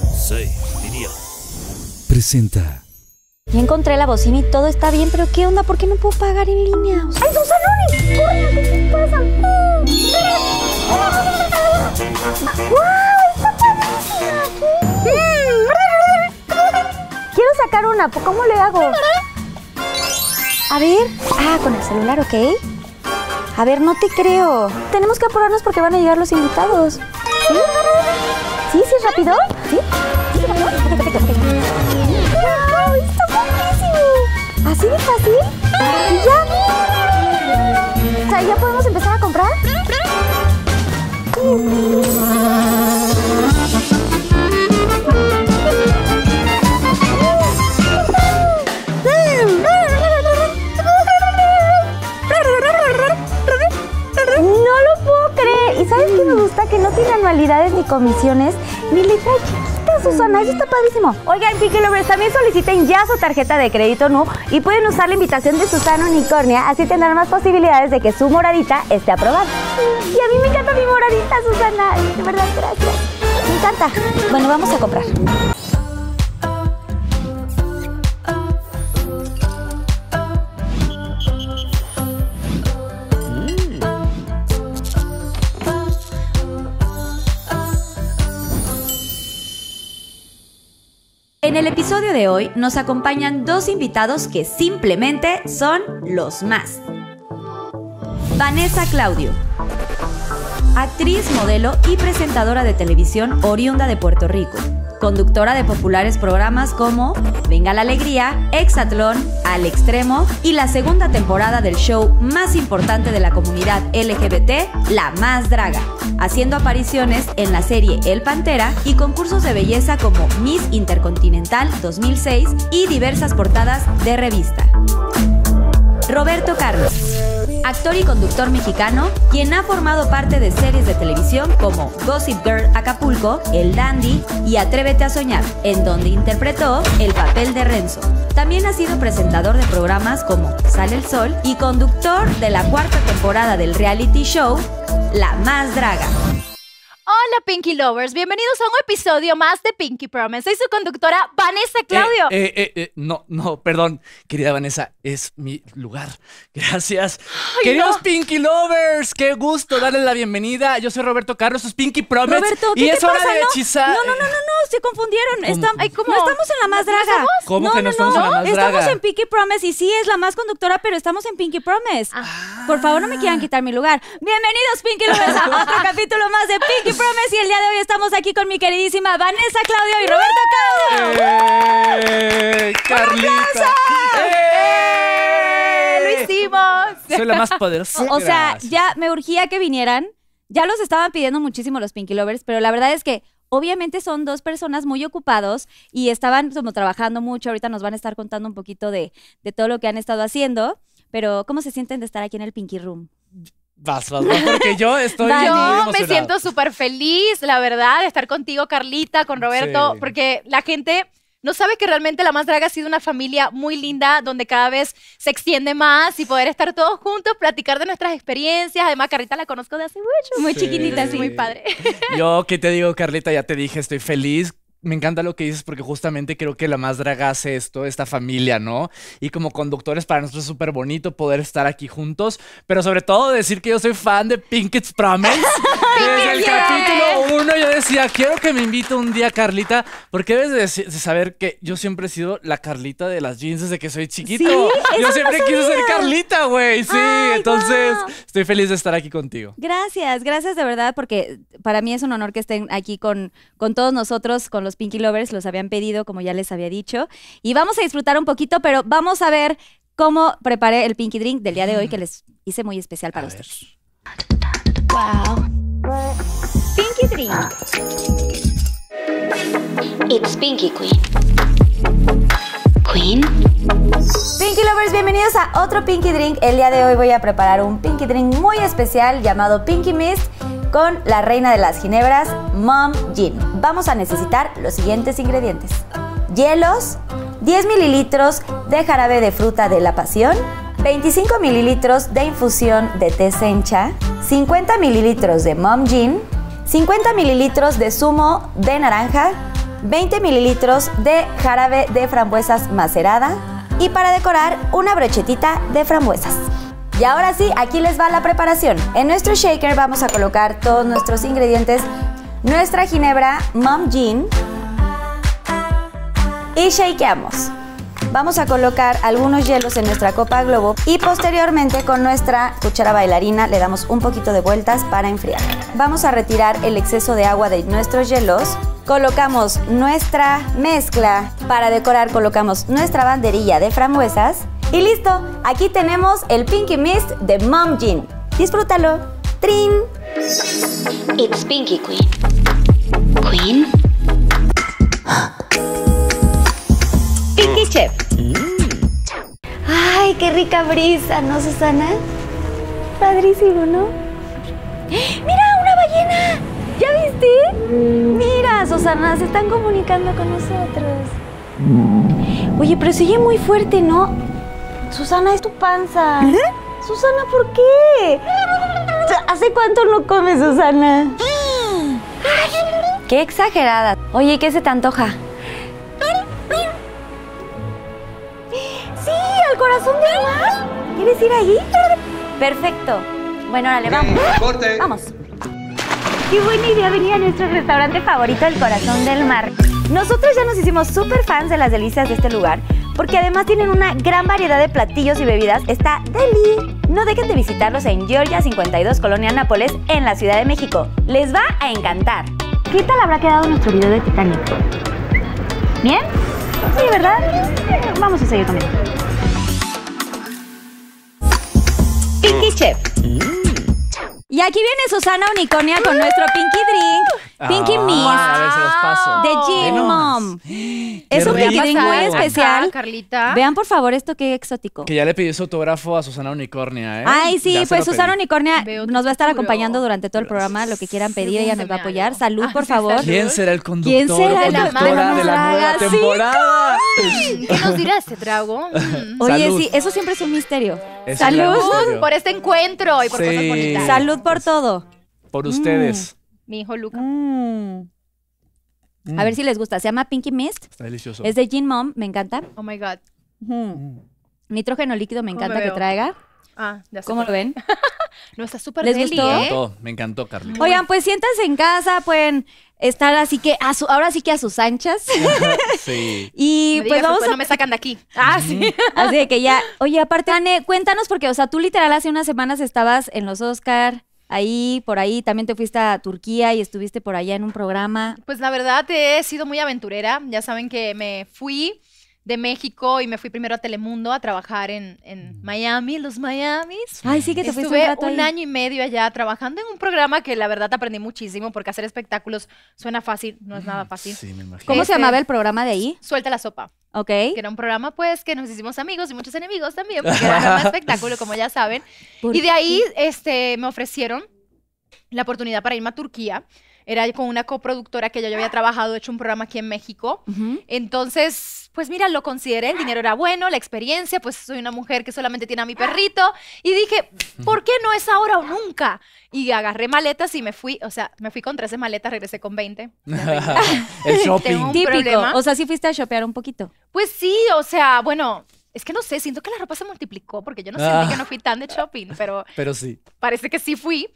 Sensei, diría. Presenta. Ya encontré la bocina y todo está bien, pero ¿qué onda? ¿Por qué no puedo pagar en línea? O sea, ¡Ay, Susanoni! ¡Corre! ¿Qué te pasa? ¡Wow! ¡Está padrísima! Quiero sacar una, ¿cómo le hago? A ver. Ah, con el celular, ¿ok? A ver, no te creo. Tenemos que apurarnos porque van a llegar los invitados. ¿Sí? ¿Sí? ¿Sí es rápido? ¿Así fácil? ¿Y ya? O sea, ¿ya podemos empezar a comprar? No lo puedo creer. ¿Y sabes qué me gusta? Que no tiene anualidades ni comisiones, ni letra chiquita, Susana. Eso está padrísimo. Oigan, Pinky Lovers, también soliciten ya su tarjeta de crédito, ¿no? Y pueden usar la invitación de Susana Unicornia. Así tendrán más posibilidades de que su moradita esté aprobada. Y a mí me encanta mi moradita, Susana. De verdad, gracias. Me encanta. Bueno, vamos a comprar. En el episodio de hoy nos acompañan dos invitados que simplemente son los más. Vanessa Claudio, actriz, modelo y presentadora de televisión oriunda de Puerto Rico, conductora de populares programas como Venga la Alegría, Exatlón, Al Extremo y la segunda temporada del show más importante de la comunidad LGBT, La Más Draga, haciendo apariciones en la serie El Pantera y concursos de belleza como Miss Intercontinental 2006 y diversas portadas de revista. Roberto Carlos, actor y conductor mexicano, quien ha formado parte de series de televisión como Gossip Girl Acapulco, El Dandy y Atrévete a Soñar, en donde interpretó el papel de Renzo. También ha sido presentador de programas como Sale el Sol y conductor de la cuarta temporada del reality show La Más Draga. Hola Pinky Lovers, bienvenidos a un episodio más de Pinky Promise. Soy su conductora Vanessa Claudio. Eh, eh, eh, no, no, perdón, querida Vanessa, es mi lugar. Gracias. Queridos no. Pinky Lovers, qué gusto darles la bienvenida. Yo soy Roberto Carlos, es Pinky Promise. Roberto, ¿qué y te es hora pasa? de No, hechizar. No, no, no, no, no, se confundieron. ¿Cómo? Estam- Ay, ¿cómo? No estamos en la más ¿No draga. ¿Cómo que no estamos en La Más Estamos Draga? en Pinky Promise y sí es la más conductora, pero estamos en Pinky Promise. Ah. Por favor, no me quieran quitar mi lugar. Bienvenidos, Pinky Lovers, a otro capítulo más de Pinky Promise y el día de hoy estamos aquí con mi queridísima Vanessa Claudio y Roberto Claudio. ¡Eh, Carlita! ¡Eh! ¡Lo hicimos! Soy la más poderosa. O sea, Gracias. ya me urgía que vinieran. Ya los estaban pidiendo muchísimo los Pinky Lovers, pero la verdad es que obviamente son dos personas muy ocupados y estaban como trabajando mucho. Ahorita nos van a estar contando un poquito de, de todo lo que han estado haciendo. Pero, ¿cómo se sienten de estar aquí en el Pinky Room? Vas, vas, vas, porque yo estoy Vale. Yo me siento súper feliz, la verdad, de estar contigo, Carlita, con Roberto, Sí. porque la gente no sabe que realmente La Más Draga ha sido una familia muy linda, donde cada vez se extiende más y poder estar todos juntos, platicar de nuestras experiencias. Además, Carlita la conozco de hace mucho. Muy Sí. chiquitita, sí. Muy padre. Yo, ¿qué te digo, Carlita? Ya te dije, estoy feliz. Me encanta lo que dices porque justamente creo que la más draga hace esto, esta familia, ¿no? Y como conductores para nosotros es súper bonito poder estar aquí juntos, pero sobre todo decir que yo soy fan de Pinkett's Promise. Desde el capítulo uno yo decía, quiero que me invite un día Carlita, porque debes de, saber que yo siempre he sido la Carlita de las jeans desde que soy chiquito. Sí, yo no siempre quise ser. Carlita, güey. Sí, Ay, entonces estoy feliz de estar aquí contigo. Gracias, gracias de verdad, porque para mí es un honor que estén aquí con, con todos nosotros, con los Pinky Lovers, los habían pedido, como ya les había dicho. Y vamos a disfrutar un poquito, pero vamos a ver cómo preparé el Pinky Drink del día de hoy, que les hice muy especial para A ver. ustedes. Wow. Pinky Drink. It's Pinky Queen. Queen? Pinky Lovers, bienvenidos a otro Pinky Drink. El día de hoy voy a preparar un Pinky Drink muy especial llamado Pinky Mist con la reina de las ginebras, Mom Gin. Vamos a necesitar los siguientes ingredientes. Hielos, 10 mililitros de jarabe de fruta de la pasión, 25 mililitros de infusión de té sencha, 50 mililitros de Mom Gin, 50 mililitros de zumo de naranja, 20 mililitros de jarabe de frambuesas macerada y para decorar una brochetita de frambuesas. Y ahora sí, aquí les va la preparación. En nuestro shaker vamos a colocar todos nuestros ingredientes, nuestra ginebra Mom Gin y shakeamos. Vamos a colocar algunos hielos en nuestra copa globo y posteriormente con nuestra cuchara bailarina le damos un poquito de vueltas para enfriar. Vamos a retirar el exceso de agua de nuestros hielos. Colocamos nuestra mezcla. Para decorar colocamos nuestra banderilla de frambuesas. Y listo, aquí tenemos el Pinky Mist de Mom Jean. Disfrútalo. ¡Trin! It's Pinky Queen. Queen. Pinky Chef. Ay, qué rica brisa, ¿no, Susana? Padrísimo, ¿no? ¡Mira, una ballena! ¿Ya viste? Mira, Susana, se están comunicando con nosotros. Oye, pero sigue muy fuerte, ¿no? Susana, es tu panza. Susana, ¿por qué? ¿Hace cuánto no comes, Susana? Qué exagerada. Oye, ¿qué se te antoja? Sí, al corazón del mar. ¿Quieres ir allí? Perfecto. Bueno, órale, vamos. Corte. Vamos. Qué buena idea venir a nuestro restaurante favorito, el Corazón del Mar. Nosotros ya nos hicimos súper fans de las delicias de este lugar, porque además tienen una gran variedad de platillos y bebidas. Está deli. No dejen de visitarlos en Georgia 52, Colonia Nápoles, en la Ciudad de México. Les va a encantar. ¿Qué tal habrá quedado nuestro video de Titanic? ¿Bien? Sí, ¿verdad? Vamos a seguir comiendo. Pinky Chef. Y aquí viene Susana Unicornia con nuestro Pinky Drink, Pinky Ah, Mist A ver, se los paso. de Gin. Mom. Es un Drink muy Acá, especial. Carlita. Vean por favor esto qué exótico. Que ya le pidió su autógrafo a Susana Unicornia, ¿eh? Ay, sí, Ya se pues lo Susana pedí. Unicornia Veo nos va a estar futuro. acompañando durante todo el programa, lo que quieran pedir, ella nos va a apoyar. Salud, por favor. ¿Quién será el conductor ¿Quién será o el conductora de la nueva temporada? ¿Qué nos dirá este trago? Mm. Oye, Salud. sí, eso siempre es un misterio. Es un Salud. misterio. Por este encuentro y por Sí. cosas bonitas. Salud por todo. Por ustedes. Mi hijo Luca. Mm. Mm, A ver si les gusta. Se llama Pinky Mist. Está delicioso. Es de Gin Mom, me encanta. Oh my God. Mm. Nitrógeno líquido, me ¿Cómo encanta me que traiga. Ah, ya sé. ¿Cómo lo ven? No, está súper ¿Les deli, gustó? Me encantó, me encantó, Carlita. Oigan, pues siéntanse en casa, pueden estar así que a su, ahora sí que a sus anchas. sí. y Me pues digas, vamos a no me sacan de aquí. Ah, sí. Así de que ya, oye, aparte, Anne, cuéntanos, porque, o sea, tú literal hace unas semanas estabas en los Oscar, ahí, por ahí, también te fuiste a Turquía y estuviste por allá en un programa. Pues la verdad he sido muy aventurera. Ya saben que me fui de México y me fui primero a Telemundo a trabajar en, en Miami, los Miamis. Ay, sí que te fuiste un Estuve rato un año y medio allá trabajando en un programa que la verdad aprendí muchísimo porque hacer espectáculos suena fácil, no es nada fácil. Sí, me imagino. ¿Cómo se Este- llamaba el programa de ahí? Suelta la sopa, Ok. que era un programa pues que nos hicimos amigos y muchos enemigos también, porque era un espectáculo, como ya saben. ¿Por Y de ahí este, me ofrecieron la oportunidad para irme a Turquía. Era con una coproductora que ya yo había trabajado, hecho un programa aquí en México. Ujú. Entonces, pues mira, lo consideré, el dinero era bueno, la experiencia, pues soy una mujer que solamente tiene a mi perrito. Y dije, ¿por qué no es ahora o nunca? Y agarré maletas y me fui, o sea, me fui con 13 maletas, regresé con 20. el shopping. Tengo un Típico. problema. O sea, sí fuiste a shopear un poquito. Pues sí, o sea, bueno, es que no sé, siento que la ropa se multiplicó porque yo no sentí Ah. que no fui tan de shopping, pero Pero sí. parece que sí fui.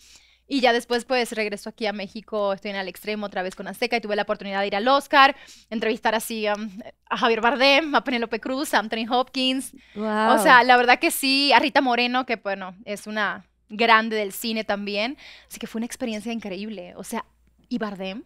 Y ya después, pues, regreso aquí a México, estoy en el extremo otra vez con Azteca y tuve la oportunidad de ir al Oscar, entrevistar así um, a Javier Bardem, a Penélope Cruz, a Anthony Hopkins. Wow. O sea, la verdad que sí, a Rita Moreno, que bueno, es una grande del cine también. Así que fue una experiencia increíble. O sea, y Bardem,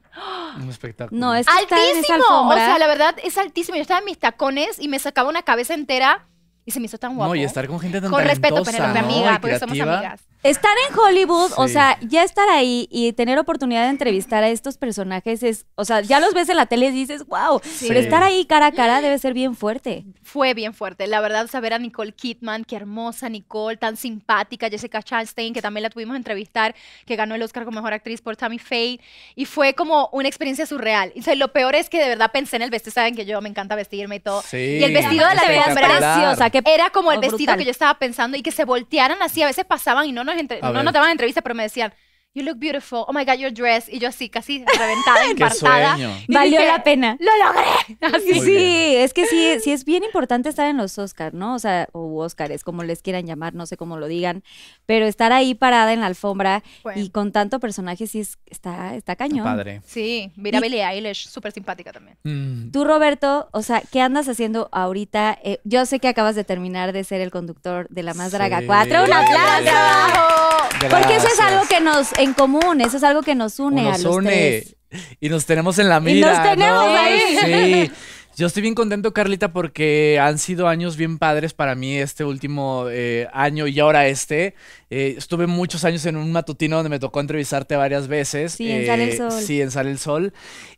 Un espectáculo. no, es que altísimo. O sea, la verdad es altísimo. Yo estaba en mis tacones y me sacaba una cabeza entera y se me hizo tan guapo. No, y estar con gente tan Con respeto, talentosa, Penélope, ¿no? amiga, porque somos amigas. Estar en Hollywood, o sea, ya estar ahí y tener oportunidad de entrevistar a estos personajes es, o sea, ya los ves en la tele y dices, wow, pero estar ahí cara a cara debe ser bien fuerte. Fue bien fuerte. La verdad, saber a Nicole Kidman, qué hermosa Nicole, tan simpática, Jessica Chastain, que también la tuvimos a entrevistar, que ganó el Oscar como mejor actriz por Tammy Faye. Y fue como una experiencia surreal. Y o sea, lo peor es que de verdad pensé en el vestido. Saben que yo me encanta vestirme y todo. Sí. Y el vestido de la alfombra preciosa, qué era como el oh, vestido brutal. que yo estaba pensando y que se voltearan así. A veces pasaban y no nos, entre- A no ver. nos daban entrevista, pero me decían, you look beautiful. Oh my God, your dress. Y yo así, casi reventada, infartada. Valió dije, la pena. ¡Lo logré! Así. Sí, es que sí, sí es bien importante estar en los Oscars, ¿no? O sea, o Oscars, como les quieran llamar, no sé cómo lo digan, pero estar ahí parada en la alfombra Fue. y con tanto personaje sí es, está, está cañón. Padre. Sí, mira Y- Billie Eilish, súper simpática también. Mm. Tú, Roberto, o sea, ¿qué andas haciendo ahorita? Eh, yo sé que acabas de terminar de ser el conductor de La Más Draga Sí. 4. ¡Un aplauso! Porque eso es algo que nos, en común, eso es algo que nos une Nos a los une. tres. Y nos tenemos en la Y mira. nos tenemos ¿no? ahí. Sí. Yo estoy bien contento, Carlita, porque han sido años bien padres para mí este último eh, año y ahora este. Eh, estuve muchos años en un matutino donde me tocó entrevistarte varias veces. Sí, en Sale el Eh, Sol. Sí, en Sale el Sol.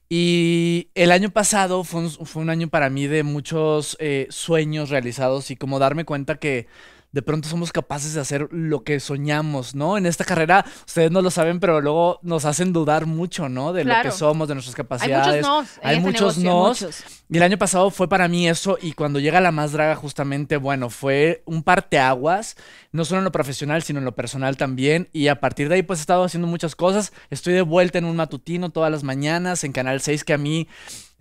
Y el año pasado fue un, fue un año para mí de muchos eh, sueños realizados y como darme cuenta que de pronto somos capaces de hacer lo que soñamos, ¿no? En esta carrera, ustedes no lo saben, pero luego nos hacen dudar mucho, ¿no? De lo que somos, de nuestras Hay capacidades. muchos nos en Hay este muchos negocio, nos. muchos. Y el año pasado fue para mí eso, y cuando llega la más draga, justamente, bueno, fue un parteaguas, no solo en lo profesional, sino en lo personal también. Y a partir de ahí, pues he estado haciendo muchas cosas. Estoy de vuelta en un matutino todas las mañanas en Canal 6, que a mí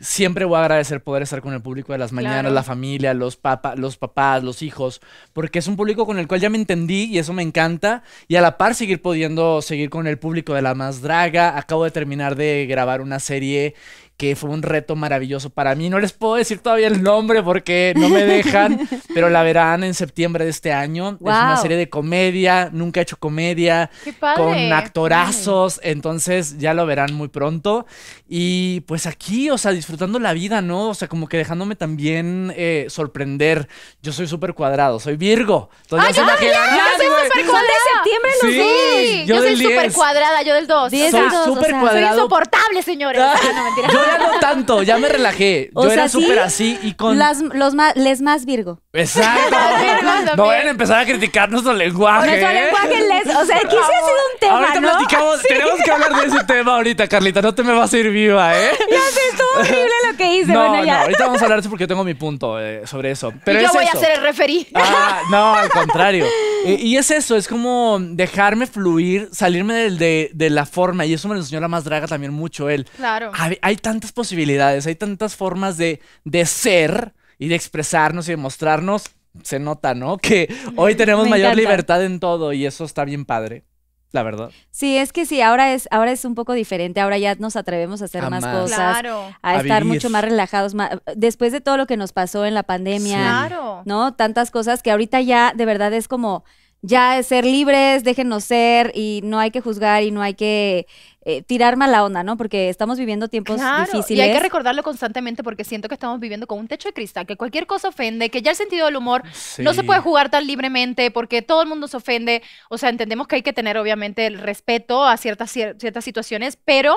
siempre voy a agradecer poder estar con el público de las mañanas, Claro. la familia, los, papa, los papás, los hijos, porque es un público con el cual ya me entendí y eso me encanta. Y a la par seguir pudiendo seguir con el público de la más draga. Acabo de terminar de grabar una serie que fue un reto maravilloso para mí. No les puedo decir todavía el nombre porque no me dejan, pero la verán en septiembre de este año. Es una serie de comedia, nunca he hecho comedia, ¡Qué padre! con actorazos, entonces ya lo verán muy pronto. Y pues aquí, o sea, disfrutando la vida, ¿no? O sea, como que dejándome también eh, sorprender. Yo soy súper cuadrado, soy Virgo. Entonces ya se imaginarán, soy güey. súper Son de septiembre los Sí, yo yo, soy del súper 10. cuadrada, yo del 2. Diez Soy dos, o súper sea, soy Soy cuadrado. insoportable, señores. Ah, no, mentira. Yo ya no tanto, ya me relajé. O Yo sea, era sí, súper así y con. Las, los más, les más Virgo. Exacto. no vayan a empezar a criticar nuestro lenguaje. Nuestro ¿eh? lenguaje les, o sea, aquí sí ha sido un tema, Ahorita ¿no? platicamos, tenemos que hablar de ese tema ahorita, Carlita. No te me vas a ir viva, ¿eh? Ya sé, estuvo horrible lo que hice, no, bueno, ya. no, ahorita vamos a hablar de eso porque tengo mi punto eh, sobre eso. Pero y yo es voy eso. a ser el referí. Ah, no, al contrario. Eh, y es eso, es como dejarme fluir, salirme del- de, de la forma. Y eso me lo enseñó la más draga también mucho él. Claro. Hay, hay tantas posibilidades, hay tantas formas de, de ser y de expresarnos y de mostrarnos. Se nota, ¿no? Que hoy tenemos mayor libertad en todo y eso está bien padre, la verdad. Sí, es que sí, ahora es, ahora es un poco diferente, ahora ya nos atrevemos a hacer A más más. cosas, Claro. a, A estar vivir. mucho más relajados, después de todo lo que nos pasó en la pandemia, Claro. ¿no? Tantas cosas que ahorita ya de verdad es como, ya es ser libres, déjenos ser y no hay que juzgar y no hay que eh, tirar mala onda, ¿no? Porque estamos viviendo tiempos Claro, difíciles. Y hay que recordarlo constantemente porque siento que estamos viviendo con un techo de cristal, que cualquier cosa ofende, que ya el sentido del humor no se puede jugar tan libremente porque todo el mundo se ofende. O sea, entendemos que hay que tener obviamente el respeto a ciertas, cier- ciertas situaciones, pero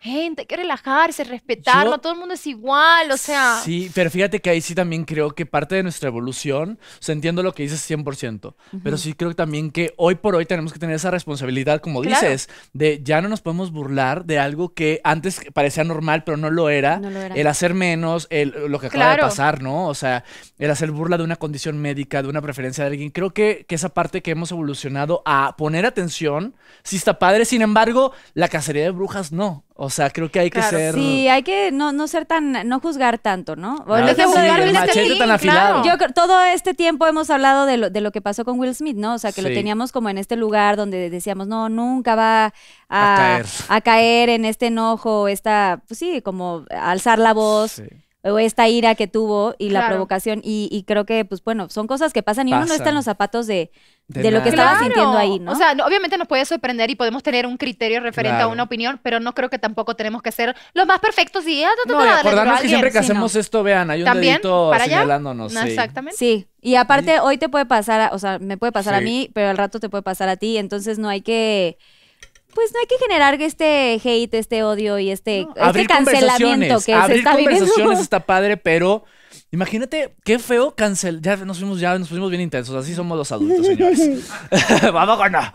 gente, hay que relajarse, respetar, Yo- no todo el mundo es igual, o sea... Sí, pero fíjate que ahí sí también creo que parte de nuestra evolución, o sea, entiendo lo que dices 100%, pero sí creo también que hoy por hoy tenemos que tener esa responsabilidad, como Claro. dices, de ya no nos podemos burlar de algo que antes parecía normal, pero no lo era. No lo era. El hacer menos, el, lo que acaba de pasar, ¿no? O sea, el hacer burla de una condición médica, de una preferencia de alguien. Creo que, que esa parte que hemos evolucionado a poner atención, sí está padre, sin embargo, la cacería de brujas no. O sea, creo que hay que ser... Sí, hay que no, no ser tan, no juzgar tanto, ¿no? Claro, juzgar sí, el machete tan afilado. claro. Yo creo- todo este tiempo hemos hablado de lo, de lo que pasó con Will Smith, ¿no? O sea, que lo teníamos como en este lugar donde decíamos, no, nunca va a, A caer. a caer en este enojo, esta, pues sí, como alzar la voz. O esta ira que tuvo y la Claro. provocación. Y, y creo que, pues bueno, son cosas que pasan y uno no está en los zapatos de, De de lo que nada. estaba sintiendo ahí, ¿no? O sea, no- obviamente nos puede sorprender y podemos tener un criterio referente Claro. a una opinión, pero no creo que tampoco tenemos que ser los más perfectos y... ah, No, acordarnos a que siempre que no. hacemos esto, vean, hay un También, dedito para allá. señalándonos. No, sí. Exactamente. Sí, y aparte hoy te puede pasar, a- o sea, me puede pasar a mí, pero al rato te puede pasar a ti, entonces no hay que, pues no hay que generar este hate, este odio y este, este Abrir cancelamiento que se abrir está viviendo. conversaciones está padre, pero imagínate qué feo cancel. Ya nos fuimos, ya nos pusimos bien intensos. Así somos los adultos, señores. Vamos con no.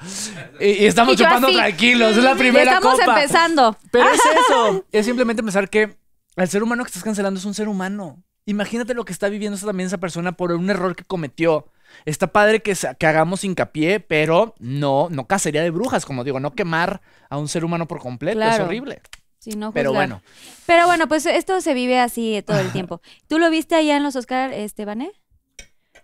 Y, y estamos Y chupando así. tranquilos. Es la primera estamos copa. empezando. Pero es eso. Es simplemente pensar que el ser humano que estás cancelando es un ser humano. Imagínate lo que está viviendo también esa persona por un error que cometió. Está padre que, que hagamos hincapié, pero no, no cacería de brujas, como digo, no quemar a un ser humano por completo. Es horrible. Sí, no Pero bueno. Pero bueno, pues esto se vive así todo el tiempo. ¿Tú lo viste allá en los Oscar, Estebané?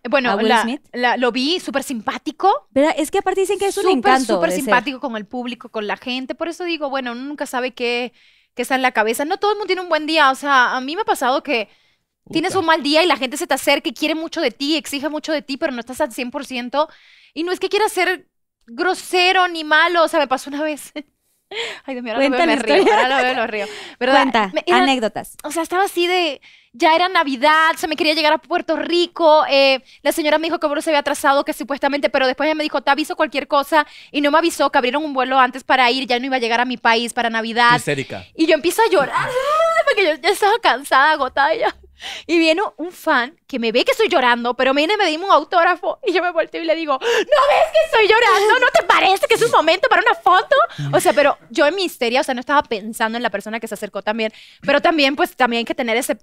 Bueno, ¿A Will la- Smith? la- lo vi súper simpático. ¿Verdad? Es que aparte dicen que es un súper, encanto. súper ser. simpático con el público, con la gente. Por eso digo, bueno, uno nunca sabe qué, qué está en la cabeza. No todo el mundo tiene un buen día. O sea, a mí me ha pasado que tienes Puta. un mal día y la gente se te acerca y quiere mucho de ti, exige mucho de ti, pero no estás al 100%. Y no es que quieras ser grosero ni malo. O sea, me pasó una vez. Ay, Dios mío, ahora lo Cuenta veo, me río. Ahora lo veo, lo río. ¿Verdad? Cuenta, Me- era- anécdotas. o sea, estaba así de, ya era Navidad, se me quería llegar a Puerto Rico, eh, la señora me dijo que vuelo se había atrasado, que supuestamente, pero después ella me dijo, te aviso cualquier cosa, y no me avisó que abrieron un vuelo antes para ir, ya no iba a llegar a mi país para Navidad, Histérica. y yo empiezo a llorar, porque yo ya estaba cansada, agotada ya. Y viene un fan que me ve que estoy llorando, pero viene y me dime un autógrafo y yo me volteo y le digo, ¿no ves que estoy llorando? ¿No te parece que es un momento para una foto? O sea, pero yo en mi histeria, o sea, no estaba pensando en la persona que se acercó también, pero también, pues, también hay que tener ese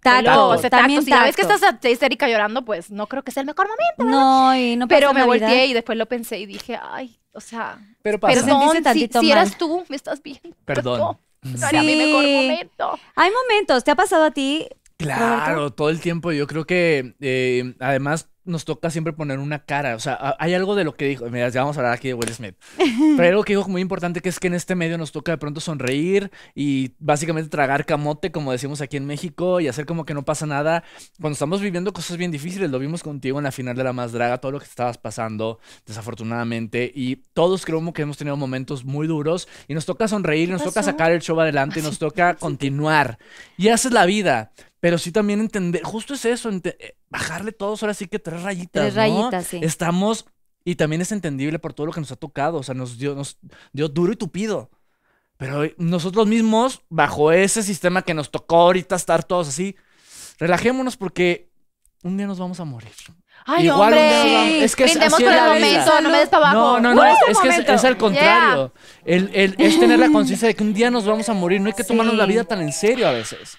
Tacto, ese tacto. también Si la ves que tacto. estás histérica llorando, pues no creo que sea el mejor momento. No, y no pero me Navidad. volteé y después lo pensé y dije, ay, o sea, Pero pasa. perdón, si, si mal. eras tú, me estás viendo. Perdón. No era mi mejor Sí. momento. Hay momentos, ¿te ha pasado a ti? Claro, todo el tiempo. Yo creo que eh, además nos toca siempre poner una cara. O sea, hay algo de lo que dijo. Mira, ya vamos a hablar aquí de Will Smith. Pero hay algo que dijo muy importante que es que en este medio nos toca de pronto sonreír y básicamente tragar camote, como decimos aquí en México, y hacer como que no pasa nada. Cuando estamos viviendo cosas bien difíciles, lo vimos contigo en la final de la más draga, todo lo que estabas pasando, desafortunadamente. Y todos creo que hemos tenido momentos muy duros y nos toca sonreír, nos toca sacar el show adelante y nos toca continuar. Y esa es la vida. Pero sí también entender, justo es eso, eh, bajarle todos ahora sí que tres rayitas. Tres ¿no? rayitas, sí. Estamos, y también es entendible por todo lo que nos ha tocado, o sea, nos dio, nos dio duro y tupido. Pero nosotros mismos, bajo ese sistema que nos tocó ahorita estar todos así, relajémonos porque un día nos vamos a morir. Ay, Igual un hombre. día vamos- es que es- así por el vida. momento, no me des para abajo. No, no, no, Uh, es, es que es, es al Yeah. contrario. El, el- es tener la conciencia de que un día nos vamos a morir, no hay que tomarnos la vida tan en serio a veces.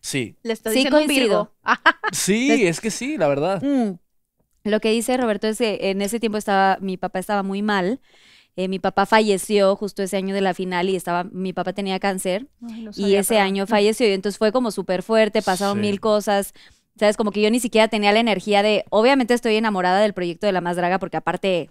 Sí, Le estoy Sí, diciendo. Virgo. Sí, es que sí, la verdad. Mm. Lo que dice Roberto es que en ese tiempo estaba, mi papá estaba muy mal. Eh, mi papá falleció justo ese año de la final y estaba, mi papá tenía cáncer ay, no y ese año falleció y entonces fue como súper fuerte, pasaron Sí. mil cosas, sabes, como que yo ni siquiera tenía la energía de, obviamente estoy enamorada del proyecto de La Más Draga porque aparte,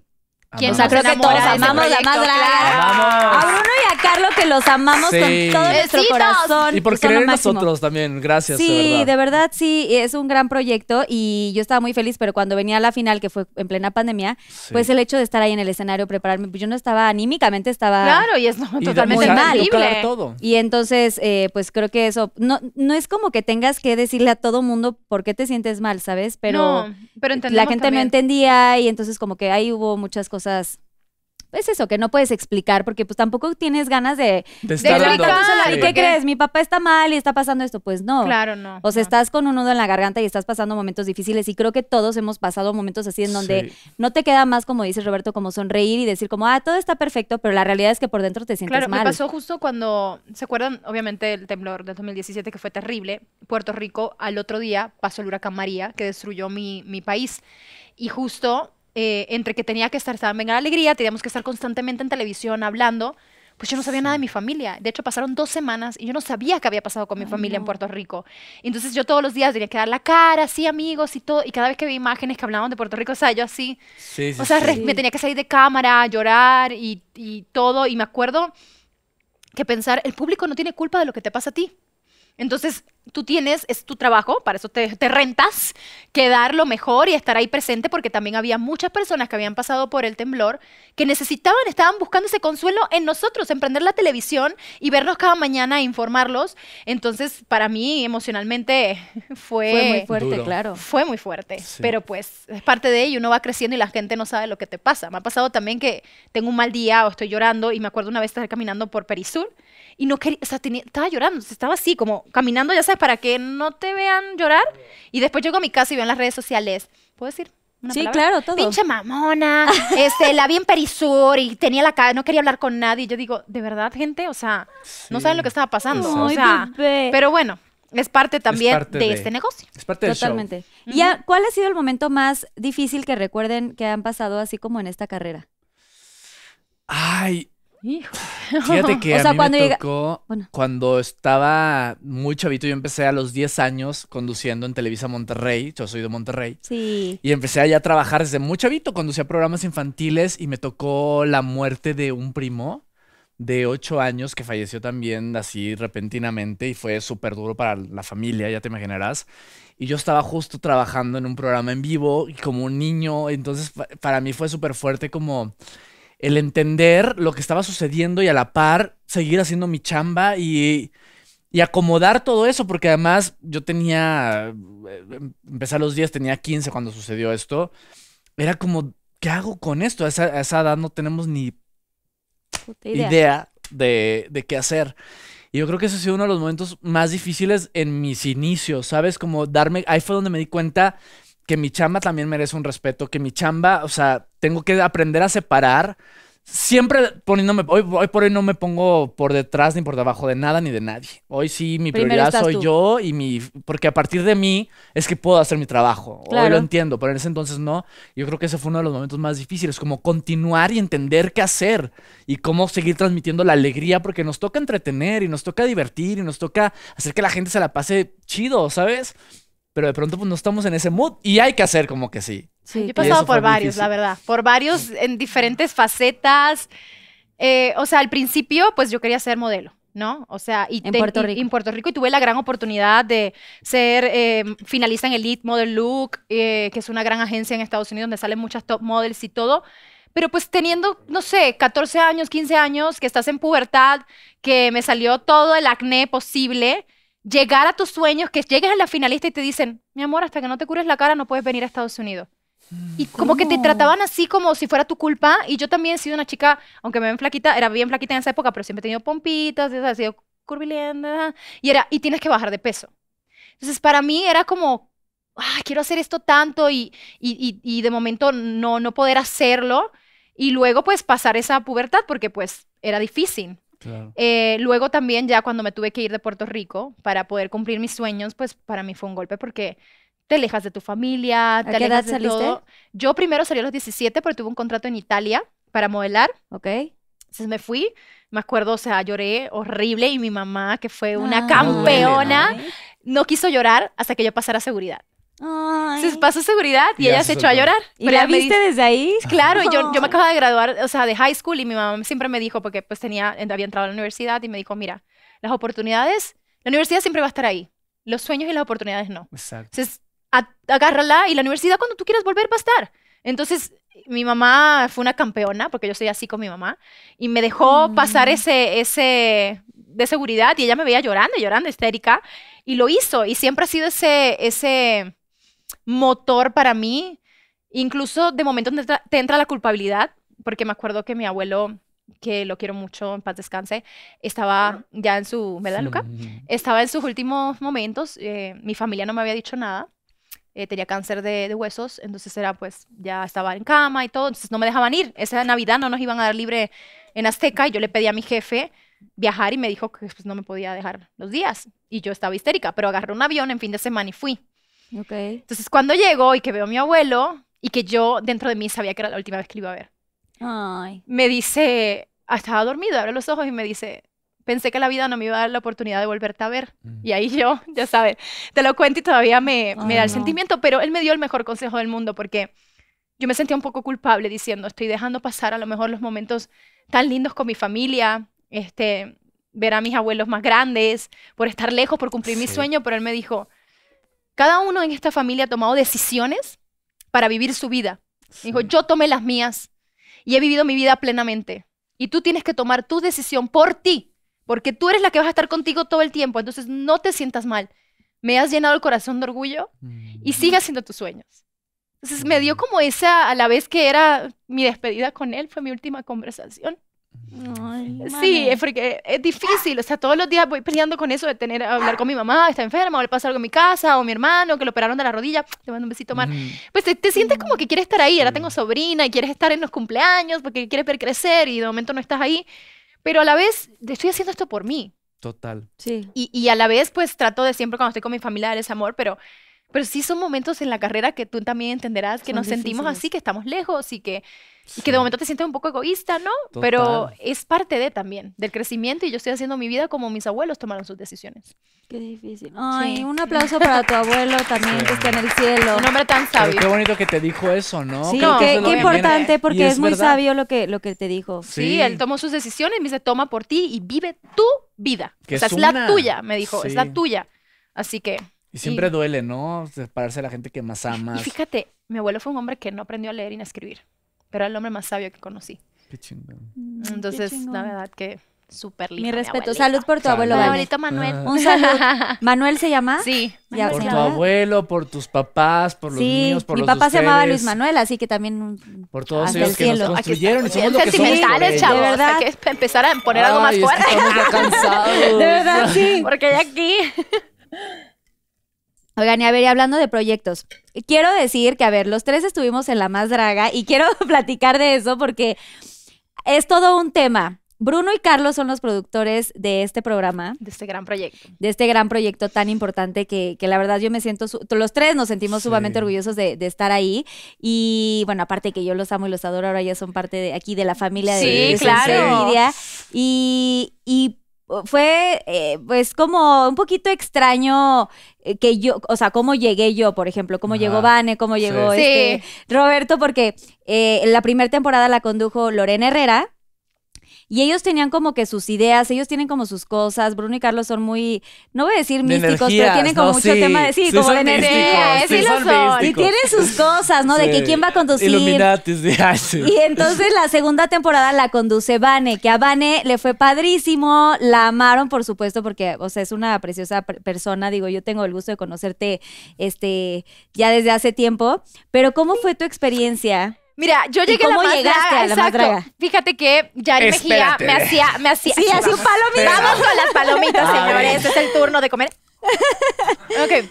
¿Quién o sea, creo que todos amamos La Más proyecto? Draga. Claro. A Bruno y a Carlos que los amamos Sí. con todo nuestro corazón. Y por creer en nosotros también, gracias. de Sí, verdad. de verdad sí, es un gran proyecto y yo estaba muy feliz, pero cuando venía a la final, que fue en plena pandemia, Sí. pues el hecho de estar ahí en el escenario, prepararme, pues yo no estaba anímicamente, estaba... Claro, y es no, Y da- totalmente mal. todo. Y entonces, eh, pues creo que eso, no, no es como que tengas que decirle a todo mundo por qué te sientes mal, ¿sabes? Pero no, pero la gente no entendía y entonces como que ahí hubo muchas cosas... Es eso, que no puedes explicar, porque pues tampoco tienes ganas de... De estar dando- explicar. ¿Y qué crees? Mi papá está mal y está pasando esto. Pues no. Claro, no. O sea, no. estás con un nudo en la garganta y estás pasando momentos difíciles y creo que todos hemos pasado momentos así en donde Sí. no te queda más, como dice Roberto, como sonreír y decir como, ah, todo está perfecto, pero la realidad es que por dentro te sientes Claro, mal. me pasó justo cuando, ¿se acuerdan? Obviamente el temblor del 2017 que fue terrible. Puerto Rico, al otro día pasó el huracán María que destruyó mi, mi país. Y justo eh, entre que tenía que estar, estaba en Venga la Alegría, teníamos que estar constantemente en televisión hablando, pues yo no sabía nada de mi familia. De hecho, pasaron dos semanas y yo no sabía qué había pasado con mi familia en Puerto Rico. Entonces yo todos los días tenía que dar la cara, sí, amigos y todo. Y cada vez que vi imágenes que hablaban de Puerto Rico, o sea, yo así, Sí, sí, o sea, sí. me tenía que salir de cámara, llorar y, y todo. Y me acuerdo que pensar, el público no tiene culpa de lo que te pasa a ti. Entonces, tú tienes, es tu trabajo, para eso te, te rentas, que dar lo mejor y estar ahí presente, porque también había muchas personas que habían pasado por el temblor que necesitaban, estaban buscando ese consuelo en nosotros, en prender la televisión y vernos cada mañana e informarlos. Entonces, para mí, emocionalmente, fue, Fue muy fuerte, Duro. claro. fue muy fuerte, Sí. pero pues es parte de ello, uno va creciendo y la gente no sabe lo que te pasa. Me ha pasado también que tengo un mal día o estoy llorando y me acuerdo una vez estar caminando por Perisur y no quería, o sea, tenía- estaba llorando, estaba así como caminando, ya sabes, para que no te vean llorar y después llego a mi casa y veo en las redes sociales, ¿puedo decir? una Sí, palabra? claro, todo. Pinche mamona, este, la vi en Perisur y tenía la cara, no quería hablar con nadie. Y yo digo, ¿de verdad, gente? O sea, no saben lo que estaba pasando. o Ay, sea, bebé. pero bueno, es parte también parte de, de- este negocio. Es parte del show. Totalmente. ¿Y ya, cuál ha sido el momento más difícil que recuerden que han pasado así como en esta carrera? Ay, fíjate que O a sea, mí cuando me llega- tocó Bueno. cuando estaba muy chavito. Yo empecé a los 10 años conduciendo en Televisa Monterrey. Yo soy de Monterrey. Sí. Y empecé allá a trabajar desde muy chavito, conducía programas infantiles y me tocó la muerte de un primo de 8 años que falleció también así repentinamente y fue súper duro para la familia, ya te imaginarás. Y yo estaba justo trabajando en un programa en vivo y como un niño, entonces pa- para mí fue súper fuerte como el entender lo que estaba sucediendo y a la par seguir haciendo mi chamba y, y acomodar todo eso, porque además yo tenía, eh, em- empecé a los 10, tenía 15 cuando sucedió esto. Era como, ¿qué hago con esto? A esa, a esa edad no tenemos ni Puta idea, idea. de, de qué hacer. Y yo creo que ese ha sido uno de los momentos más difíciles en mis inicios, ¿sabes? Como darme, ahí fue donde me di cuenta que mi chamba también merece un respeto, que mi chamba, o sea, tengo que aprender a separar, siempre poniéndome, hoy, hoy por hoy no me pongo por detrás ni por debajo de nada ni de nadie. Hoy sí, mi Primero prioridad soy tú. yo y mi, porque a partir de mí es que puedo hacer mi trabajo. Hoy Claro. lo entiendo, pero en ese entonces no. Yo creo que ese fue uno de los momentos más difíciles, como continuar y entender qué hacer y cómo seguir transmitiendo la alegría, porque nos toca entretener y nos toca divertir y nos toca hacer que la gente se la pase chido, ¿sabes? Pero de pronto pues no estamos en ese mood y hay que hacer como que sí. Sí, Yo he Y pasado por varios, la difícil. verdad. Por varios en diferentes facetas. Eh, o sea, al principio, pues yo quería ser modelo, ¿no? O sea, y En te- Puerto y- Rico. en Puerto Rico y tuve la gran oportunidad de ser eh, finalista en Elite Model Look, eh, que es una gran agencia en Estados Unidos donde salen muchas top models y todo. Pero pues teniendo, no sé, 14 años, 15 años, que estás en pubertad, que me salió todo el acné posible, llegar a tus sueños, que llegues a la finalista y te dicen, mi amor, hasta que no te cures la cara no puedes venir a Estados Unidos. Y como que te trataban así como si fuera tu culpa. Y yo también he sido una chica, aunque me ven flaquita, era bien flaquita en esa época, pero siempre he tenido pompitas, he sido curvilínea. Y era, y tienes que bajar de peso. Entonces, para mí era como, ah, quiero hacer esto tanto y, y, y, y de momento no, no poder hacerlo. Y luego, pues, pasar esa pubertad porque, pues, era difícil. Claro. Eh, luego también ya cuando me tuve que ir de Puerto Rico para poder cumplir mis sueños, pues para mí fue un golpe porque te alejas de tu familia, te qué alejas edad de saliste? todo. Yo primero salí a los 17 porque tuve un contrato en Italia para modelar. ¿Ok? Entonces me fui, me acuerdo, o sea, lloré horrible y mi mamá, que fue una Ay. campeona, no quiso llorar hasta que yo pasara seguridad. Ay. Entonces pasó seguridad y ya ella se echó a llorar. ¿Y Pero la viste dice- desde ahí? Claro, y yo, yo me No. acabo de graduar, o sea, de high school y mi mamá siempre me dijo, porque pues tenía, había entrado a la universidad y me dijo, mira, las oportunidades, la universidad siempre va a estar ahí, los sueños y las oportunidades no. Exacto. Entonces, a- agárrala y la universidad cuando tú quieras volver va a estar. Entonces, mi mamá fue una campeona, porque yo soy así con mi mamá, y me dejó pasar Mm. ese, ese de seguridad y ella me veía llorando, llorando, histérica, y lo hizo. Y siempre ha sido ese, ese motor para mí. Incluso de momento te entra, te entra la culpabilidad, porque me acuerdo que mi abuelo, que lo quiero mucho, en paz descanse, estaba ya en su, ¿verdad, Luca? Estaba en sus últimos momentos, eh, mi familia no me había dicho nada, eh, tenía cáncer de, de huesos, entonces era pues, ya estaba en cama y todo, entonces no me dejaban ir. Esa Navidad no nos iban a dar libre en Azteca y yo le pedí a mi jefe viajar y me dijo que pues, no me podía dejar los días. Y yo estaba histérica, pero agarré un avión en fin de semana y fui. Ok. Entonces cuando llego y que veo a mi abuelo y que yo dentro de mí sabía que era la última vez que lo iba a ver, Ay. me dice, ah, estaba dormido, abre los ojos y me dice, pensé que la vida no me iba a dar la oportunidad de volverte a ver. Y ahí yo, ya sabes, te lo cuento y todavía me, me Ay, da el no. sentimiento, pero él me dio el mejor consejo del mundo porque yo me sentía un poco culpable diciendo, estoy dejando pasar a lo mejor los momentos tan lindos con mi familia, este, ver a mis abuelos más grandes, por estar lejos, por cumplir mi Sí. sueño, pero él me dijo, cada uno en esta familia ha tomado decisiones para vivir su vida. Dijo, yo tomé las mías y he vivido mi vida plenamente. Y tú tienes que tomar tu decisión por ti, porque tú eres la que vas a estar contigo todo el tiempo. Entonces no te sientas mal. Me has llenado el corazón de orgullo y sigue haciendo tus sueños. Entonces me dio como esa, a la vez que era mi despedida con él, fue mi última conversación. Ay, Sí, es porque es difícil, o sea, todos los días voy peleando con eso de tener, hablar con mi mamá, está enferma, o le pasa algo en mi casa, o mi hermano, que lo operaron de la rodilla, te mando un besito, man. Pues te, te sientes como que quieres estar ahí, ahora tengo sobrina y quieres estar en los cumpleaños porque quieres ver crecer y de momento no estás ahí, pero a la vez estoy haciendo esto por mí. Total. Sí. Y, y a la vez, pues trato de siempre cuando estoy con mi familia darles amor, pero, pero sí son momentos en la carrera que tú también entenderás que Son nos sentimos así, que estamos lejos y que, y que de momento te sientes un poco egoísta, ¿no? Pero es parte de también, del crecimiento y yo estoy haciendo mi vida como mis abuelos tomaron sus decisiones. Qué difícil. Ay, Sí. un aplauso para tu abuelo también, que está en el cielo. Un hombre tan Pero sabio. qué bonito que te dijo eso, ¿no? Sí, que qué, importante, viene. porque es, muy verdad. sabio lo que, lo que te dijo. Sí, Sí. él tomó sus decisiones y me dice, toma por ti y vive tu vida. Que o sea, es es, la tuya, me dijo, es la Sí. tuya. Así que... Y siempre duele, ¿no? Separarse de la gente que más Y amas. fíjate, mi abuelo fue un hombre que no aprendió a leer ni a escribir, pero era el hombre más sabio que conocí. Qué chingón. Mm, qué Entonces, chingón. la verdad que súper lindo. Mi mi respeto. abuelito. Salud por tu Salud. abuelo, Mi abuelito Manuel. Ah. Un saludo. ¿Manuel se llama? Sí. Ya, Por tu llama. abuelo, por tus papás, por los sí, míos, por mi los de papá se llamaba Luis ustedes, Manuel, así que también Por todos ellos el que nos cielo. construyeron y somos lo que somos chavos. De verdad. Hay que empezar a poner algo más Ay, es que fuerte. estamos ya cansados. De verdad, sí. Porque ya aquí. Oigan, y a ver, y hablando de proyectos, quiero decir que, a ver, los tres estuvimos en La Más Draga y quiero platicar de eso porque es todo un tema. Bruno y Carlos son los productores de este programa, De este gran proyecto. de este gran proyecto tan importante que, que la verdad yo me siento, los tres nos sentimos Sí. sumamente orgullosos de, de estar ahí. Y bueno, aparte que yo los amo y los adoro, ahora ya son parte de aquí de la familia de, Sí, de Sensei claro. Media. Y, y fue eh, pues como un poquito extraño eh, que yo, o sea, cómo llegué yo, por ejemplo, cómo Ajá. llegó Vane, cómo llegó Sí. este Roberto, porque eh, la primera temporada la condujo Lorena Herrera. Y ellos tenían como que sus ideas, ellos tienen como sus cosas. Bruno y Carlos son muy, no voy a decir De místicos, pero tienen como ¿no? mucho Sí, tema de sí, sí como de energía. sí sí lo son son. Y tienen sus cosas, ¿no? De que quién va a conducir. Y entonces la segunda temporada la conduce Vane, que a Vane le fue padrísimo, la amaron por supuesto porque, o sea, es una preciosa per- persona, digo, yo tengo el gusto de conocerte este ya desde hace tiempo, pero ¿cómo fue tu experiencia? Mira, yo ¿Y llegué a la más llegaste draga, a la más exacto. draga? Fíjate que Yari Mejía me hacía, me hacía. Sí, así vamos. palomitas. Vamos con las palomitas, A señores. Es el turno de comer. ok.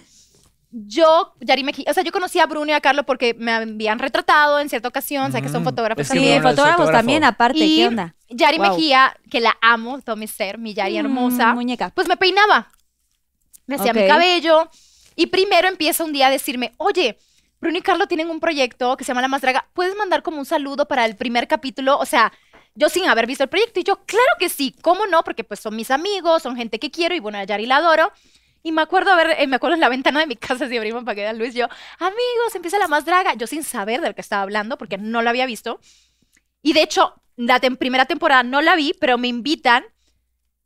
Yo, Yari Mejía, o sea, yo conocí a Bruno y a Carlos porque me habían retratado en cierta ocasión, o sea, que son Ujú. fotógrafos Es que Sí, también. Es fotógrafos fotógrafo. también aparte, y ¿qué onda? Yari Wow. Mejía, que la amo, todo mi ser, mi Yari Mm, hermosa, muñeca. pues me peinaba. Me hacía mi Ok. cabello. Y primero empieza un día a decirme, oye, Bruno y Carlos tienen un proyecto que se llama La Más Draga. ¿Puedes mandar como un saludo para el primer capítulo? O sea, yo sin haber visto el proyecto. Y yo, claro que sí. ¿Cómo no? Porque pues son mis amigos, son gente que quiero. Y bueno, a Yari la adoro. Y me acuerdo, a ver, eh, me acuerdo en la ventana de mi casa, si abrimos para que vean Luis, yo, amigos, empieza La Más Draga. Yo sin saber de lo que estaba hablando, porque no lo había visto. Y de hecho, la tem- primera temporada no la vi, pero me invitan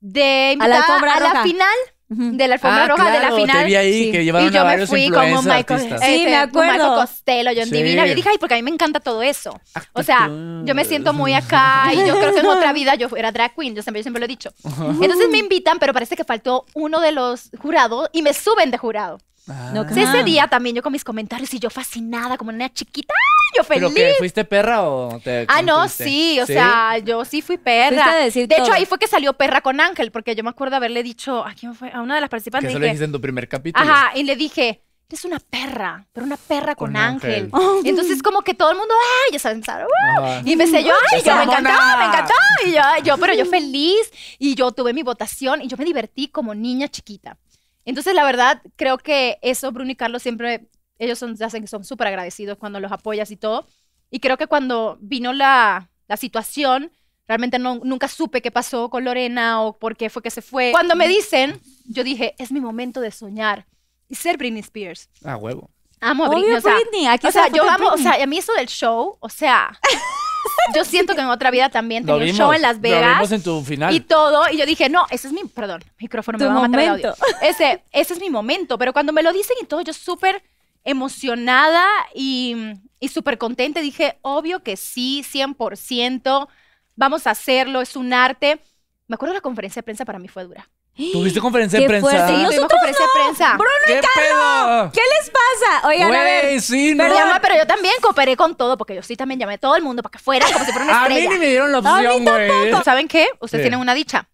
de A la invitada a la final. De la alfombra Ah, roja de la claro, final. Te vi ahí Sí. que llevaron Y yo a me varios fui como Michael. Sí, me acuerdo. Costello, John Sí. Divina. Yo dije, ay, porque a mí me encanta todo eso. O sea, Actitud. yo me siento muy acá y yo creo que en otra vida yo era drag queen, yo siempre, yo siempre lo he dicho. Entonces me invitan, pero parece que faltó uno de los jurados y me suben de jurado. Ah. No, ese día también yo con mis comentarios y yo fascinada como una chiquita, ¡ay, yo ¿Pero feliz. qué? ¿Fuiste perra o te Ah, no, sí, o sea, yo sí fui perra. Fuiste a decir de hecho, todo. ahí fue que salió perra con Ángel, porque yo me acuerdo haberle dicho, ¿a quién fue? A una de las Que participantes. eso lo dije, dijiste en tu primer capítulo. Ajá, y le dije, eres una perra, pero una perra con, Con ángel. ángel. Entonces como que todo el mundo, ay, ya saben, "Uh", y me sé yo, ay, yo ¡Esa me encantó, mona! me encantó, y yo, yo, pero yo feliz, y yo tuve mi votación, y yo me divertí como niña chiquita. Entonces, la verdad, creo que eso, Bruno y Carlos siempre, ellos son, hacen que son súper agradecidos cuando los apoyas y todo, y creo que cuando vino la, la situación, realmente no, nunca supe qué pasó con Lorena o por qué fue que se fue. Cuando me dicen, yo dije, es mi momento de soñar y ser Britney Spears. Ah, huevo. Amo a Obvio, Britney. O sea, Britney, aquí o sea, yo amo, o Britney. sea, a mí eso del show, o sea, yo siento que en otra vida también Lo tenía un vimos. show en Las Lo Vegas vimos en tu final. y todo, y yo dije, no, ese es mi, perdón, micrófono, Tu me va a matar el audio. Ese, ese es mi momento, pero cuando me lo dicen y todo, yo súper emocionada y, y súper contenta, dije, obvio que sí, 100%, vamos a hacerlo, es un arte. Me acuerdo la conferencia de prensa para mí fue dura. ¿Tuviste conferencia de prensa? fuerte. Sí, tuvimos nosotros conferencia de prensa. ¿Qué pedo? ¿Qué les pasa? Oigan, a ver. Sí, no. Pero, llama- pero yo también cooperé con todo, porque yo sí también llamé a todo el mundo para que fuera como si fuera una A mí estrella. ni me dieron la opción, güey. ¿Saben qué? Ustedes tienen una dicha.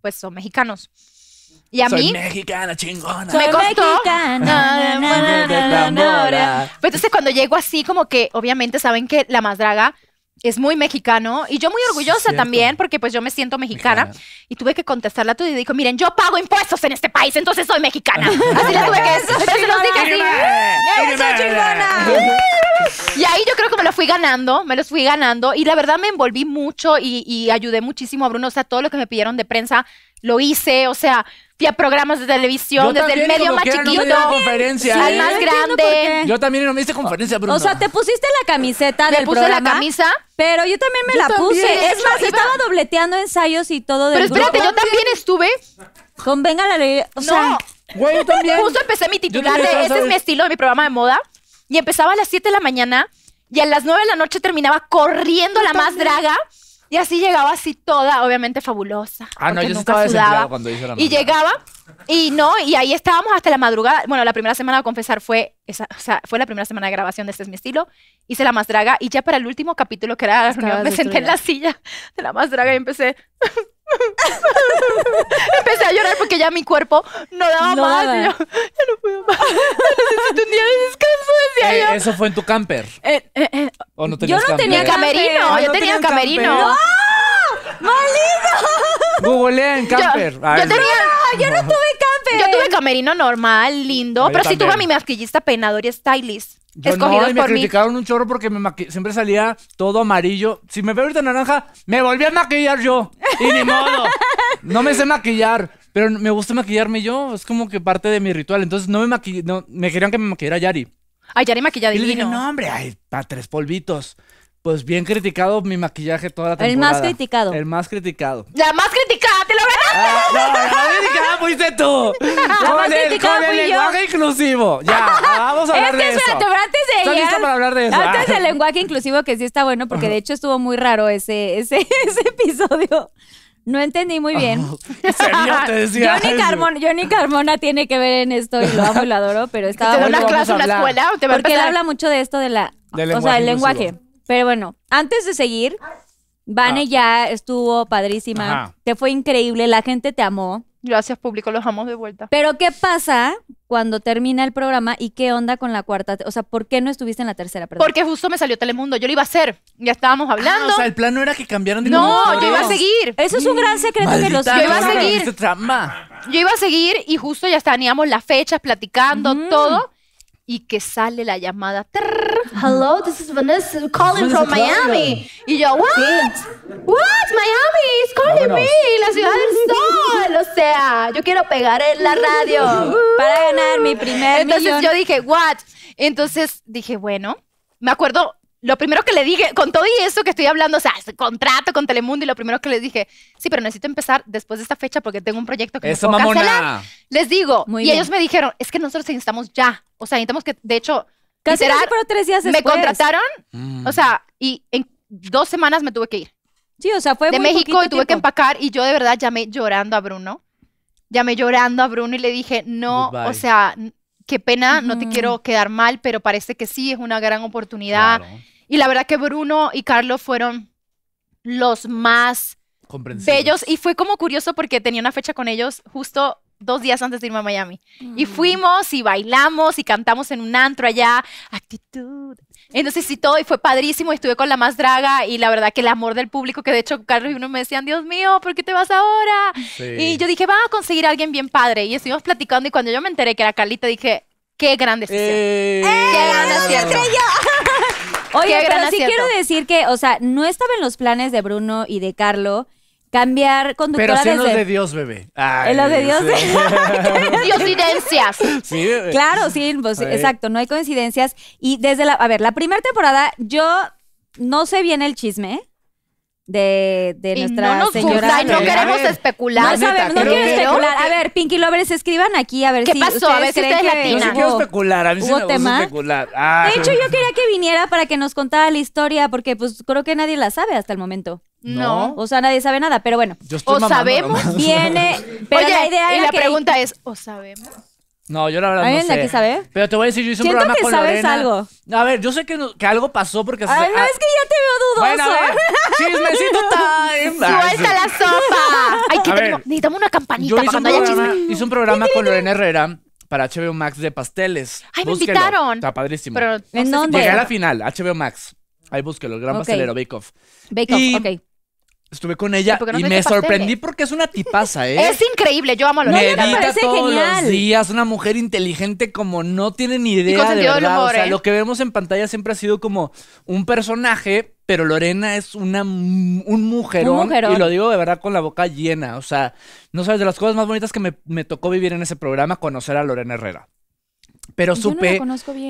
Pues son mexicanos. Y a Soy mí, mexicana, chingona. Soy me costó. mexicana, na, na, na, pues entonces cuando llego así, como que obviamente saben que la más draga es muy mexicano y yo muy orgullosa Cierto. también porque pues yo me siento mexicana, Mexicana. y tuve que contestarla todo y dijo, miren, yo pago impuestos en este país, entonces soy mexicana. Así le tuve que decir. Pero se los dije así. ¡Eso, chingona! Y ahí yo creo que me lo fui ganando, me los fui ganando y la verdad me envolví mucho y, y ayudé muchísimo a Bruno, o sea, todo lo que me pidieron de prensa lo hice, o sea, fui a programas de televisión, Yo desde el medio como más quiera, no me chiquito al ¿eh? más No por grande. Yo también no me hice conferencia, Bruno. O sea, te pusiste la camiseta Me del puse programa. la camisa, Pero yo también me Yo la también. puse. Es más, Iba- estaba dobleteando ensayos y todo del pero espérate, grupo. yo también estuve, Con Venga la Alegría. O sea, no, Güey, yo también. justo empecé mi titular de este es mi estilo de mi programa de moda y empezaba a las 7 de la mañana y a las 9 de la noche terminaba corriendo la más draga y así llegaba así toda, obviamente fabulosa. Ah, no, porque yo sí estaba cuando hice la Y más draga. llegaba y no, y ahí estábamos hasta la madrugada. Bueno, la primera semana, a confesar, fue esa, o sea, fue la primera semana de grabación de Este es mi estilo. Hice la más draga y ya para el último capítulo, que era la reunión, me senté en la silla de la más draga y empecé... empecé a llorar porque ya mi cuerpo no daba No más. daba. y yo, ya no puedo más. Necesito un día de descanso, decía Eh, yo. eso fue en tu camper. Eh, eh, eh, ¿O no Yo no tenía camper? camerino, Ah, yo ¿no tenía camerino. camper? Googlea en camper. Yo, yo es- tenía, yo no tuve camper. yo tuve camerino normal, lindo, pero sí tuve a mi maquillista, peinador y stylist. Yo escogidos no, y me por mí. criticaron un chorro porque me maqui- siempre salía todo amarillo. Si me veo ahorita naranja, me volví a maquillar yo. Y ni modo. No me sé maquillar, pero me gusta maquillarme yo. Es como que parte de mi ritual. Entonces no me maquillé, no, me querían que me maquillara Yari. Ay, ya ni maquillada Y le dije, no, hombre, ay, pa' tres polvitos. Pues bien criticado mi maquillaje toda la temporada. El más criticado. El más criticado. La más criticada, te lo ganaste. Ah, no, la más criticada fuiste tú. más Con el, criticada con el yo. lenguaje inclusivo. Ya, vamos a Es hablar que de eso. espérate, pero antes de ¿Estás llegar- lista para hablar de eso? Antes Ah. del lenguaje inclusivo, que sí está bueno, porque de hecho estuvo muy raro ese, ese, ese episodio. No entendí muy bien. ¿En serio te decía Johnny? Carmona, Johnny Carmona tiene que ver en esto y lo amo y lo adoro, pero ¿Te estaba da Hoy muy una clase a en una escuela? ¿O te va a Porque él empezar? habla mucho de esto de la. Del o sea, el lenguaje. Pero bueno, antes de seguir, Vane Ah. ya estuvo padrísima. Ajá. Te fue increíble, la gente te amó. Gracias, público, los amo de vuelta. Pero, ¿qué pasa cuando termina el programa y qué onda con la cuarta? O sea, ¿por qué no estuviste en la tercera? Perdón. Porque justo me salió Telemundo, yo lo iba a hacer. Ya estábamos Ah, hablando. o sea, el plan no era que cambiaran de no, yo iba a seguir. Eso es un gran secreto que los Maldita Yo iba a seguir. trampa. Yo iba a seguir y justo ya teníamos las fechas, platicando, todo. Y que sale la llamada. Trrr. Hello, this is Vanessa calling from Miami. Y yo, ¿what? ¿What? Miami is calling Vámonos. me, la ciudad del sol. O sea, yo quiero pegar en la radio. Para ganar mi primer Entonces millón. yo dije, what? Entonces dije, bueno, me acuerdo, lo primero que le dije, con todo y eso que estoy hablando, o sea, contrato con Telemundo y lo primero que les dije, sí, pero necesito empezar después de esta fecha porque tengo un proyecto que Eso, no puedo cancelar. Les digo, Muy y bien. ellos me dijeron, es que nosotros necesitamos ya. O sea, necesitamos que, de hecho, Casi literal, casi fueron tres días me después. contrataron, Mm. o sea, y en dos semanas me tuve que ir Sí, o sea, fue de muy México y tuve que empacar y yo de verdad llamé llorando a Bruno. Llamé llorando a Bruno y le dije, no, Goodbye. o sea, qué pena, no te quiero quedar mal, pero parece que sí, es una gran oportunidad. Claro, Y la verdad que Bruno y Carlos fueron los más bellos y fue como curioso porque tenía una fecha con ellos justo dos días antes de irme a Miami. Y fuimos y bailamos y cantamos en un antro allá, actitud. Entonces sí, todo y fue padrísimo. Estuve con la más draga y la verdad que el amor del público, que de hecho Carlos y uno me decían, Dios mío, ¿por qué te vas ahora? Sí. Y yo dije, va a conseguir a alguien bien padre. Y estuvimos platicando y cuando yo me enteré que era Carlita, dije, qué gran decisión. Eh, Qué gran acierto. Oye, Qué pero gran sí acierto. quiero decir que, o sea, no estaba en los planes de Bruno y de Carlo cambiar Pero conductora sí en los de Dios, bebé. Ay, En los de Dios, sí. Diosidencias. Sí, bebé. Claro, sí, pues exacto, no hay coincidencias. Y desde la, a ver, la primera temporada, yo no sé bien el chisme de, de Y nuestra no nos señora. gusta y no queremos a ver. especular. No sabemos, no quiero que- especular. A ver, Pinky Lovers, escriban aquí a ver ¿Qué si pasó? A ver si creen ustedes que Yo sí quiero especular. A mí sí ¿Hubo me gusta tema? especular. Ah. De hecho, yo quería que viniera para que nos contara la historia, porque pues creo que nadie la sabe hasta el momento. No. O sea, nadie sabe nada, pero bueno. Yo estoy ¿O mamando sabemos? nomás. Viene, pero Oye, la idea y era la que... pregunta es, ¿o sabemos? No, yo la verdad no ¿Alguien de sé. aquí sabe? Pero te voy a decir, yo hice un Siento programa que con sabes Lorena. algo. A ver, yo sé que, no- que algo pasó porque... Ay, no, es que ya te veo Bueno, dudoso. a ver, chismecito time. Ay, sí. ¡Suelta la sopa! Ay, que A ver, necesitamos una campanita Yo para hice un, cuando haya programa, chisme. hice un programa con Lorena Herrera para HBO Max de pasteles. Ay, me Búsquelo, invitaron. Está padrísimo. Pero no ¿En sé si dónde? Llegué a la final, HBO Max. Ahí búsquelo, el gran Ok. pastelero, Bake Off. Bake Off, Y- ok. Estuve con ella ¿por qué no y me sorprendí pasteles? porque es una tipaza, ¿eh? Es increíble, yo amo a Lorena. Medita me parece todos genial. los días, una mujer inteligente como no tiene ni idea de verdad. humor, o sea, ¿eh? lo que vemos en pantalla siempre ha sido como un personaje, pero Lorena es una un mujerón, Un mujerón. y lo digo de verdad con la boca llena. O sea, no sabes de las cosas más bonitas que me, me tocó vivir en ese programa, conocer a Lorena Herrera. Pero Yo supe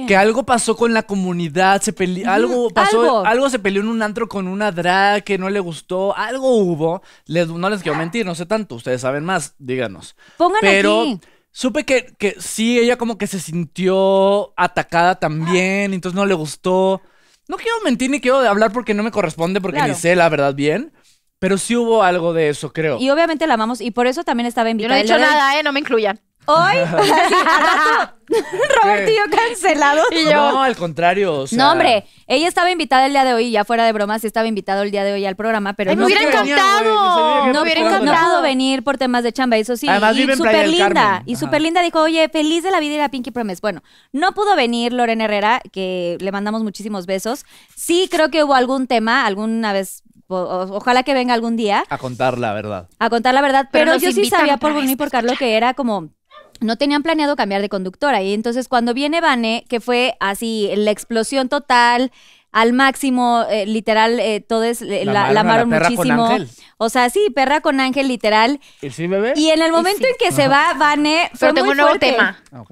que algo pasó con la comunidad, se pele- algo pasó, algo. algo. se peleó en un antro con una drag que no le gustó, algo hubo. Les- no les quiero mentir, no sé tanto, ustedes saben más, díganos. Pongan Pero aquí. supe que, que sí, ella como que se sintió atacada también, entonces no le gustó. No quiero mentir ni quiero hablar porque no me corresponde, porque Claro. ni sé la verdad bien. Pero sí hubo algo de eso, creo. Y obviamente la amamos y por eso también estaba Yo invitada. no he hoy. nada, ¿eh? No me incluyan. Hoy, Roberto y yo cancelados. No, al contrario. o sea, no, hombre, ella estaba invitada el día de hoy, ya fuera de bromas, sí estaba invitado el día de hoy al programa, pero Ay, me no, hubiera encantado. no no, hubiera fuera, no encantado. pudo venir por temas de chamba, eso sí. Además, y vive en Playa súper linda. Y súper linda dijo, oye, feliz de la vida y la Pinky Promise. Bueno, no pudo venir Lorena Herrera, que le mandamos muchísimos besos. Sí, creo que hubo algún tema, alguna vez, o- o- ojalá que venga algún día A contar la verdad. a contar la verdad, Pero pero, yo sí sabía por y vez, por Carlo que era como no tenían planeado cambiar de conductora y entonces cuando viene Vane, que fue así la explosión total al máximo, eh, literal, eh, todo es, eh, La la, amaron la la perra con muchísimo. Ángel. O sea, sí, perra con Ángel, literal. ¿Y sí, bebé? Y en el momento sí. en que se va Vane, fue Pero tengo muy un nuevo fuerte. tema. Ah.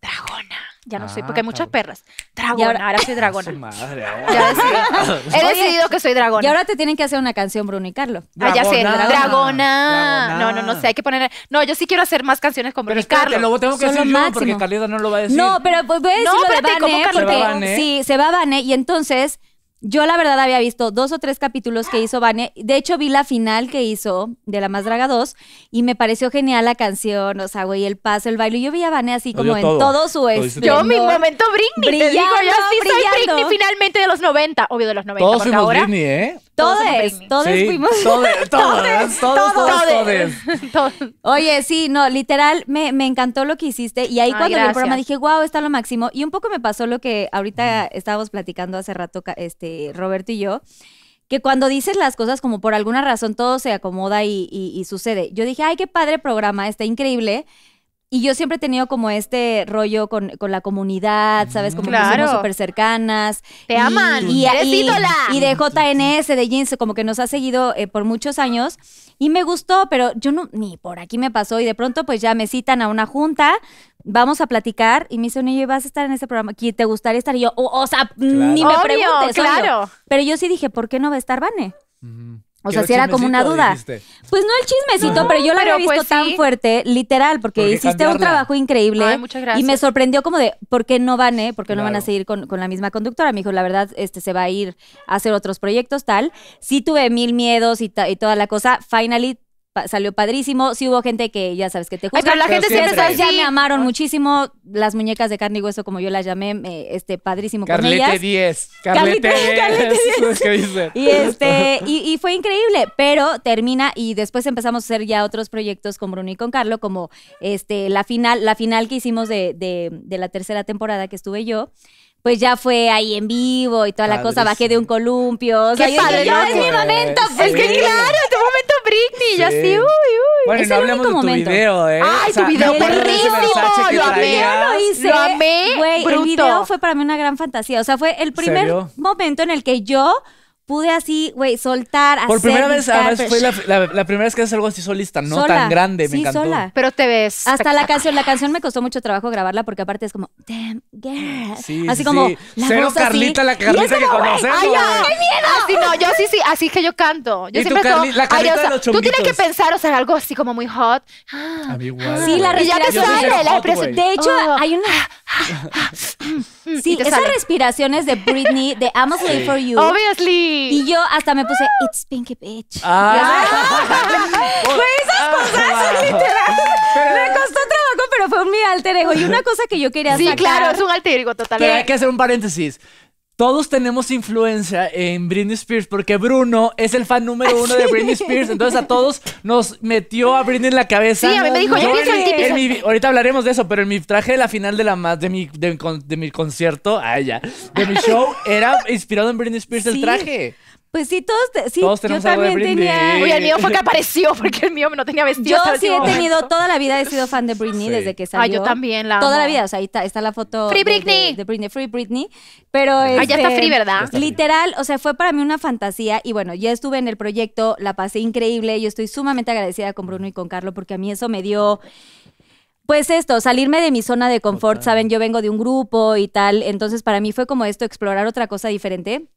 Dragona. Ya no soy, Ah, porque hay muchas cabrón. perras. Dragona, Y ahora- ahora, soy Su dragona. madre. Ya decidí. He decidido que soy dragona. Y ahora te tienen que hacer una canción, Bruno y Carlo. Ah, ya sé, Dragona. dragona. Dragona. No, no, no sé, hay que poner. No, yo sí quiero hacer más canciones con Pero Bruno y Carlos. lo tengo que Son decir yo porque. Carlita no lo va a decir. No, pero pues voy a decir No, lo de espérate, ¿cómo Vane, Carlos? porque ¿Se va Vane? sí, se va Vane y entonces yo la verdad había visto dos o tres capítulos que hizo Vane. De hecho, vi la final que hizo de La Más Draga 2 y me pareció genial la canción, o sea, güey, el paso, el baile. Yo vi a Vane así como en todo. todo su esplendor. Yo, mi momento Britney. te digo, yo Brillando, sí soy brillando. Britney finalmente de los 90. Obvio de los 90. Todos porque fuimos ahora. Britney, ¿eh? Todos, Todos fuimos. Todos, todos, todos, todos, Todes. todos. Todos. Oye, sí, no, literal, me, me encantó lo que hiciste. Y ahí Ay, cuando vi el programa dije, wow, está lo máximo. Y un poco me pasó lo que ahorita estábamos platicando hace rato, ca- este, Roberto y yo, que cuando dices las cosas como por alguna razón todo se acomoda y, y- y sucede. Yo dije, ay, qué padre programa, está increíble. Y yo siempre he tenido como este rollo con, con la comunidad, ¿sabes? Como que Claro. somos súper cercanas. Te Y- aman, Y, eres y- ídola. y de JNS, de Jeans, como que nos ha seguido eh, por muchos años. Y me gustó, pero yo no, ni por aquí me pasó. Y de pronto, pues ya me citan a una junta, vamos a platicar. Y me dicen, oye, vas a estar en ese programa, ¿qui- ¿te gustaría estar? Y yo, o, o sea, ni me Obvio, preguntes. obvio. claro. Pero yo sí dije, ¿por qué no va a estar Vane? O sea, si era como una duda. dijiste. Pues no el chismecito, pero yo la había visto pues tan sí. fuerte, literal, porque ¿Por qué hiciste un trabajo increíble. Ay, muchas gracias. Y me sorprendió como de, ¿por qué no van, eh? ¿Por qué no van a seguir con, con la misma conductora? Me dijo, la verdad, este se va a ir a hacer otros proyectos, tal. Sí tuve mil miedos y, ta- y toda la cosa. Finally, pa- salió padrísimo. Sí hubo gente que, ya sabes, que te Ay, pero la gente siempre está ya me amaron muchísimo. Las muñecas de carne y hueso, como yo las llamé, este, padrísimo con Carlete ellas. 10. Carlete- Carlete Carlete 10. ¿Qué dice? Y este, y, y fue increíble, pero termina y después empezamos a hacer ya otros proyectos con Bruno y con Carlo, como este, la final, la final que hicimos de, de, de la tercera temporada que estuve yo. Pues ya fue ahí en vivo y toda la cosa, bajé de un columpio. O sea, Qué yo padre, "Ya ¿no? es mi momento. sí. pues, Es que claro, tu momento Britney. Yo Sí. así, uy, uy. Bueno, Es no el hablemos de único tu momento. video, ¿eh? Ay, tu video ¿me acuerdas de ese perrísimo, que lo amé, lo hice. Lo amé, Güey, el video fue para mí una gran fantasía. O sea, fue el primer ¿Serio? momento en el que yo pude así, güey, soltar, Por hacer, primera vez, además, fue la, la- la primera vez que haces algo así solista, no Sola. tan grande, me Sí, encantó. sola. Pero te ves. Hasta la canción, la canción me costó mucho trabajo grabarla porque aparte es como, damn girl. Sí, así sí, como, la Cero voz así. Carlita, la Y Carlita que conocemos. Ay, ay, qué miedo. Así no, yo sí, sí, así que yo canto. Yo ¿Y siempre Carli- estoy- la Ay, Carlita o sea, de los Tú tienes que pensar, o sea, algo así como muy hot. Ah. A mí igual. Sí, la Y ya te respiración. Yo soy sale la expresión. De hecho, Oh. hay una. Sí, esas sale. respiraciones de Britney, de I'm a slave for you. Obviously. Y yo hasta me puse, it's Pinky Bitch. Ah. Güey, esas cosas literal. Me costó trabajo, pero fue un mi alter ego. Y una cosa que yo quería sí, sacar. claro, es un alter ego Pero totalmente. hay que hacer un paréntesis. Todos tenemos influencia en Britney Spears porque Bruno es el fan número uno de Britney Spears. Entonces a todos nos metió a Britney en la cabeza. Sí, a mí me dijo, Yo yo en pienso en mi- ti, pienso- en mi- ahorita hablaremos de eso, pero en mi traje de la final de la ma- de mi, de, de mi concierto, ya, de mi show, era inspirado en Britney Spears el traje. Pues sí, todos, te- sí, Todos yo tenemos algo de también Britney. tenía... Uy, el mío fue que apareció porque el mío no tenía vestido. Yo sí he tenido, momento. toda la vida he sido fan de Britney Sí. desde que salió. Ay, yo también la Toda la vida, o sea, ahí está, está la foto Free de- de- Britney. De, Britney, Free Britney. Pero Ah, ya está free, ¿verdad? Literal, o sea, fue para mí una fantasía y bueno, ya estuve en el proyecto, la pasé increíble, yo estoy sumamente agradecida con Bruno y con Carlo porque a mí eso me dio... Pues esto, salirme de mi zona de confort, Total. saben, yo vengo de un grupo y tal, entonces para mí fue como esto, explorar otra cosa diferente.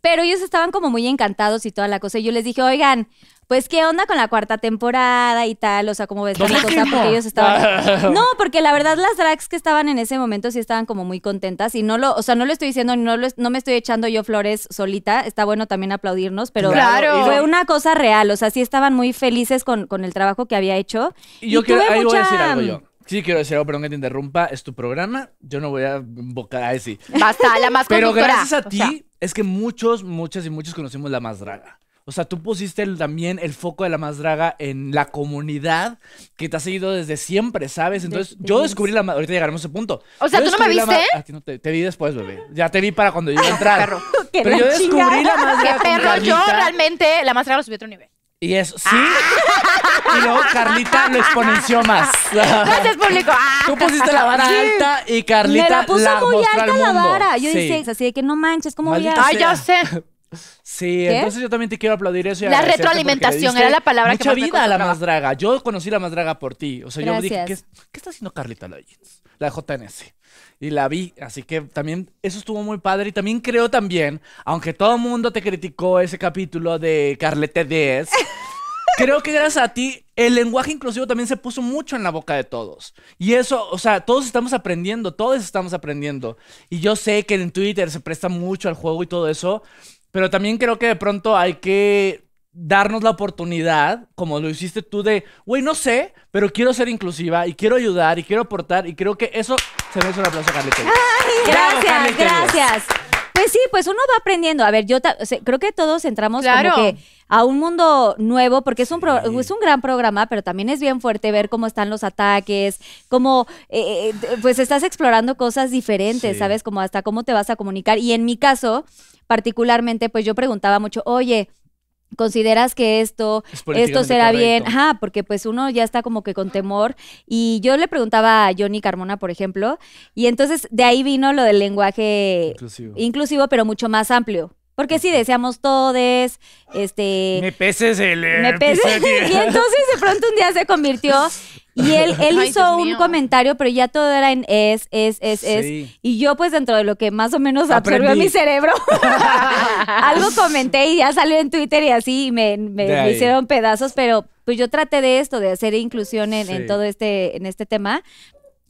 Pero ellos estaban como muy encantados y toda la cosa. Y yo les dije, oigan, pues qué onda con la cuarta temporada y tal, o sea, cómo ves la ¿Cómo que cosa, no? porque ellos estaban. No, porque la verdad las drags que estaban en ese momento sí estaban como muy contentas y no lo, o sea, no lo estoy diciendo, no, lo, no me estoy echando yo flores solita. Está bueno también aplaudirnos, pero Claro. fue una cosa real, o sea, sí estaban muy felices con, con el trabajo que había hecho. Y yo quiero, voy a decir algo yo. Sí, quiero decir algo, perdón que te interrumpa. Es tu programa. Yo no voy a invocar a decir. Basta, la más Pero gracias a O ti, sea, es que muchos, muchas y muchos conocimos la más draga. O sea, tú pusiste el- también el foco de la más draga en la comunidad que te ha seguido desde siempre, ¿sabes? Entonces, yo descubrí la más. Ahorita llegaremos a ese punto. O sea, Yo ¿tú no me viste? A ti no te, te vi después, bebé. Ya te vi para cuando yo iba a entrar. Pero yo descubrí la más Qué draga con perro, yo realmente la más draga lo subí a otro nivel. Y eso, sí. y luego Carlita lo exponenció más. Gracias, público. Ah. Tú pusiste la vara alta y Carlita me la puso muy alta al la mundo. vara. Yo Sí. dije, así de que no manches, ¿cómo voy a...? Ay, ya sé. Sí, ¿Qué? entonces yo también te quiero aplaudir eso. y La retroalimentación era la palabra que mucha más me vida a costó la más draga. Yo conocí la más draga por ti. O sea, yo dije, ¿qué, Gracias. ¿qué está haciendo Carlita la Jeans? La JNS. Y la vi, así que también eso estuvo muy padre. Y también creo también, aunque todo el mundo te criticó ese capítulo de Carlete 10, creo que gracias a ti el lenguaje inclusivo también se puso mucho en la boca de todos. Y eso, o sea, todos estamos aprendiendo, todos estamos aprendiendo. Y yo sé que en Twitter se presta mucho al juego y todo eso, pero también creo que de pronto hay que darnos la oportunidad, como lo hiciste tú, de, güey, no sé, pero quiero ser inclusiva y quiero ayudar y quiero aportar y creo que eso se merece un aplauso. Bravo, Gracias, gracias. Pues sí, pues uno va aprendiendo. A ver, yo o sea, creo que todos entramos Claro. como que a un mundo nuevo, porque es un, pro- Sí. es un gran programa, pero también es bien fuerte ver cómo están los ataques, cómo eh, eh, pues estás explorando cosas diferentes, Sí. ¿sabes? Como hasta cómo te vas a comunicar. Y en mi caso, particularmente, pues yo preguntaba mucho, oye, ¿Consideras que esto, Es esto será bien? Ajá, porque pues uno ya está como que con temor. Y yo le preguntaba a Johnny Carmona, por ejemplo, y entonces de ahí vino lo del lenguaje Inclusivo. inclusivo, pero mucho más amplio. Porque sí, decíamos todes, este... Me peses el me pese. y entonces de pronto un día se convirtió y él, él Ay, hizo un mío. comentario, pero ya todo era en es, es, es, es. Y yo pues dentro de lo que más o menos absorbió Aprendí. mi cerebro, algo comenté y ya salió en Twitter y así y me, me- hicieron pedazos, pero pues yo traté de esto, de hacer inclusión en, todo este, en este tema.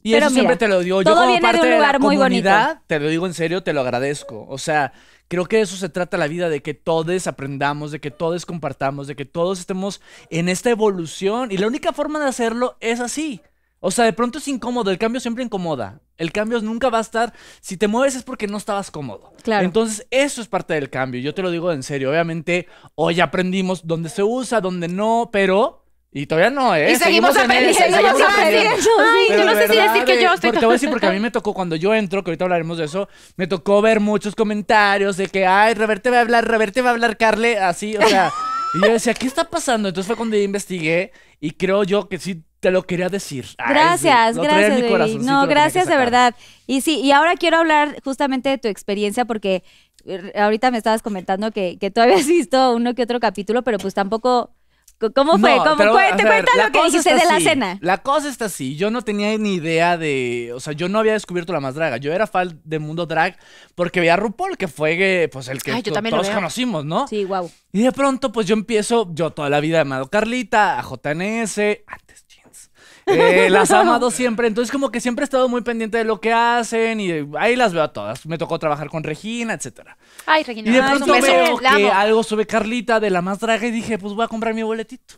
Y Pero eso siempre te lo digo. Yo todo como viene de parte un de, lugar la muy bonito. comunidad, te lo digo en serio, te lo agradezco. O sea, creo que de eso se trata la vida, de que todos aprendamos, de que todos compartamos, de que todos estemos en esta evolución. Y la única forma de hacerlo es así. O sea, de pronto es incómodo, el cambio siempre incomoda. El cambio nunca va a estar, si te mueves es porque no estabas cómodo. Claro. Entonces, eso es parte del cambio. Yo te lo digo en serio. Obviamente, hoy aprendimos dónde se usa, dónde no, pero... Y todavía no, ¿eh? Y seguimos en aprendiendo, esa, seguimos aprendiendo. Ay, pero yo no sé si decir que yo estoy porque Te voy a decir porque a mí me tocó cuando yo entro, que ahorita hablaremos de eso, me tocó ver muchos comentarios de que, ay, Reverte va a hablar, Reverte va a hablar, Carle, así, o sea. y yo decía, ¿qué está pasando? Entonces fue cuando yo investigué y creo yo que sí te lo quería decir. Ay, sí, Gracias, en gracias, mi baby. corazoncito, No, gracias de verdad. Y sí, y ahora quiero hablar justamente de tu experiencia porque eh, ahorita me estabas comentando que, que tú habías visto uno que otro capítulo, pero pues tampoco... ¿Cómo fue? No, ¿Cómo, a te ver, cuenta lo que está de la así. cena. La cosa está así. Yo no tenía ni idea de. O sea, yo no había descubierto la más draga. Yo era fan del mundo drag porque veía a RuPaul, que fue eh, pues, el que Ay, yo to- también lo todos conocimos, ¿no? Sí, wow. Y de pronto, pues yo empiezo, yo toda la vida he amado Carlita, a JNS, antes. Eh, las he amado siempre, entonces como que siempre he estado muy pendiente de lo que hacen y ahí las veo a todas. Me tocó trabajar con Regina, etcétera. Ay, Regina. Y de pronto un beso. veo La que amo. algo sube Carlita de la más draga y dije, pues voy a comprar mi boletito.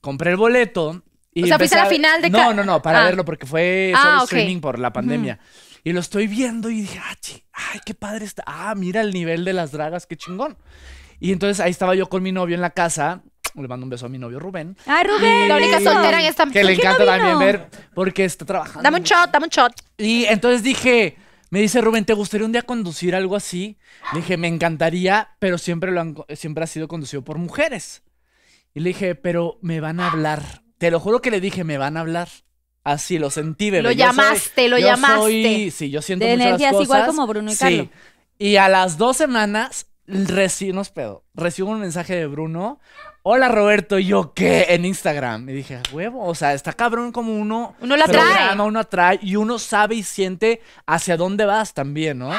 Compré el boleto. Y O sea, fuiste empecé a la final de No, no, no, para Ah. verlo porque fue Ah, solo ok. streaming por la pandemia. Y lo estoy viendo y dije, ah, chi- ay, qué padre está. Ah, mira el nivel de las dragas, qué chingón. Y entonces ahí estaba yo con mi novio en la casa. Le mando un beso a mi novio Rubén. Ay, Rubén. La única soltera en esta Que le ¿Por qué no encanta también ver porque está trabajando. Dame un shot, dame un shot. Y entonces dije, me dice Rubén, ¿te gustaría un día conducir algo así? Le dije, me encantaría, pero siempre, lo han- siempre ha sido conducido por mujeres. Y le dije, pero me van a hablar. Te lo juro que le dije, me van a hablar. Así, lo sentí, bebé. Lo Yo soy- llamaste, lo yo llamaste. soy- sí, yo siento De energías igual como Bruno y Sí. Y a las dos semanas, recibo, no es pedo, recibo un mensaje de Bruno. Hola Roberto, ¿y yo qué? En Instagram. Y dije, "A huevo, o sea, está cabrón como uno. Uno la programa, Uno atrae y uno sabe y siente hacia dónde vas también, ¿no?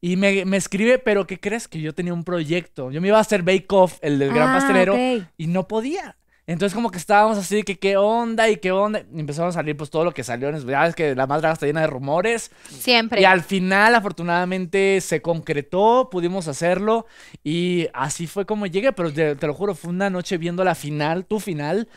Y me, me escribe, pero ¿qué crees? Que yo tenía un proyecto. Yo me iba a hacer Bake Off, el del Gran Ah, Pastelero, y no podía. Entonces como que estábamos así que qué onda y qué onda. Y empezamos a salir pues todo lo que salió. en- Ya ves que la más draga está llena de rumores. Siempre. Y al final, afortunadamente, se concretó, pudimos hacerlo y así fue como llegué, pero te, te lo juro, fue una noche viendo la final, tu final,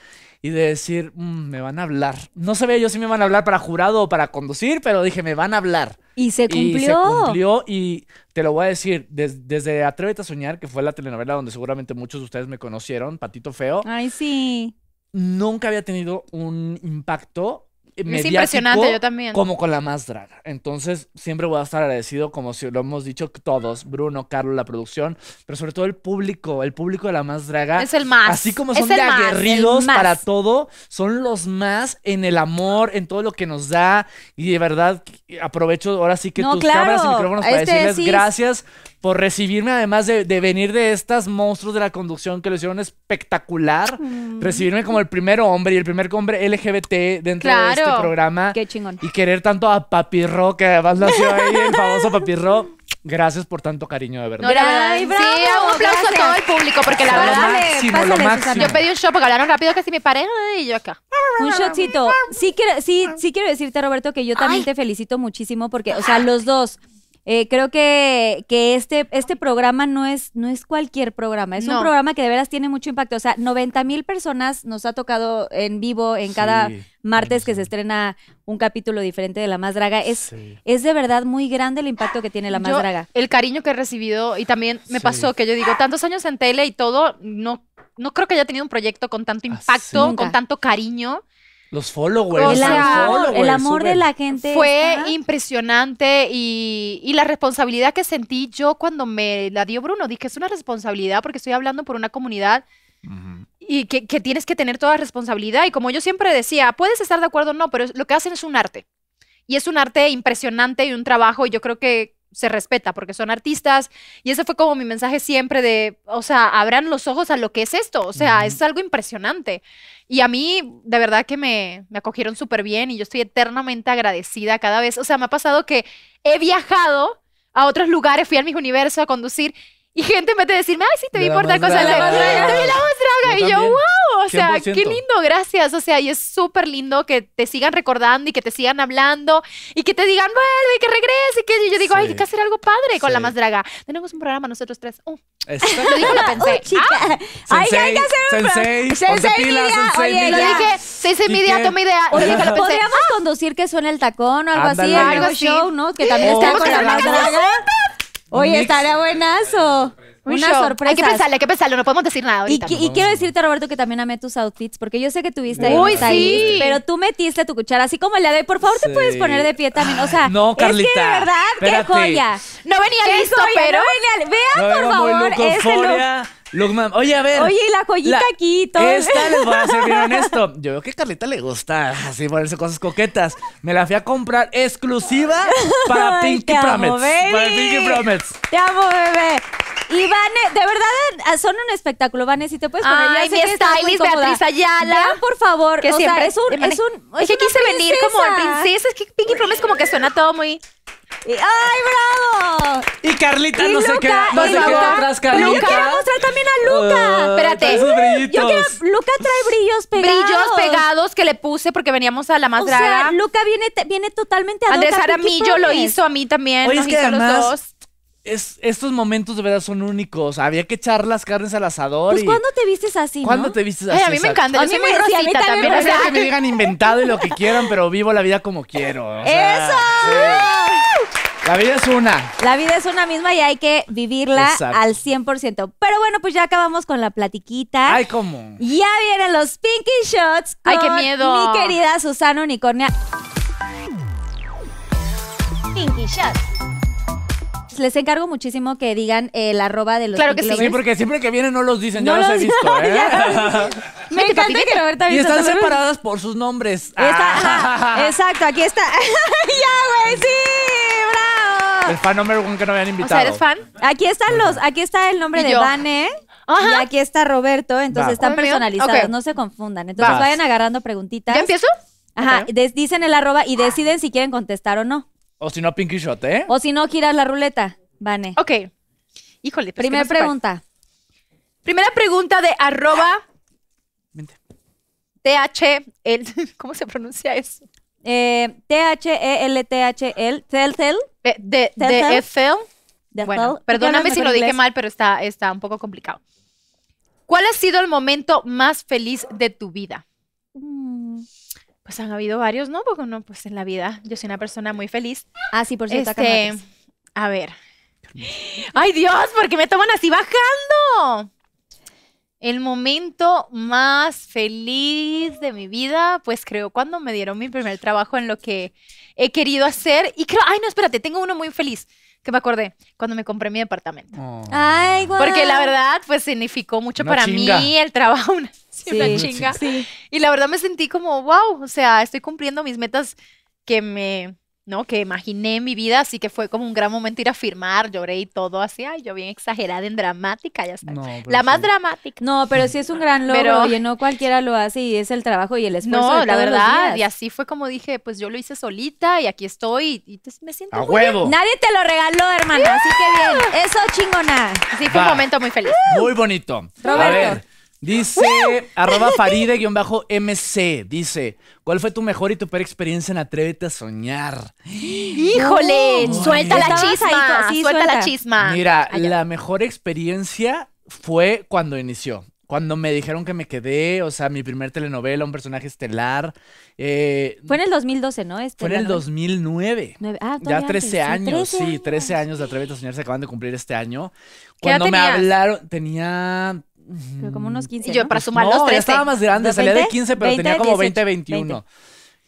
y de decir, "Mm, me van a hablar. No sabía yo si me van a hablar para jurado o para conducir, pero dije, me van a hablar. Y se cumplió. Y se cumplió y te lo voy a decir, des- desde Atrévete a Soñar, que fue la telenovela donde seguramente muchos de ustedes me conocieron, Patito Feo, Ay, sí. nunca había tenido un impacto mediático impresionante, yo también. como con la más draga. Entonces, siempre voy a estar agradecido, como si lo hemos dicho todos, Bruno, Carlos, la producción, pero sobre todo el público, el público de la más draga. Es el más. Así como Es son de aguerridos más. para todo, son los más en el amor, en todo lo que nos da. Y de verdad, aprovecho ahora sí que No, tus claro. cámaras y micrófonos para Este, decirles gracias por recibirme, además de, de venir de estas monstruos de la conducción que lo hicieron espectacular. Mm. Recibirme como el primer hombre y el primer hombre LGBT dentro de este programa. Qué chingón. Y querer tanto a Papirro, que además nació ahí, el famoso Papirro. Gracias por tanto cariño, de verdad. No, sí, un aplauso gracias. a todo el público, porque la Lo verdad. máximo, lo máximo. Yo pedí un shot porque hablaron rápido que si mi pareja y yo acá. Un shotcito. Sí quiero, sí, sí quiero decirte, Roberto, que yo también te felicito muchísimo porque, o sea, los dos. Eh, creo que, que este, este programa no es, no es cualquier programa, es un programa que de veras tiene mucho impacto. O sea, 90 mil personas nos ha tocado en vivo en cada Sí, martes que se estrena un capítulo diferente de La Más Draga. Es, Sí. es de verdad muy grande el impacto que tiene La Más Yo, Draga. El cariño que he recibido y también me Sí. pasó que yo digo, tantos años en tele y todo, no, no creo que haya tenido un proyecto con tanto Así. impacto, con tanto cariño. Los followers. O El sea, los amor, el followers amor de la gente. Fue está- impresionante y, y la responsabilidad que sentí yo cuando me la dio Bruno, dije, es una responsabilidad porque estoy hablando por una comunidad y que, que tienes que tener toda la responsabilidad. Y como yo siempre decía, puedes estar de acuerdo o no, pero lo que hacen es un arte. Y es un arte impresionante y un trabajo, y yo creo que se respeta porque son artistas. Y ese fue como mi mensaje siempre de, o sea, abran los ojos a lo que es esto. O sea, es algo impresionante. Y a mí, de verdad que me, me acogieron súper bien y yo estoy eternamente agradecida cada vez. O sea, me ha pasado que he viajado a otros lugares, fui al Mis Universo a conducir. Y gente en vez de decirme, ay, sí, te vi la por tal cosa, te vi la más draga. Yo y yo, también. wow, o sea, 100%. qué lindo, gracias. O sea, y es súper lindo que te sigan recordando y que te sigan hablando y que te digan, vuelve y que regrese. Y que y yo digo, ay, Sí. hay que hacer algo padre con la Sí. más draga. Tenemos un programa nosotros tres. Uh, Exacto. lo dije y lo pensé. Chica. Ay, Sensei, hay que hacer un sensei, Sensei Media. sensei Oye, lo Media. ya. dije, se hice mi ¿Y idea, qué? toma idea. Lo Oye, lo pensé. podríamos conducir que suene el tacón o algo así, Ándale. algo así. show, ¿no? Que también está con la más draga. Oye, estaría buenazo. Un Una show. sorpresa. Hay que pensarle, hay que pensarlo, no podemos decir nada Y, ahorita. y quiero decirte, Roberto, que también amé tus outfits, porque yo sé que tuviste ahí Uy, sí. pero tú metiste tu cuchara, así como la de, por favor, te puedes poner de pie también. O sea, No, es que de Carlita, verdad, espérate. qué joya. No venía listo, joya, pero... no venía- Vean, No, por favor, ese look. Euforia, look mam- Oye, a ver. Oye, y la joyita aquí todo. Esta les voy a ser bien honesto. Yo veo que a Carlita le gusta así ponerse cosas coquetas. Me la fui a comprar exclusiva para Ay, Pinky Promise. baby. Para Pinky Promise. Te amo, bebé. Y Vane, de verdad, eh, son un espectáculo, Vane, si te puedes poner. ya Ay, mi stylist. Beatriz Ayala. Vean, por favor, Que o siempre sea, es un, es un, es que quise venir como princesa. princesa. Es que Pinky Promise como que suena todo muy... Y- ¡Ay, bravo! Y Carlita Y no se queda, no se queda Luca, atrás, Pero Carlita. yo quiero mostrar también a Luca. Ah, Espérate. sus brillitos. Yo quiero, Luca trae brillos pegados. Brillos pegados que le puse porque veníamos a la más O draga. sea, Luca viene, viene totalmente a Andrés Aramillo lo hizo a mí también. Oye, nos es que hizo a los dos. Es, estos momentos de verdad son únicos. Había que echar las carnes al asador. Pues, y... ¿cuándo te vistes así, ¿Cuándo no? te vistes Ay, así? a mí me encanta. A Yo mí soy muy me- sí, a mí rosita también también. me o sea, Ya que me digan inventado y lo que quieran, pero vivo la vida como quiero. o sea, ¡Eso! sí. La vida es una. La vida es una misma y hay que vivirla Exacto. al 100%. Pero bueno, pues ya acabamos con la platiquita. Ay, ¿cómo? Ya vienen los Pinky Shots. Ay, qué con miedo. Mi querida Susana Unicornia. Pinky Shot. Les encargo muchísimo que digan el arroba de los Claro que sí. Porque siempre que vienen no los dicen, No ya los he los- visto, ¿eh? Me encanta que Roberta y están separadas por sus nombres. Ah. exacto, aquí está. ya, güey, sí. El fan number one que no habían O invitado. sea, ¿eres fan? Aquí están los, aquí está el nombre Y de yo. Vane. Ajá. Y aquí está Roberto, entonces Va. están personalizados, Ok. no se confundan. Entonces Vas. vayan agarrando preguntitas. ¿Ya empiezo? Ajá, Ok. des- dicen el arroba y deciden si quieren contestar o no. O si no, Pinky Shot, ¿eh? O si no, giras la ruleta. Vane. Ok. Híjole. pues, Primera que no pregunta. Primera pregunta de arroba Vente. TH. El, ¿Cómo se pronuncia eso? Eh, T-H-E-L-T-H-L. Tel, tel. Eh, De, ¿Tel, de? Ethel. de Bueno, perdóname ¿Hablas si lo dije mal, pero está, está un poco complicado. ¿Cuál ha sido el momento más feliz de tu vida? Mm. Pues han habido varios, ¿no? Porque no, pues en la vida yo soy una persona muy feliz. Ah, sí, por cierto, Este, a ver. Ay Dios, ¿por qué me toman así bajando? El momento más feliz de mi vida, pues creo cuando me dieron mi primer trabajo en lo que he querido hacer. Y creo, ay no, espérate, tengo uno muy feliz que me acordé cuando me compré mi departamento. Oh. Ay, guau. Porque la verdad, pues significó mucho Una para chinga. mí el trabajo, una, sí, una Sí, chinga. sí. Y la verdad me sentí como, wow, o sea, estoy cumpliendo mis metas que me, ¿no? Que imaginé en mi vida, así que fue como un gran momento ir a firmar, lloré y todo así, ay, yo bien exagerada en dramática, ya sabes. No, la más dramática. No, pero sí es un gran logro Pero- y no cualquiera lo hace y es el trabajo y el esfuerzo No, de la todos los verdad, y así fue como dije, pues yo lo hice solita y aquí estoy y te- me siento A muy bien. huevo. Nadie te lo regaló, hermana, así que bien. Eso chingona. Sí, fue un momento muy feliz. Muy bonito. Roberto. Dice arroba faride-mc. Dice, ¿cuál fue tu mejor y tu peor experiencia en Atrévete a Soñar? Híjole, suelta la chisma, sí, suelta, suelta. la chisma. Mira, Allá. la mejor experiencia fue cuando inició. Cuando me dijeron que me quedé, o sea, mi primer telenovela, un personaje estelar. eh, Fue en el 2012, ¿no? Este, fue en el novela. 2009. Nueve- ah, Ya todavía 13 antes, años, 13 sí, 13 años de Atrévete a Soñar se acaban de cumplir este año. ¿Qué edad Cuando me hablaron, tenía... Pero como unos 15, Y yo ¿no? para sumar no, los ya 13. estaba más grande, ¿De salía de 20? 15, pero 20, tenía como 18, 20, 21.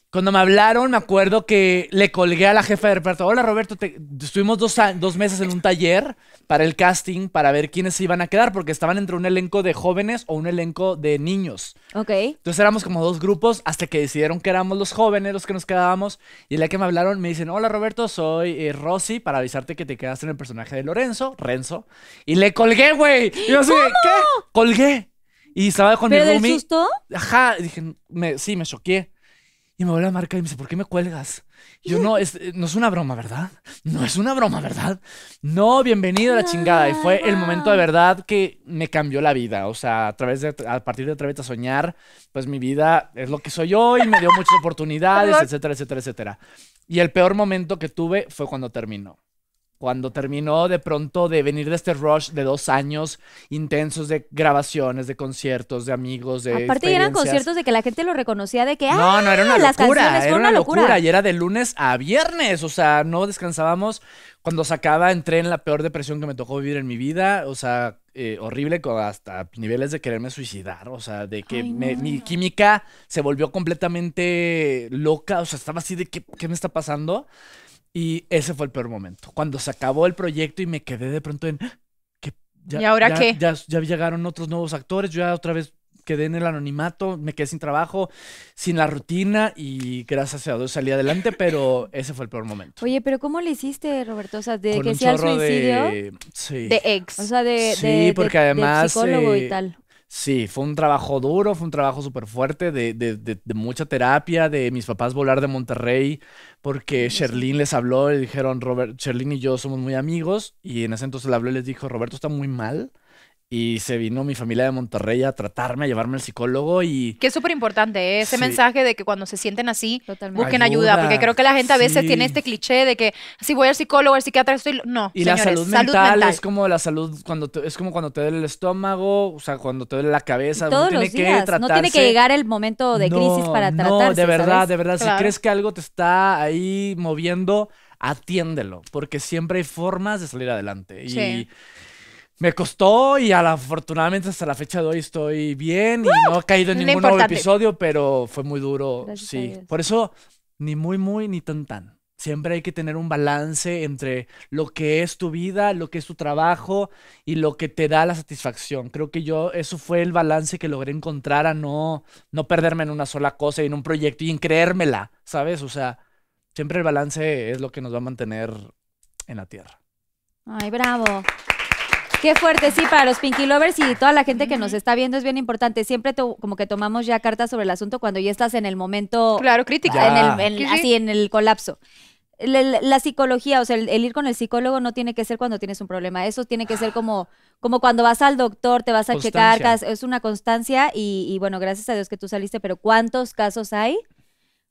Cuando me hablaron, me acuerdo que le colgué a la jefa de reparto. Hola, Roberto. te- Estuvimos dos, a- dos meses en un taller para el casting para ver quiénes se iban a quedar, porque estaban entre un elenco de jóvenes o un elenco de niños. Ok. Entonces éramos como dos grupos hasta que decidieron que éramos los jóvenes los que nos quedábamos. Y el día que me hablaron me dicen, hola Roberto, soy eh, Rosy para avisarte que te quedaste en el personaje de Lorenzo, Renzo. Y le colgué, güey. Y yo así, ¿qué? Colgué. Y estaba con ¿Pero mi roomie. susto? Ajá, dije, me, sí, me choqué. Y me vuelve a marcar y me dice, ¿por qué me cuelgas? Y Yo no, es, eh, no es una broma, ¿verdad? No es una broma, ¿verdad? No, bienvenido a la chingada. Y fue el momento de verdad que me cambió la vida. O sea, a través de, a partir de Atrévete a Soñar, pues mi vida es lo que soy hoy, me dio muchas oportunidades, etcétera, etcétera, etcétera. Y el peor momento que tuve fue cuando terminó. Cuando terminó de pronto de venir de este rush de dos años intensos de grabaciones, de conciertos, de amigos, de Aparte eran conciertos de que la gente lo reconocía de que, No, no, era una ¡ah! las locura, era una locura. Y era de lunes a viernes, o sea, no descansábamos. Cuando sacaba, entré en la peor depresión que me tocó vivir en mi vida, o sea, eh, horrible, hasta niveles de quererme suicidar, o sea, de que Ay, me- no. mi química se volvió completamente loca, o sea, estaba así de, ¿qué, qué me está pasando? Y ese fue el peor momento, cuando se acabó el proyecto y me quedé de pronto en... ¿qué? Ya- ¿Y ahora ya- qué? Ya, ya llegaron otros nuevos actores, yo ya otra vez quedé en el anonimato, me quedé sin trabajo, sin la rutina y gracias a Dios salí adelante, pero ese fue el peor momento. Oye, pero ¿cómo le hiciste, Roberto? O sea, de Con que un sea el suicidio. de... Sí. De ex. O sea, de, Sí, de- porque además, psicólogo y eh, tal. Sí, fue un trabajo duro, fue un trabajo súper fuerte, de, de, de, de mucha terapia, de mis papás volar de Monterrey, porque Sherlyn les habló y dijeron, Robert, Sherlyn y yo somos muy amigos, y en ese entonces le habló y les dijo, Roberto está muy mal, y se vino mi familia de Monterrey a tratarme, a llevarme al psicólogo, y Que es súper importante ¿eh? ese Sí. mensaje de que cuando se sienten así, Totalmente. busquen ayuda, porque creo que la gente a veces sí. tiene este cliché de que si voy al psicólogo, al psiquiatra, estoy... No, Y la salud mental, es como la salud cuando te- es como cuando te duele el estómago, o sea, cuando te duele la cabeza, uno Todos tiene los que días. No tiene que tratarse. llegar el momento de crisis No, para No, tratarse, de verdad, ¿sabes? de verdad. Claro. Si crees que algo te está ahí moviendo, atiéndelo, porque siempre hay formas de salir adelante. Sí. Y me costó y a la- afortunadamente hasta la fecha de hoy estoy bien y no he caído en ningún nuevo episodio, pero fue muy duro. Gracias sí. Por eso, ni muy, muy, ni tan, tan. Siempre hay que tener un balance entre lo que es tu vida, lo que es tu trabajo y lo que te da la satisfacción. Creo que yo, eso fue el balance que logré encontrar a no, no perderme en una sola cosa y en un proyecto y en creérmela, ¿sabes? O sea, siempre el balance es lo que nos va a mantener en la tierra. Ay, bravo. Qué fuerte, sí, para los Pinky Lovers y toda la gente que nos está viendo es bien importante. Siempre to- como que tomamos ya cartas sobre el asunto cuando ya estás en el momento, Claro, crítica. En el, en- Sí, sí. así en el colapso. La psicología, o sea, el, el ir con el psicólogo no tiene que ser cuando tienes un problema. Eso tiene que ser como, como cuando vas al doctor, te vas a checar, Constancia. es una constancia y, y bueno, gracias a Dios que tú saliste, pero ¿cuántos casos hay?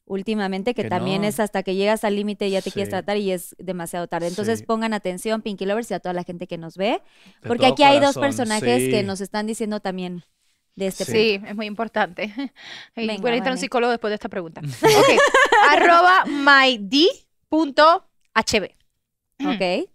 Últimamente que, Que también no. es hasta que llegas al límite y ya te quieres tratar y es demasiado tarde. Entonces Sí. pongan atención, Pinky Lovers, y a toda la gente que nos ve, De porque aquí hay dos personajes que nos están diciendo también de este Sí, es muy importante. Venga, voy a necesitar un Vane. psicólogo después de esta pregunta. Ok. Arroba myd.hb. ¿Ok?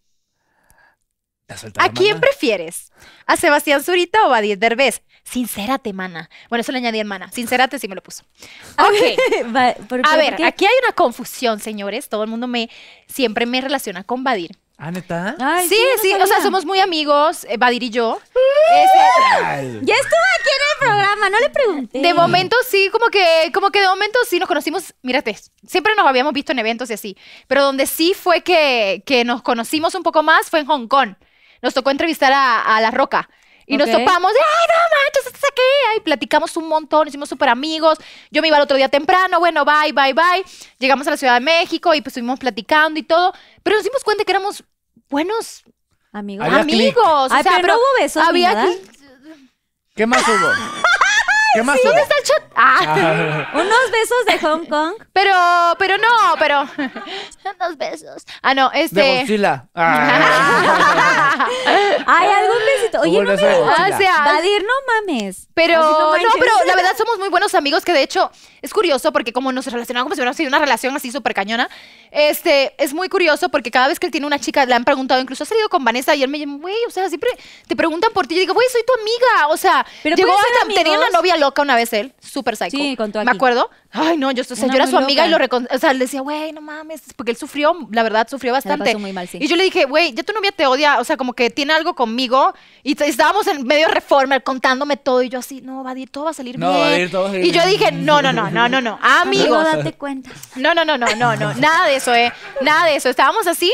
¿A quién prefieres? ¿A Sebastián Zurita o a Diez Derbez? Sincérate, mana. Bueno, eso le añadí en mana. Sincérate sí me lo puso. Ok. Va- ¿por- A por ver, aquí hay una confusión, señores. Todo el mundo me siempre me relaciona con Badir. Ah, neta. Ay, sí, no sí, o sea, somos muy amigos, eh, Badir y yo. Este. Ya estuvo aquí en el programa, no le pregunté. De momento sí, como que, como que de momento sí nos conocimos, mírate, siempre nos habíamos visto en eventos y así, pero donde sí fue que, que nos conocimos un poco más fue en Hong Kong. Nos tocó entrevistar a, a La Roca. Y nos topamos, de, ay, no manches, estás aquí. Ay, platicamos un montón, hicimos súper amigos. Yo me iba el otro día temprano, bueno, bye, bye, bye. Llegamos a la Ciudad de México y pues estuvimos platicando y todo. Pero nos dimos cuenta que éramos buenos Amigos. Había amigos. o Ay, sea, pero no hubo besos ni había. ¿Qué más hubo? ¿Qué más? ¿Dónde está el shot? Ah. Ah, Unos besos de Hong Kong. Pero, pero no, pero. Dos besos. Ah, no, de este. Godzilla. Ah. Ay, algún besito. Oye, no de me. Ah, o sea, Badir, no mames. Pero, no, manches. pero la verdad somos muy buenos amigos que de hecho es curioso porque como nos relacionamos como si hubiéramos sido una relación así súper cañona, este, es muy curioso porque cada vez que él tiene una chica le han preguntado, incluso ha salido con Vanessa y él me dice, güey, o sea, siempre te preguntan por ti. Yo digo, güey, soy tu amiga. O sea, Pero llegó hasta, tenía una novia loca una vez él, súper psycho. Sí, contó Me acuerdo. Ay, no, yo, o sea, yo era su amiga y lo loca. recon... O sea, le decía, güey, no mames, porque él sufrió, la verdad, sufrió bastante. pasó muy mal, sí. Y yo le dije, güey, ya tu novia te odia, o sea, como que tiene algo conmigo. Y estábamos en medio de reforma, contándome todo. Y yo así, no, Vadir, todo va a salir No, bien. Vadir, todo va a salir y yo bien. dije, no, no, no, no, no, no. Amigo, Amigos. date cuenta. No, no, no, no, no, no. Nada de eso, eh. Nada de eso. Estábamos así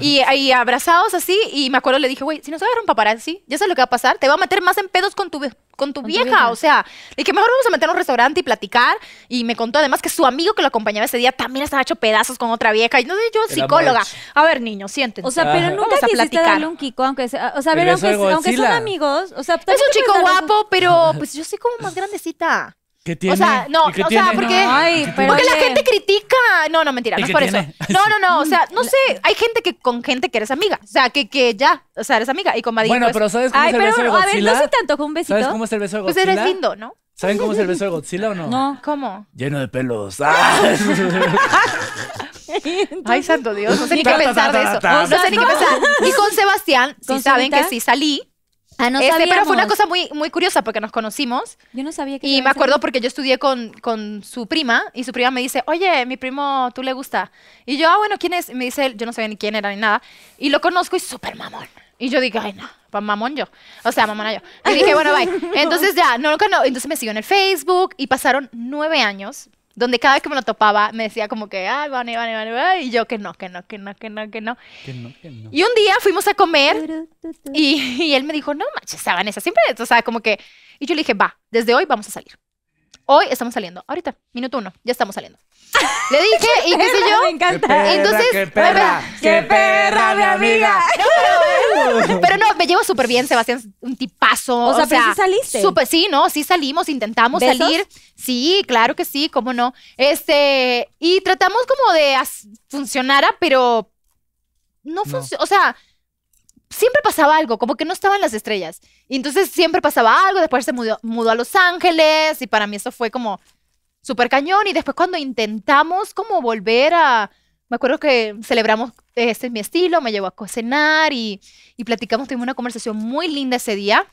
y, y abrazados así. Y me acuerdo, le dije, güey, si nos agarra un paparazzi, ya sabes lo que va a pasar. Te va a meter más en pedos con tu, con tu Con tu vieja. vieja. O sea, le dije, mejor vamos a meter a un restaurante y platicar. Y me contó además que su amigo que lo acompañaba ese día también estaba hecho pedazos con otra vieja. Y no sé, yo, El psicóloga. amor. A ver, niños, siéntense. O sea, pero nunca Vamos a quisiste platicar. darle un kiko, aunque sea, o sea, a ver, aunque, aunque son amigos, o sea, es un chico guapo, pero pues yo soy como más grandecita. ¿Qué tiene? O sea, no, ¿Y qué o sea, tiene? porque, Ay, pero porque la oye. gente critica. No, no, mentira, ¿Y no es por tiene? eso. No, no, no, o sea, no sé, hay gente que con gente que eres amiga, o sea, que, que ya, o sea, eres amiga y con Madrid, Bueno, pues, pero ¿sabes cómo Ay, es el pero beso de a ver, Godzilla? ¿no se te antojó un besito? ¿Sabes cómo es el beso de pues Godzilla? eres lindo, ¿no? ¿Saben cómo es el beso de Godzilla o no? No. ¿Cómo? Lleno de pelos. Ah. Ay, santo Dios, no sé ni qué pensar de eso. No sé ni qué pensar. Y con Sebastián, sí ¿Con saben que sí salí. Ah, no Este, pero fue una cosa muy, muy curiosa porque nos conocimos Yo no sabía que y me acuerdo porque yo estudié con, con su prima y su prima me dice, oye, mi primo, ¿tú le gusta? Y yo, ah, bueno, ¿quién es? Y me dice, yo no sabía ni quién era ni nada. Y lo conozco y súper mamón. Y yo dije, ay, no, pa' mamón yo. O sea, mamona yo. Y dije, bueno, bye. Entonces ya, no, nunca no. Entonces me siguió en el Facebook y pasaron nueve años donde cada vez que me lo topaba me decía como que, ay, vale, vale, vale, vale. Y yo que no, que no, que no, que no, que no. Que no, que no. Y un día fuimos a comer y, y él me dijo, no manches, esa Vanessa, siempre, o sea, como que... Y yo le dije, va, desde hoy vamos a salir. Hoy estamos saliendo, ahorita, minuto uno, ya estamos saliendo. Le dije, y qué sé yo, Me ¡Qué encanta. perra, Entonces, qué perra! ¡Qué perra, mi amiga! pero no, me llevo súper bien, Sebastián, un tipazo. O sea, pero sí saliste. Súper, sí, no, sí salimos, intentamos ¿Besos? salir. Sí, claro que sí, cómo no. Este, y tratamos como de funcionara, pero no No. funcionó, o sea, siempre pasaba algo, como que no estaban las estrellas. Y entonces siempre pasaba algo, después se mudó, mudó a Los Ángeles y para mí eso fue como súper cañón. Y después cuando intentamos como volver a, me acuerdo que celebramos, este es mi estilo, me llevó a cenar y, y platicamos, tuvimos una conversación muy linda ese día.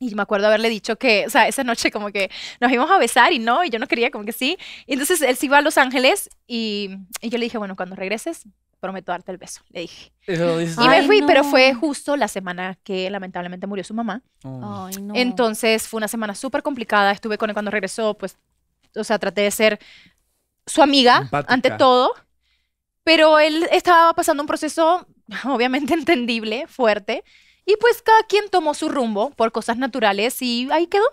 Y me acuerdo haberle dicho que, o sea, esa noche como que nos íbamos a besar y no, y yo no quería, como que sí. Y entonces él se iba a Los Ángeles y, y yo le dije, bueno, cuando regreses, prometo darte el beso, le dije. Eso Y me Ay, fui, pero no. fue justo la semana que lamentablemente murió su mamá. oh. Ay, no. Entonces fue una semana súper complicada. Estuve con él cuando regresó, pues, o sea, traté de ser su amiga Empática. ante todo. Pero él estaba pasando un proceso, obviamente entendible, fuerte. Y pues cada quien tomó su rumbo por cosas naturales y ahí quedó.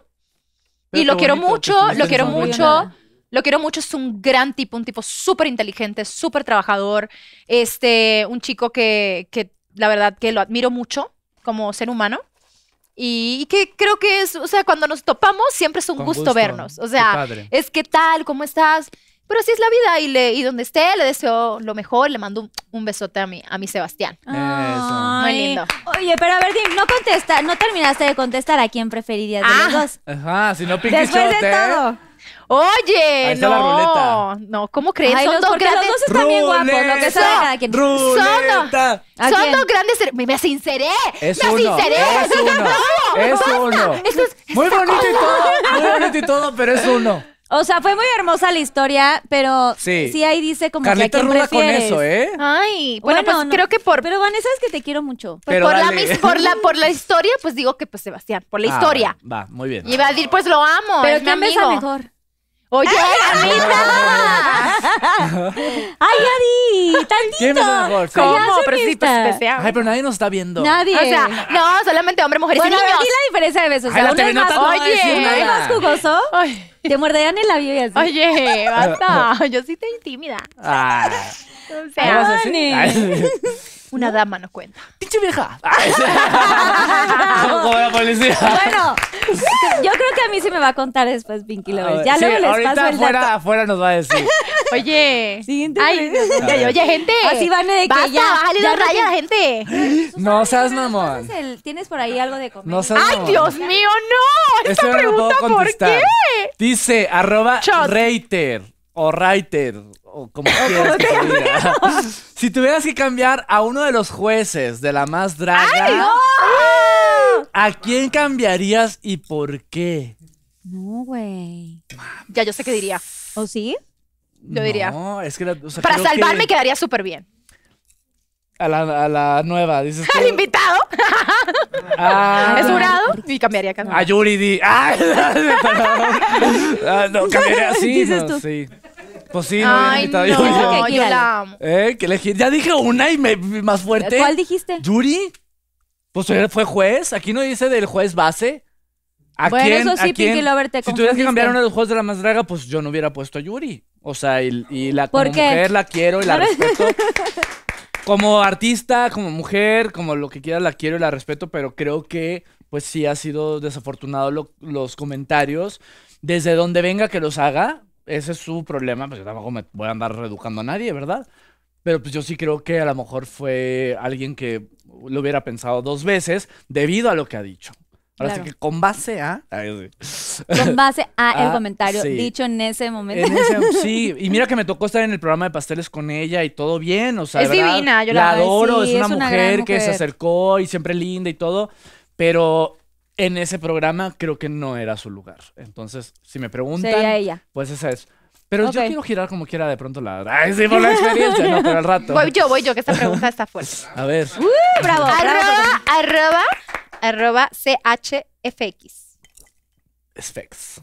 Pero y lo quiero mucho, lo quiero mucho. momento. Lo quiero mucho, es un gran tipo, un tipo súper inteligente, súper trabajador, este, un chico que, que la verdad que lo admiro mucho como ser humano y, y que creo que es, o sea, cuando nos topamos siempre es un gusto, vernos, o sea, padre. es que tal, cómo estás, pero así es la vida y, le, y donde esté le deseo lo mejor, le mando un, un besote a mi, a mi Sebastián. Eso. Muy lindo. Oye, pero a ver, Dim, no contesta, no terminaste de contestar a quién preferirías de Ah. los dos. Ajá, si no Después Shot, de ¿eh? todo. Oye, Ahí está la no, ruleta. no, ¿cómo creen? Ay, Son los, dos porque los grandes, dos están bien guapos, lo que sea de cada quien. Ruleta. ¿A son dos grandes, ser- me, me sinceré, Es me uno, sinceré. es uno, es uno. Esto es- Muy bonito y todo, muy bonito y todo, pero es uno. O sea, fue muy hermosa la historia, pero Sí. sí, ahí dice como Carlita que a quién ruda con prefieres. eso, ¿eh? Ay, bueno, Bueno, pues no. creo que por, Pero Vanessa, es que te quiero mucho. pues, Pero por, la, dale. mis- por, la, por la historia, pues digo que pues Sebastián, por la Ah, historia. Va, muy bien. Y iba a decir, pues lo amo, Pero es mi ¿quién besa amigo. mejor? Oye, Anita. ¡Ay, Adi! ¡Tantito! ¿Quién besa mejor? Sí. ¿Cómo? Ya Pero sí, pues especial. Ay, pero nadie nos está viendo. Nadie. O sea, no, solamente hombre, mujeres bueno, y a ver, niños. di la diferencia de besos. O Ay, sea, la uno es más, no va a Oye, decir uno es nada. más jugoso, Ay, te morderían el labio y así. oye, basta. Yo sí estoy tímida. Ah, O ¿qué sea, vas a decir? Ay, una dama no cuenta. Pinche vieja. Como, la policía. Bueno, yo creo que a mí sí me va a contar después Pinky A Lovers. ver, Ya sí, luego les ahorita paso el afuera, dato. afuera nos va a decir. Oye. Siguiente Ay, oye, oye, gente. Así van de que Basta, ya- bájale ya dos no rayas, gente. No seas nos mamón. el- ¿Tienes por ahí algo de comer? No seas Ay, mamón. Dios mío, no. Esta no puedo pregunta, ¿por contestar. qué? Dice arroba Shot. Reiter o Reiter o como quieras que diga. Si tuvieras que cambiar a uno de los jueces de la más draga, ¿a quién cambiarías y por qué? No, güey. Ya yo sé qué diría. ¿O sí? Yo diría. No, es que la- o sea, Para salvarme que quedaría súper bien. a la, a la nueva, dices. Al invitado, Ah, es jurado, y cambiaría cada A Yuri di. ¡Ah! Ah, no, cambiaría. Sí, Dices no, tú. sí. Pues sí, no Ay, no, que yo aquí, la amo. ¿Eh? ¿Qué elegí? Ya dije una y me, más fuerte. ¿Cuál dijiste? ¿Yuri? Pues él fue juez. Aquí no dice del juez base. ¿A Bueno, quién, eso sí, a quién? Pinky Lover, te Si tuvieras que cambiar uno de los juegos de la más draga, pues yo no hubiera puesto a Yuri. O sea, y, y la como mujer la quiero y la respeto. Como artista, como mujer, como lo que quiera la quiero y la respeto, pero creo que pues sí ha sido desafortunado lo- los comentarios. Desde donde venga que los haga, ese es su problema, pues yo tampoco me voy a andar reeducando a nadie, ¿verdad? Pero pues yo sí creo que a lo mejor fue alguien que lo hubiera pensado dos veces debido a lo que ha dicho. Ahora Claro. sí que con base a... Ay, sí. Con base a el Ah, comentario sí. dicho en ese momento. En ese- sí, y mira que me tocó estar en el programa de pasteles con ella y todo bien, o sea, Es verdad, divina, yo la la- adoro, sí, es una, es una mujer, que se acercó y siempre linda y todo, pero en ese programa creo que no era su lugar. Entonces, si me preguntan, Sería ella. pues esa es. Pero yo quiero girar como quiera de pronto la... Ay, sí, por la experiencia, no, pero al rato. Voy yo, voy yo, que esta pregunta está fuerte. A ver, Bravo, bravo. arroba, arroba, arroba CHFX. Specs.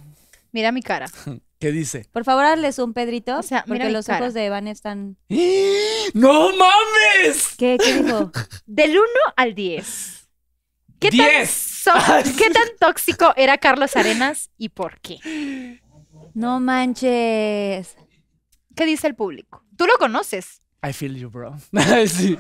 Mira mi cara. ¿Qué dice? Por favor, hazles un Pedrito. O sea, mira porque mi los cara. ojos de Evan están. ¡No mames! ¿Qué, qué dijo? Del 1 al 10. ¿Qué tan, ¡Diez! so- ¿Qué tan tóxico era Carlos Arenas y por qué? No manches. ¿Qué dice el público? Tú lo conoces. I feel you, bro. Ay, sí.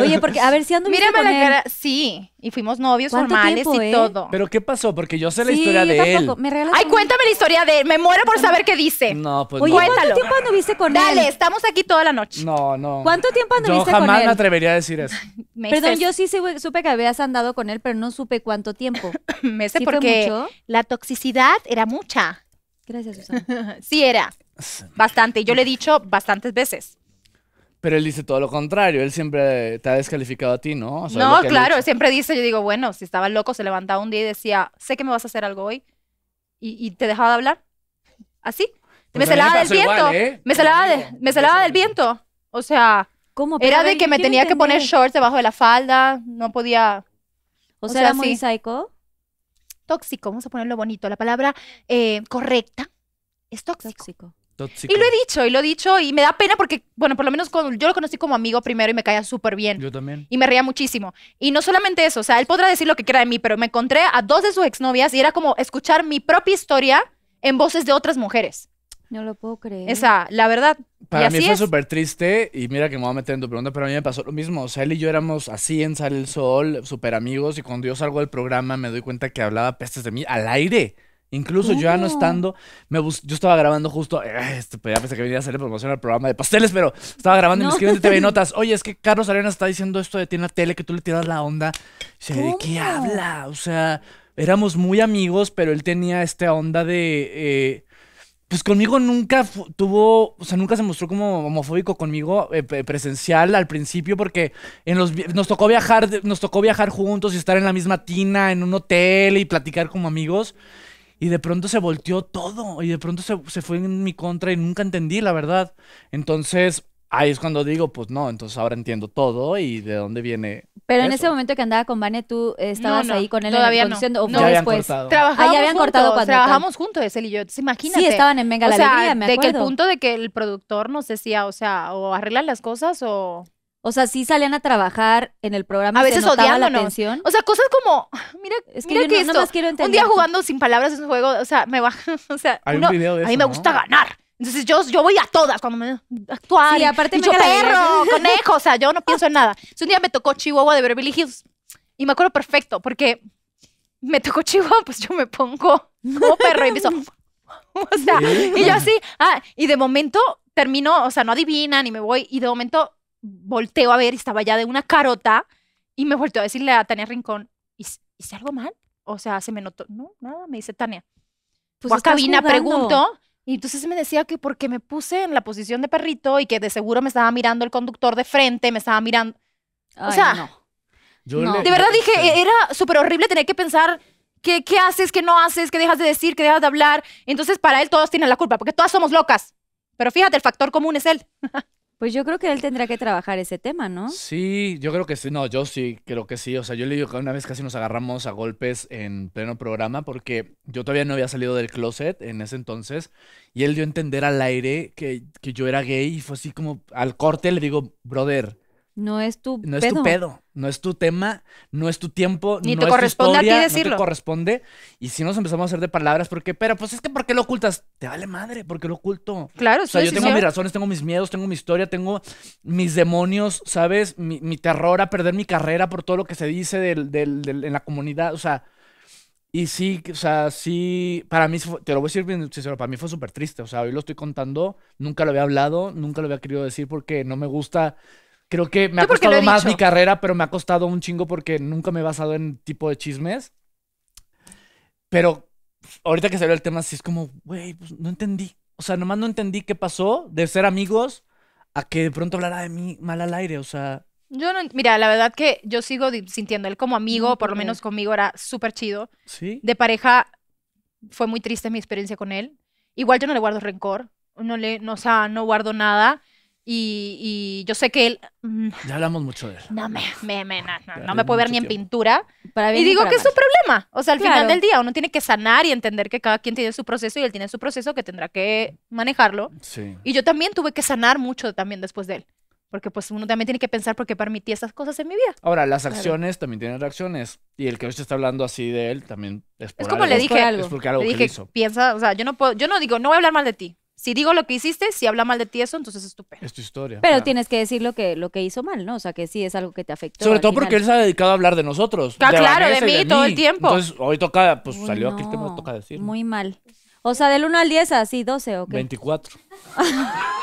Oye, porque a ver si ando Mírame con la él. cara. Sí, y fuimos novios ¿Cuánto formales tiempo, y eh? todo. ¿Pero qué pasó? Porque yo sé la Sí, historia yo de él. tampoco. ¿Me regalas Ay, un- cuéntame la historia de él. Me muero por saber qué dice. No, pues Oye, no. ¿cuánto Cuéntalo. tiempo anduviste con Dale, él? estamos aquí toda la noche. No, no. ¿Cuánto tiempo Yo anduviste con jamás él? me atrevería a decir eso. Me Perdón, yo sí, supe que habías andado con él, pero no supe cuánto tiempo. me sé ¿Sí fue porque mucho? la toxicidad era mucha. Gracias, Susana. Sí era. Bastante. Y yo le he dicho bastantes veces. Pero él dice todo lo contrario. Él siempre te ha descalificado a ti, ¿no? O sea, no, él claro, dice. siempre dice, yo digo, bueno, si estaba loco, se levantaba un día y decía, sé que me vas a hacer algo hoy. Y, y te dejaba de hablar. Así. Pues me a mí me celaba del pasó igual, viento. ¿eh? Me de- celaba del viento. O sea, ¿Cómo? Pero, era de que me tenía que poner shorts debajo de la falda. No podía. O o sea, sea, era muy sí. psycho. Tóxico, vamos a ponerlo bonito. La palabra eh, correcta es tóxico. Tóxico. Tóxico. Y lo he dicho, y lo he dicho, y me da pena porque, bueno, por lo menos con- yo lo conocí como amigo primero y me caía súper bien. Yo también. Y me reía muchísimo. Y no solamente eso, o sea, él podrá decir lo que quiera de mí, pero me encontré a dos de sus exnovias y era como escuchar mi propia historia en voces de otras mujeres. No lo puedo creer. Esa, la verdad. Para y mí así fue es. súper triste y mira que me voy a meter en tu pregunta, pero a mí me pasó lo mismo. O sea, él y yo éramos así en Sale el Sol, súper amigos y cuando yo salgo del programa me doy cuenta que hablaba pestes de mí al aire. Incluso yo ya no estando, me bus- yo estaba grabando justo, eh, este, pues ya pensé que venía a hacerle promoción al programa de pasteles, pero estaba grabando y me escriben de TV Notas, oye, es que Carlos Arenas está diciendo esto de ti en la tele, que tú le tiras la onda. Y ¿de qué habla? O sea, éramos muy amigos, pero él tenía esta onda de... eh, pues conmigo nunca tuvo, o sea, nunca se mostró como homofóbico conmigo eh, presencial al principio porque en los nos tocó viajar, nos tocó viajar juntos y estar en la misma tina, en un hotel y platicar como amigos. Y de pronto se volteó todo y de pronto se, se fue en mi contra y nunca entendí, la verdad. Entonces, ahí es cuando digo, pues no, entonces ahora entiendo todo y de dónde viene. Pero en ese momento que andaba con Vane, ¿tú estabas no, ahí con él todavía en no. la conducción o No. fue Ya habían después? cortado. Ah, ya habían juntos, cortado cuando trabajamos juntos ese él y yo. Entonces, imagínate. Sí, estaban en Venga o la sea, Alegría, me de que el punto de que el productor nos decía, o sea, o arreglan las cosas o... O sea, sí salían a trabajar en el programa, A se veces notaba la tensión. O sea, cosas como, mira, Es que mira yo que no- esto, quiero un día entender. jugando sin palabras en un juego, o sea, me baja, o sea, Hay un uno- video de a mí eso, me ¿no? gusta ganar. Entonces yo, yo voy a todas cuando me actuar. Sí, y- aparte y me yo perro, conejo, o sea, yo no pienso en nada. Entonces, un día me tocó Chihuahua de Beverly Hills y me acuerdo perfecto porque me tocó Chihuahua, pues yo me pongo como perro y empiezo, o sea, y yo así, ah, y de momento termino, o sea, no adivinan y me voy y de momento volteo a ver y estaba ya de una carota y me volteo a decirle a Tania Rincón, "¿Hice- ¿hice algo mal? O sea, se me notó, no, nada, me dice Tania. Pues a cabina, jugando. pregunto. Y entonces me decía que porque me puse en la posición de perrito y que de seguro me estaba mirando el conductor de frente, me estaba mirando. Ay, sea, no. Yo No. le- De verdad dije, sí. era súper horrible tener que pensar qué, qué haces, qué no haces, qué dejas de decir, qué dejas de hablar. Entonces para él todos tienen la culpa, porque todas somos locas. Pero fíjate, el factor común es él. Pues yo creo que él tendrá que trabajar ese tema, ¿no? Sí, yo creo que sí. No, yo sí, creo que sí. O sea, yo le digo que una vez casi nos agarramos a golpes en pleno programa porque yo todavía no había salido del closet en ese entonces y él dio a entender al aire que, que yo era gay y fue así como al corte le digo, brother, No es tu no es pedo. tu pedo, no es tu tema, no es tu tiempo, Ni no te es tu corresponde a ti historia, no decirlo. te corresponde. Y si nos empezamos a hacer de palabras, porque, pero pues es que ¿por qué lo ocultas? Te vale madre, ¿por qué lo oculto? Claro, O sea, sí, yo sí, tengo sí. mis razones, tengo mis miedos, tengo mi historia, tengo mis demonios, ¿sabes? Mi, mi terror a perder mi carrera por todo lo que se dice del, del- del- en la comunidad, o sea. Y sí, o sea, sí, para mí, te lo voy a decir bien sincero, para mí fue súper triste, o sea, hoy lo estoy contando, nunca lo había hablado, nunca lo había querido decir porque no me gusta, creo que me ha costado más dicho. mi carrera, pero me ha costado un chingo porque nunca me he basado en tipo de chismes. Pero ahorita que salió el tema, sí es como, güey, pues no entendí. O sea, nomás no entendí qué pasó de ser amigos a que de pronto hablara de mí mal al aire. O sea, Yo no, mira, la verdad que yo sigo sintiendo él como amigo, No por lo menos conmigo era súper chido. sí. De pareja fue muy triste mi experiencia con él. Igual yo no le guardo rencor, no le, no, o sea, no guardo nada. Y, y yo sé que él mm, Ya hablamos mucho de él. no me, me, me- no, no, no me puede ver ni en tiempo. pintura. Para Y digo para que es mal. su problema. O sea, al final Claro. del día uno tiene que sanar y entender que cada quien tiene su proceso y él tiene su proceso que tendrá que manejarlo. Sí. Y yo también tuve que sanar mucho también después de él. Porque pues uno también tiene que pensar por qué permití esas cosas en mi vida. Ahora, las acciones también tienen reacciones. Y el que hoy se está hablando así de él también es por Es como algo. le Es por dije, algo. Es porque algo le que él dije, hizo. piensa, o sea, yo no puedo, yo no digo, no voy a hablar mal de ti. Si digo lo que hiciste, si habla mal de ti eso, entonces es tu. Es tu historia. Pero claro. tienes que decir lo que, lo que hizo mal, ¿no? O sea, que sí es algo que te afectó. Sobre todo porque él se ha dedicado a hablar de nosotros. Ah, claro, Vanessa de mí todo el tiempo. Entonces, hoy toca, pues Uy, salió aquí el tema, no, toca decir. Muy mal. O sea, del 1 al 10, así, 12 o qué. 24.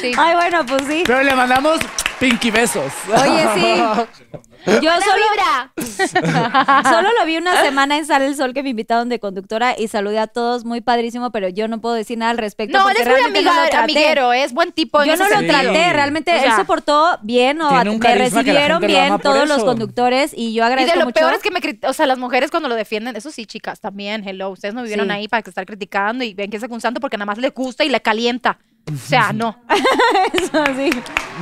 Sí. Ay, bueno, pues sí. Pero le mandamos Pinky besos. Oye, sí. Yo solo, vibra! solo lo vi una semana en Sale el Sol que me invitaron de conductora y saludé a todos muy padrísimo, pero yo no puedo decir nada al respecto. No, él porque es muy realmente no lo amiga- traté. amiguero, es buen tipo. Yo no lo sentido. traté, realmente O él sea, se portó bien o me recibieron lo bien todos los conductores y yo Y agradezco de lo mucho. peor es que me o sea, las mujeres cuando lo defienden, eso sí, chicas, también, hello, ustedes no vivieron Sí. ahí para que estar criticando y ven que es un santo porque nada más le gusta y le calienta. O sea, no. Eso, sí.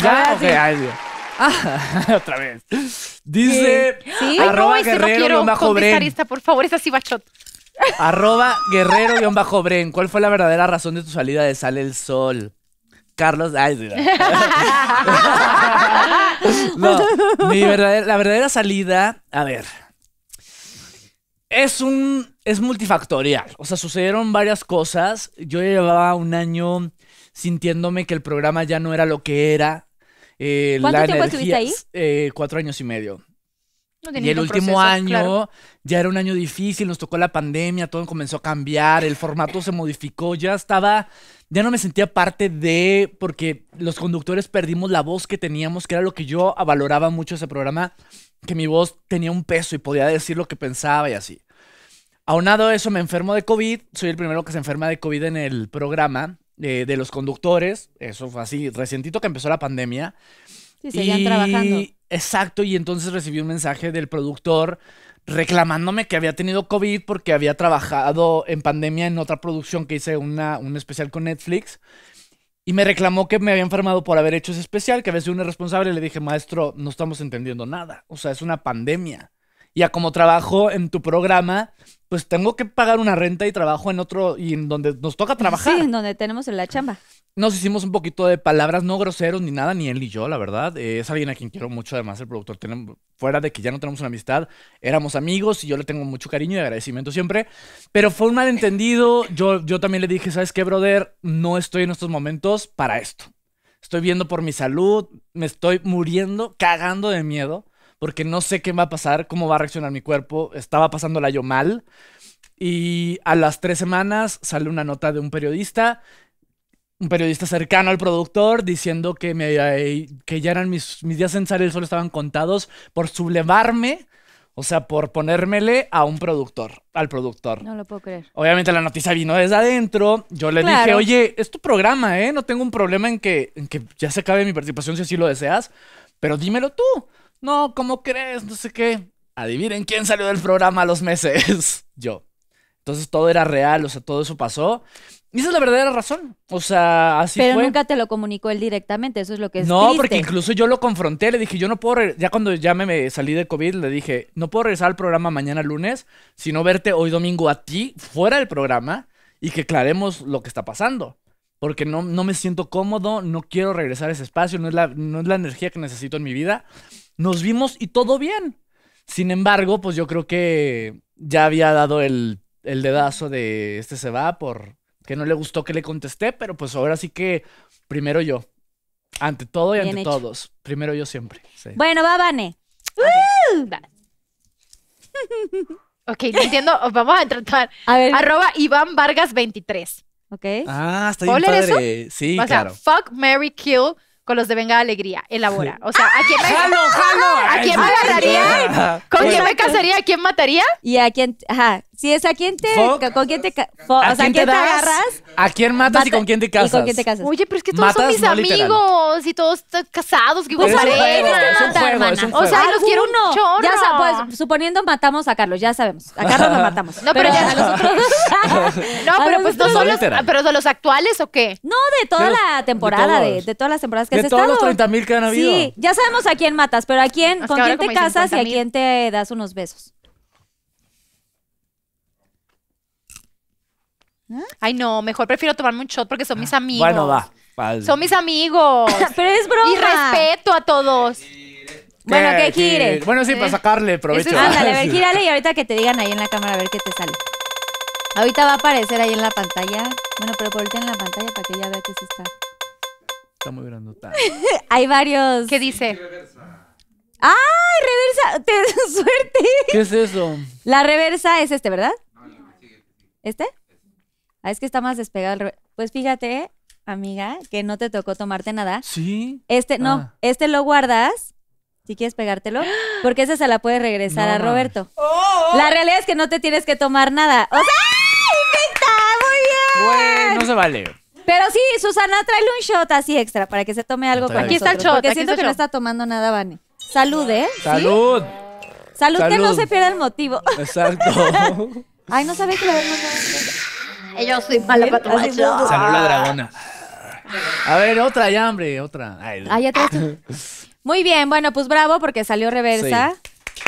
Ya, Ahora ok, sí. ay, Dios. Ah, otra vez. Dice Sí. No, arroba no guerrero guion bajo bren. por favor, esa sí bachot. Arroba guerrero guion bajo bren. ¿Cuál fue la verdadera razón de tu salida de Sale el Sol? Carlos, ay, no. No, mi verdadera, la verdadera salida, a ver, es un, es multifactorial. O sea, sucedieron varias cosas. Yo llevaba un año sintiéndome que el programa ya no era lo que era. Eh, ¿Cuánto la tiempo energía- estuviste Eh, cuatro años y medio. No Y el último proceso, año claro. ya era un año difícil, nos tocó la pandemia, todo comenzó a cambiar, el formato se modificó, ya estaba, ya no me sentía parte de, porque los conductores perdimos la voz que teníamos, que era lo que yo valoraba mucho ese programa, que mi voz tenía un peso y podía decir lo que pensaba y así. Aunado a eso, me enfermo de COVID, soy el primero que se enferma de COVID en el programa eh, de los conductores, eso fue así, recientito que empezó la pandemia. Sí, seguían Y- trabajando. Exacto, y entonces recibí un mensaje del productor reclamándome que había tenido COVID porque había trabajado en pandemia en otra producción que hice una, un especial con Netflix. Y me reclamó que me había enfermado por haber hecho ese especial, que había sido un irresponsable. Le dije, maestro, no estamos entendiendo nada. O sea, es una pandemia. Y a como trabajo en tu programa, pues tengo que pagar una renta y trabajo en otro, y en donde nos toca trabajar. Sí, en donde tenemos la chamba. Nos hicimos un poquito de palabras no groseros ni nada, ni él ni yo, la verdad. Eh, es alguien a quien quiero mucho, además, el productor. Tenemos, fuera de que ya no tenemos una amistad, éramos amigos y yo le tengo mucho cariño y agradecimiento siempre. Pero fue un malentendido. Yo, yo también le dije, ¿sabes qué, brother? No estoy en estos momentos para esto. Estoy viendo por mi salud, me estoy muriendo, cagando de miedo, porque no sé qué va a pasar, cómo va a reaccionar mi cuerpo. Estaba pasándola yo mal. Y a las tres semanas sale una nota de un periodista un periodista cercano al productor diciendo que, me, eh, que ya eran mis, mis días en Sale el Sol estaban contados por sublevarme, o sea, por ponérmele a un productor, al productor. No lo puedo creer. Obviamente la noticia vino desde adentro. Yo le dije, oye, es tu programa, ¿eh? No tengo un problema en que, en que ya se acabe mi participación si así lo deseas, pero dímelo tú. No, ¿cómo crees? No sé qué. Adivinen quién salió del programa a los meses. Yo. Entonces todo era real, o sea, todo eso pasó. Y esa es la verdadera razón. O sea, así Pero fue. nunca te lo comunicó él directamente, eso es lo que es No, triste. porque incluso yo lo confronté, le dije, yo no puedo, ya cuando ya me, me salí de COVID, le dije, no puedo regresar al programa mañana lunes, sino verte hoy domingo a ti fuera del programa y que aclaremos lo que está pasando. Porque no, no me siento cómodo, no quiero regresar a ese espacio, no es, la, no es la energía que necesito en mi vida. Nos vimos y todo bien. Sin embargo, pues yo creo que ya había dado el, el dedazo de este se va por que no le gustó que le contesté, pero pues ahora sí que primero yo. Ante todo y Bien ante hecho. todos. Primero yo siempre. sí. Bueno, va, Vane. Ok, no entiendo. Vamos a tratar. A ver. Arroba Iván Vargas 23. Ok. Ah, está ¿Puedo bien leer padre. Sí, o sea, claro. fuck, Mary kill con los de Venga Alegría. Elabora. O sea, ¿a quién me, ¡Jalo, jalo! ¿A quién me agarraría? ¿Con quién me casaría? ¿A quién mataría? ¿Y a quién? Ajá. Si es a quién te. Fuck. ¿Con quién te. ca- fo- ¿A o sea, quién ¿quién te, das? agarras? ¿A quién matas y Mata- con quién te ¿Y casas? con quién te casas? Oye, pero es que todos son Matas, mis no literal. amigos y todos están casados. Que Pues igual es un juego, es un juego, hermana. es un O sea, juego. los quiero un Alguno. chorro. Ya sa- pues, suponiendo matamos a Carlos, ya sabemos. A Carlos lo matamos. No, pero ya- a los otros. No, a pero los pues no otros- son los, literal. pero de los actuales o qué? No, de toda De los- la de temporada, de, todos. de todas las temporadas que De has todos estado. los 30,000 que han habido. Sí, ya sabemos a quién matas, pero a quién, Es con ahora quién te como hay casas y a 50,000. quién te das unos besos. Ay, no, mejor prefiero tomarme un shot porque son mis amigos. Ah, Bueno, va. va. Son mis amigos. Pero es broma. y respeto a todos. Bueno, que gire. Bueno, sí, para sacarle provecho. Ándale, a ver, gírale y ahorita que te digan ahí en la cámara a ver qué te sale. Ahorita va a aparecer ahí en la pantalla. Bueno, pero ahorita en la pantalla para que ella vea que sí está. Está muy grandota. Hay varios. ¿Qué dice? ¡Ay, reversa! ¡Te suerte! ¿Qué es eso? La reversa es este, ¿verdad? ¿Este? Ah, es que está más despegado el rever- Pues fíjate, amiga, que no te tocó tomarte nada. Sí. Este, no, Ah. este lo guardas, si quieres pegártelo, porque ese se la puedes regresar No, a. Roberto. La realidad es que no te tienes que tomar nada. O sea, ¡ay, invicta! Muy bien. Güey, no se vale. Pero sí, Susana, tráele un shot así extra para que se tome algo con Aquí está el shot, Porque siento que no está tomando nada, Vane. Salud, ¿eh? ¿Sí? Salud. Salud, que no Salud. se pierda el motivo. Exacto. Ay, no sabía que habían mandado. Yo soy mala para tomar Así, shot. Salud la dragona. A ver, otra ya, hombre, otra. Ay, Ah, ya traes tú. Muy bien, bueno, pues bravo porque salió reversa.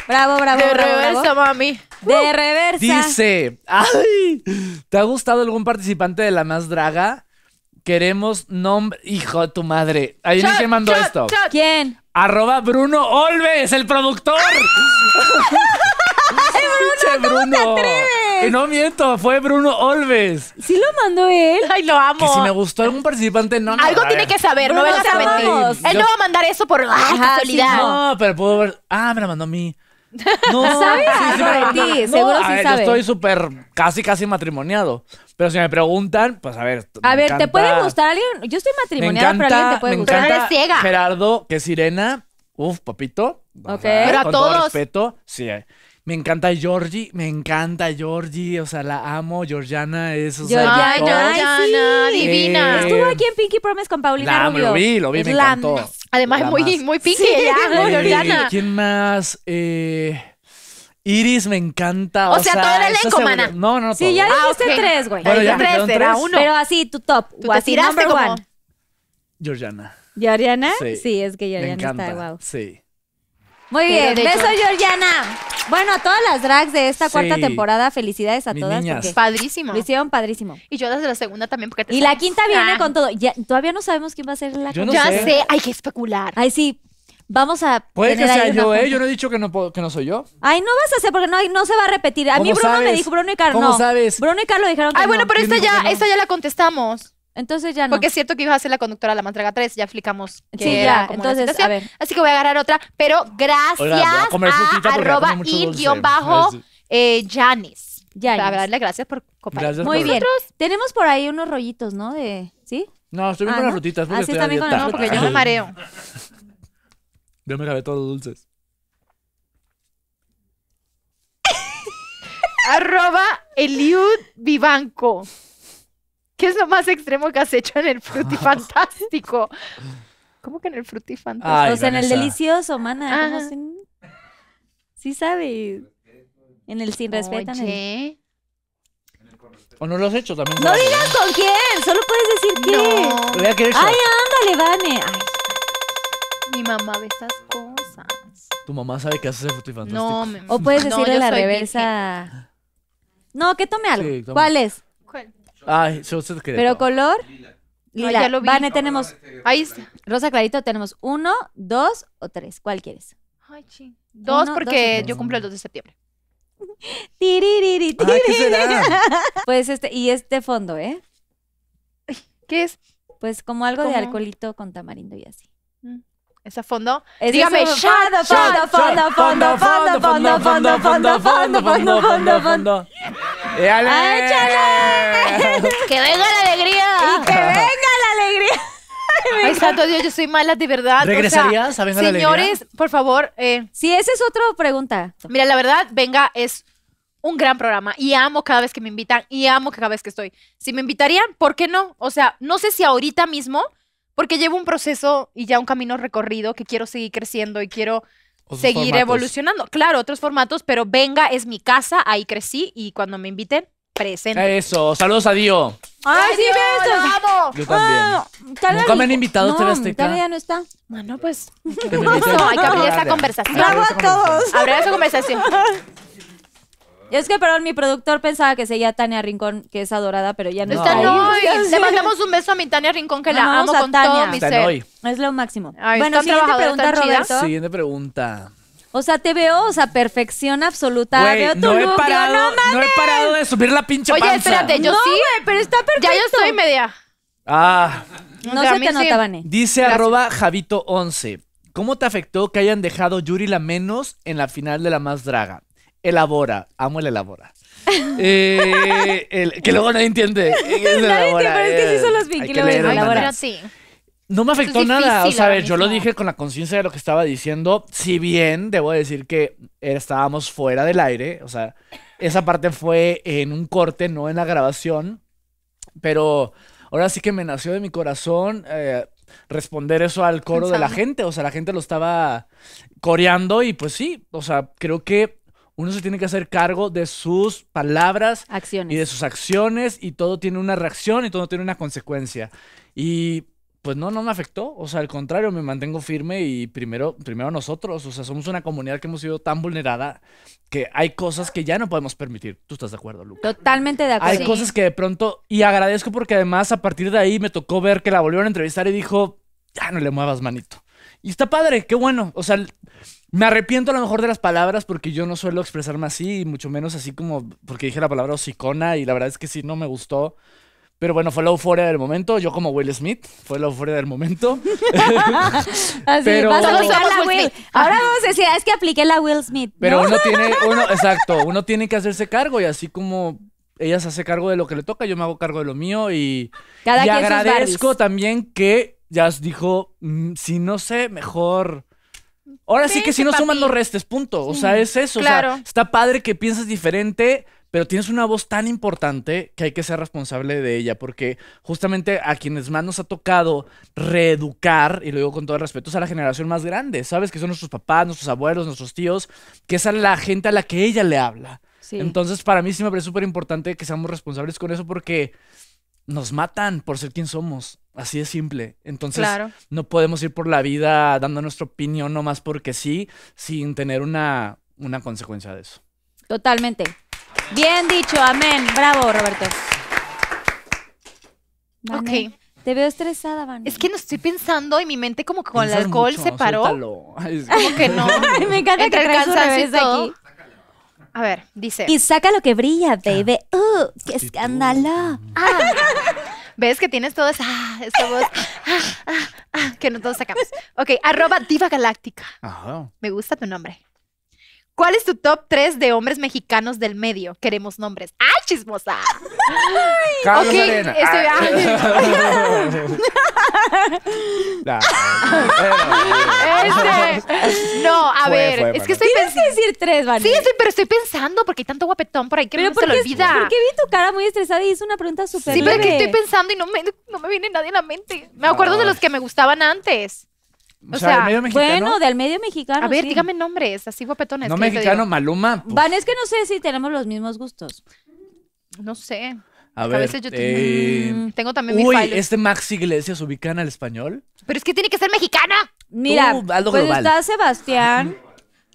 Bravo, bravo, De bravo, reversa, bravo. mami. De reversa. Dice, ay, ¿te ha gustado algún participante de La Más Draga? Queremos nombre... Hijo de tu madre. ¿Alguien Shot, quién mandó shot, esto? shot. ¿Quién? Arroba Bruno Olves, el productor. ¡Ay, Bruno! Bruno. Y no miento, fue Bruno Olves. ¿Sí lo mandó él? Ay, lo amo. Que si me gustó algún participante, no, no. Algo a tiene ver. que saber, no Bruno, vengas a te mentir. amamos. Él no va a mandar eso por ay, Ajá, casualidad. sí, No, pero puedo ver. Ah, me la mandó a mí. No, ¿Sabe sí, algo me de la- ti? No, Seguro a sí ver, sabe. Yo estoy súper, casi, casi matrimoniado. Pero si me preguntan, pues a ver. A me ver, ¿te encanta- puede gustar alguien? Yo estoy Me matrimoniada, encanta, pero alguien te puede me gustar. Pero encanta eres ciega. Gerardo, que es sirena. Uf, papito. O Ok. Pero a con todo todos. respeto, sí. eh. Me encanta Georgie, me encanta Georgie, o sea, la amo. Georgiana es, o sea, Georgiana, Ay, Georgiana, sí. divina. Eh, Estuvo aquí en Pinky Promise con Paulina La amo, Rubio. lo vi, lo vi, Es me la encantó. más- Además, La es muy, más. muy piqui ella, Eh, Georgiana. ¿Quién más? Eh, Iris me encanta. O, O sea, todo el elenco, mana. No, no, Sí, todo. ya Ah, dijiste ok. tres, güey. Bueno, ya me tres, tres. uno. Pero así, tu top. Tú te así, number como... one. Georgiana. ¿Georgiana? Sí. Sí, es que Me Georgiana encanta. está guau. Sí. Muy bien, beso Georgiana. Bueno, a todas las drags de esta cuarta Sí. temporada, felicidades a Mis todas niñas. porque Padrísimo. lo hicieron padrísimo. Y yo desde la segunda también. Porque te Y la sabes. quinta viene Ah, con todo. Ya, todavía no sabemos quién va a ser la Yo no Ya sé. sé. Hay que especular. Ay, sí. Vamos a. Puede que tener ahí sea una yo, ¿eh? junta. Yo no he dicho que no, puedo- que no soy yo. Ay, no vas a hacer porque no, hay- no se va a repetir. A mí ¿Cómo Bruno me sabes? dijo, Bruno y Carlos. ¿Cómo no. sabes? Bruno y Carlos dijeron que Ay, bueno, no. pero ¿Quién esta ya, esta ya la contestamos. Entonces ya no. Porque es cierto que ibas a ser la conductora de la Mantraga 3, ya explicamos que Sí, era ya, como entonces, situación. a ver. Así que voy a agarrar otra, pero gracias a a arroba bajo eh, Janis. Para darle gracias por compartir. Gracias Muy por- bien. Tenemos por ahí unos rollitos, ¿no? De... ¿Sí? No, estoy bien Ah, con las ¿no? frutitas. Ah, porque sí, estoy a también con las No, porque yo me mareo. Yo me acabé todos los dulces. Arroba Eliud Vivanco. ¿Qué es lo más extremo que has hecho en el Frutifantástico? ¿Cómo que en el Frutifantástico? Ay, o sea, en el delicioso, mana. ¿cómo Ajá. se- Sí sabes. En el sin respeto. en el- Oye. ¿O no lo has hecho también? No digas con quién, solo puedes decir quién. No. Voy a querer Ay, ándale, Vane. Ay, Mi mamá ve estas cosas. Tu mamá sabe que haces el frutifantástico. No, me... o puedes no, decirle yo la reversa. No, que tome algo. Sí. ¿Cuál es? Ay, yo sé que Pero color. Lila. ya lo vi. Vane, tenemos Ahí está. rosa clarito, tenemos uno, dos o tres. ¿Cuál quieres? Ay, ching. Dos, Uno, porque dos yo cumplo el 2 de septiembre. Tiririri, Ay, ¿qué tiriri. será? Pues este, y este fondo, ¿eh? ¿Qué es? Pues como algo de alcoholito con tamarindo y así. ¿Ese fondo? Es Dígame, fondo, fondo, fondo, fondo, fondo, fondo, fondo, fondo, fondo, fondo, fondo, fondo. ¡Éale! ¡Que venga la alegría! ¡Que venga la alegría! Ay, santo Dios, yo soy mala de verdad. o sea, ¿Regresarías a Venga la Alegría? Señores, por favor, eh, Sí, esa es otra pregunta. mira, la verdad, Venga es un gran programa y amo cada vez que me invitan y amo cada vez que estoy. Si me invitarían, ¿por qué no? O sea, no sé si ahorita mismo, porque llevo un proceso y ya un camino recorrido que quiero seguir creciendo y quiero Otros seguir formatos. evolucionando. Claro, otros formatos, pero Venga es mi casa, ahí crecí y cuando me inviten, presente. Eso, saludos a Dio. ¡Ay, sí, Dios, besos! lo amo! Yo también. Ah, Nunca me han invitado a TV Azteca. Tala ya no está. Bueno, pues, Que hay que abrir esta conversación. Hay abrir ¡Bravo a todos! habrá esa conversación. Es que, perdón, mi productor pensaba que seguía Tania Rincón, que es adorada, pero ya no, Está está no, y Ya le mandamos un beso a mi Tania Rincón, que la Amamos amo a con Tania. todo mi Está ser. hoy. Es lo máximo. Ay, bueno, ¿están siguiente trabajadoras pregunta, tan chidas? Roberto. Siguiente pregunta. O sea, te veo, o sea, perfección absoluta. Güey, veo tu no he look, parado, no no he parado de subir la pinche Oye, panza. espérate, yo no, sí. güey, pero está perfecto. Ya yo estoy media. Ah, No O sea, a se mí te sí. nota, Vane. dice Gracias. arroba Javito11. ¿Cómo te afectó que hayan dejado Yuri la menos en la final de la más draga? Elabora. Amo el elabora. Eh, el- que luego nadie entiende. El elabora, pero es que sí son los Vicky elabora. sí. No me afectó es nada. O sea, a ver, yo lo dije con la conciencia de lo que estaba diciendo. Si bien debo decir que estábamos fuera del aire, o sea, esa parte fue en un corte, no en la grabación. Pero ahora sí que me nació de mi corazón eh, responder eso al coro de la gente. O sea, la gente lo estaba coreando y pues sí, o sea, creo que uno se tiene que hacer cargo de sus palabras Acciones. y de sus acciones y todo tiene una reacción y todo tiene una consecuencia. Y pues no, no me afectó. O sea, al contrario, me mantengo firme y primero, primero nosotros. O sea, somos una comunidad que hemos sido tan vulnerada que hay cosas que ya no podemos permitir. ¿Tú estás de acuerdo, Luca? Totalmente de acuerdo. Hay cosas que de pronto, y agradezco porque además a partir de ahí me tocó ver que la volvieron a entrevistar y dijo, ya no le muevas manito. Y está padre, qué bueno. O sea, me arrepiento a lo mejor de las palabras porque yo no suelo expresarme así, y mucho menos así como porque dije la palabra hocicona y la verdad es que sí, no me gustó. Pero bueno, fue la euforia del momento. Yo como Will Smith, fue la euforia del momento. Así, Pero- vas a aplicar la Will. Smith. Ahora vamos a decir, es que apliqué la Will Smith. ¿no? Pero uno tiene, uno, exacto, uno tiene que hacerse cargo y así como ella se hace cargo de lo que le toca, yo me hago cargo de lo mío y, Cada y agradezco también que ya dijo, mm, si no sé, mejor... Ahora sí que si no papi. los restes, punto. O sea, es eso. O Claro. sea, está padre que pienses diferente, pero tienes una voz tan importante que hay que ser responsable de ella, porque justamente a quienes más nos ha tocado reeducar, y lo digo con todo el respeto, es a la generación más grande, ¿sabes? Que son nuestros papás, nuestros abuelos, nuestros tíos, que es a la gente a la que ella le habla. Sí. Entonces, para mí sí me parece súper importante que seamos responsables con eso porque nos matan por ser quien somos. Así de simple. Entonces, Claro. no podemos ir por la vida dando nuestra opinión nomás porque sí, sin tener una, una consecuencia de eso. Totalmente. Bien dicho, amén. Bravo, Roberto. Vane, Ok. Te veo estresada, Van. Es que no estoy pensando y mi mente como que con el alcohol mucho, se paró. suéltalo. Ay, es- Como que no. Me encanta Entre que el traes su revés aquí. A ver, dice. Y saca lo que brilla, baby. ¡Uh! ¡Qué escándalo! ¿Ves que tienes toda esa, esa voz ah, ah, ah, que no todos sacamos? Ok, arroba Diva Galáctica. Ajá. Me gusta tu nombre. ¿Cuál es tu top 3 de hombres mexicanos del medio? Queremos nombres. ¡Ay, chismosa! Carlos Ok, Arena. estoy- Ah. Nah, Este, no, a Fue, ver, fue, es que estoy Tienes que pensando. decir tres. Sí, estoy, pero estoy pensando porque hay tanto guapetón por ahí que Pero no ¿por se lo olvida. ¿por qué vi tu cara muy estresada y hice una pregunta súper Sí, pero es que estoy pensando y no me, no me viene nadie a la mente. Me acuerdo de Ay. los que me gustaban antes. O O sea, sea, el medio mexicano. Bueno, del medio mexicano. A ver, sí. dígame nombres, así guapetones. no mexicano. Maluma. pues, Van, es que no sé si tenemos los mismos gustos. No sé. a a ver. veces yo te- eh, Mm, tengo también mi Uy, este Max Iglesias ubican al español. Pero es que tiene que ser mexicana. Mira, Tú, algo pues global. está Sebastián,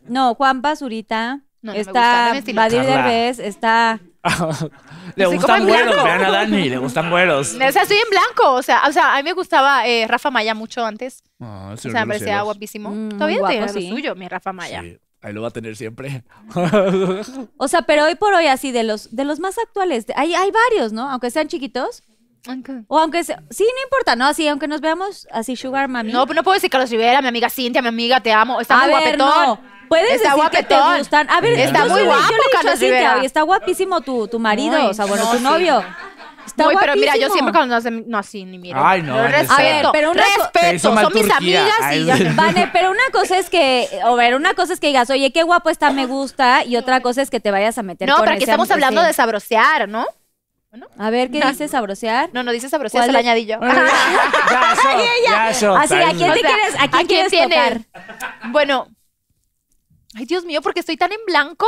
no, Juan Pazurita, No, no está. Badir Carla. Derbez, está... le Así gustan blanco. vean a Dani, le gustan güeros. O sea, estoy en blanco. O sea, o sea a mí me gustaba eh, Rafa Maya mucho antes. Ah, O sea, me parecía guapísimo. Mm, Todavía guapo, tiene sí. lo suyo, mi Rafa Maya. Sí, ahí lo va a tener siempre. O sea, pero hoy por hoy así, de los, de los más actuales, hay, hay varios, ¿no? Aunque sean chiquitos, o aunque... se- sí, no importa, ¿no? Así, aunque nos veamos así sugar mami. No, pues no puedo decir Carlos Rivera, mi amiga Cintia, mi amiga, te amo. Está a muy ver, guapetón. no. Puedes Está decir que te gustan. A ver, Está muy guapo, yo le he dicho a Carlos Cintia, Rivera. oye, está guapísimo tu, tu marido, Muy, o sea, bueno, no, tu sí. novio. Está Muy, pero mira, yo siempre cuando nos hacen- No, así ni miro. Ay, no, respeto, A ver, pero una respeto, son mis Turquía. amigas y Ay, ya. sí. Vale, pero una cosa es que, o ver, una cosa es que digas, oye, qué guapo está, me gusta, y otra cosa es que te vayas a meter No, con pero aquí ese estamos am- hablando de sabrosear, ¿no? A ver, ¿qué dices, sabrosear? No, no dice sabrosear, ¿Cuál se es? añadí yo. ya. Así, ¿a quién te quieres, a quién quieres tocar? Bueno. Ay, Dios mío, porque estoy tan en blanco.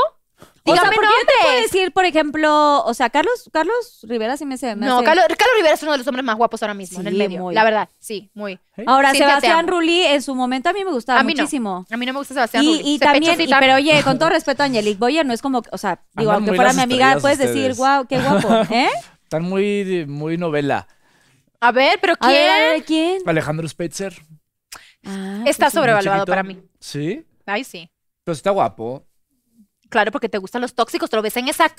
O sea, Dígame ¿por qué no te puedo decir, por ejemplo, o sea, Carlos, Carlos Rivera sí me se me No, hace- Carlos, Carlos Rivera es uno de los hombres más guapos ahora mismo en el Sí, medio. muy. La verdad, sí, muy. Ahora, Sebastián. Rulli, en su momento a mí me gustaba A mí no. muchísimo. A mí no me gusta Sebastián Y, Rulli. y Se también, y- pero oye, con todo respeto a Angelique Boyer, no es como, o sea, digo, Andan aunque fuera mi amiga, puedes decir, wow, qué guapo, ¿eh? Están muy, muy novela. A ver, pero A ver, a ¿quién? ver, ¿quién? Alejandro Spitzer. Ah, Está pues para mí. Sí, Ay, sí. Pero está guapo. Claro, porque te gustan los tóxicos, te lo ves en esa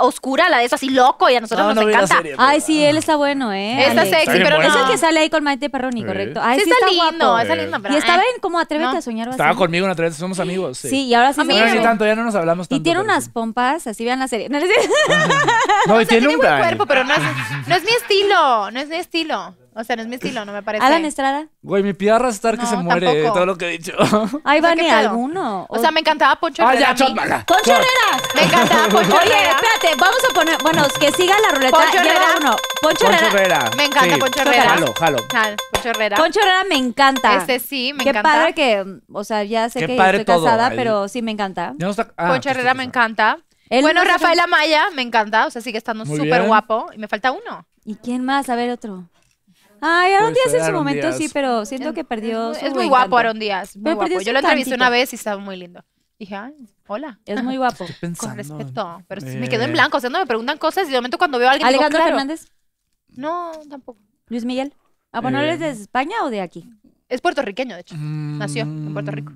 oscura, la de eso así loco, y a nosotros No, nos no encanta. serie, pero- Ay, sí, él está bueno, ¿eh? Está sexy, Está pero bueno. Es no. el que sale ahí con Maite Perroni, correcto. Ay, sí, sí, está, está, lindo, guapo. está lindo, pero, Y estaba eh. en como Atrévete No. a soñar o así. Estaba conmigo una vez, somos amigos. Sí. Sí, y ahora sí A se mí Bueno, me- ni tanto, ya no nos hablamos tanto. Y tiene unas sí. pompas, así vean la serie. No, no. No, y O sea, tiene un buen cuerpo, pero no es, no es mi estilo, no es mi estilo. O sea, no es mi estilo, no me parece. Alan Estrada. Güey, mi pie arrastrar que No, se muere, tampoco. todo lo que he dicho. Ahí O sea, van ¿qué y pedo? alguno. O sea, me encantaba Poncho ah, Herrera. ya, a mí. chótmala. ¡Poncho. Herrera! Me encantaba Poncho Oye, Herrera. espérate, vamos a poner, bueno, que siga la ruleta. Poncho Lleva Herrera. uno. Poncho, Poncho Herrera. Herrera. Me encanta Sí. Poncho Herrera. Jalo, jalo. Ah, Poncho Herrera. Poncho Herrera me encanta. Este sí, me Qué encanta. padre que, o sea, ya sé Qué que padre estoy todo, casada, ahí. pero sí me encanta. Ya no está. ah, Poncho pues, Herrera me encanta. Él bueno, no sé Rafael Amaya me encanta, o sea, sigue estando Muy súper bien. guapo. Y me falta uno. ¿Y quién más? A ver, otro. Ay, Aaron Díaz en su momento Díaz. sí, pero siento que perdió es su muy, es muy guapo Aaron Díaz. Muy guapo. Yo lo entrevisté una vez y estaba muy lindo. Dije, ay, hola. Es muy guapo. Estoy Con respeto. Pero me quedo en Eh, blanco. O sea, no me preguntan cosas y de momento cuando veo a alguien digo, Alejandro claro. Fernández, No, tampoco. Luis Miguel. Ah, bueno, Eh. ¿eres de España o de aquí? Es puertorriqueño, de hecho. Nació en Puerto mm, Rico.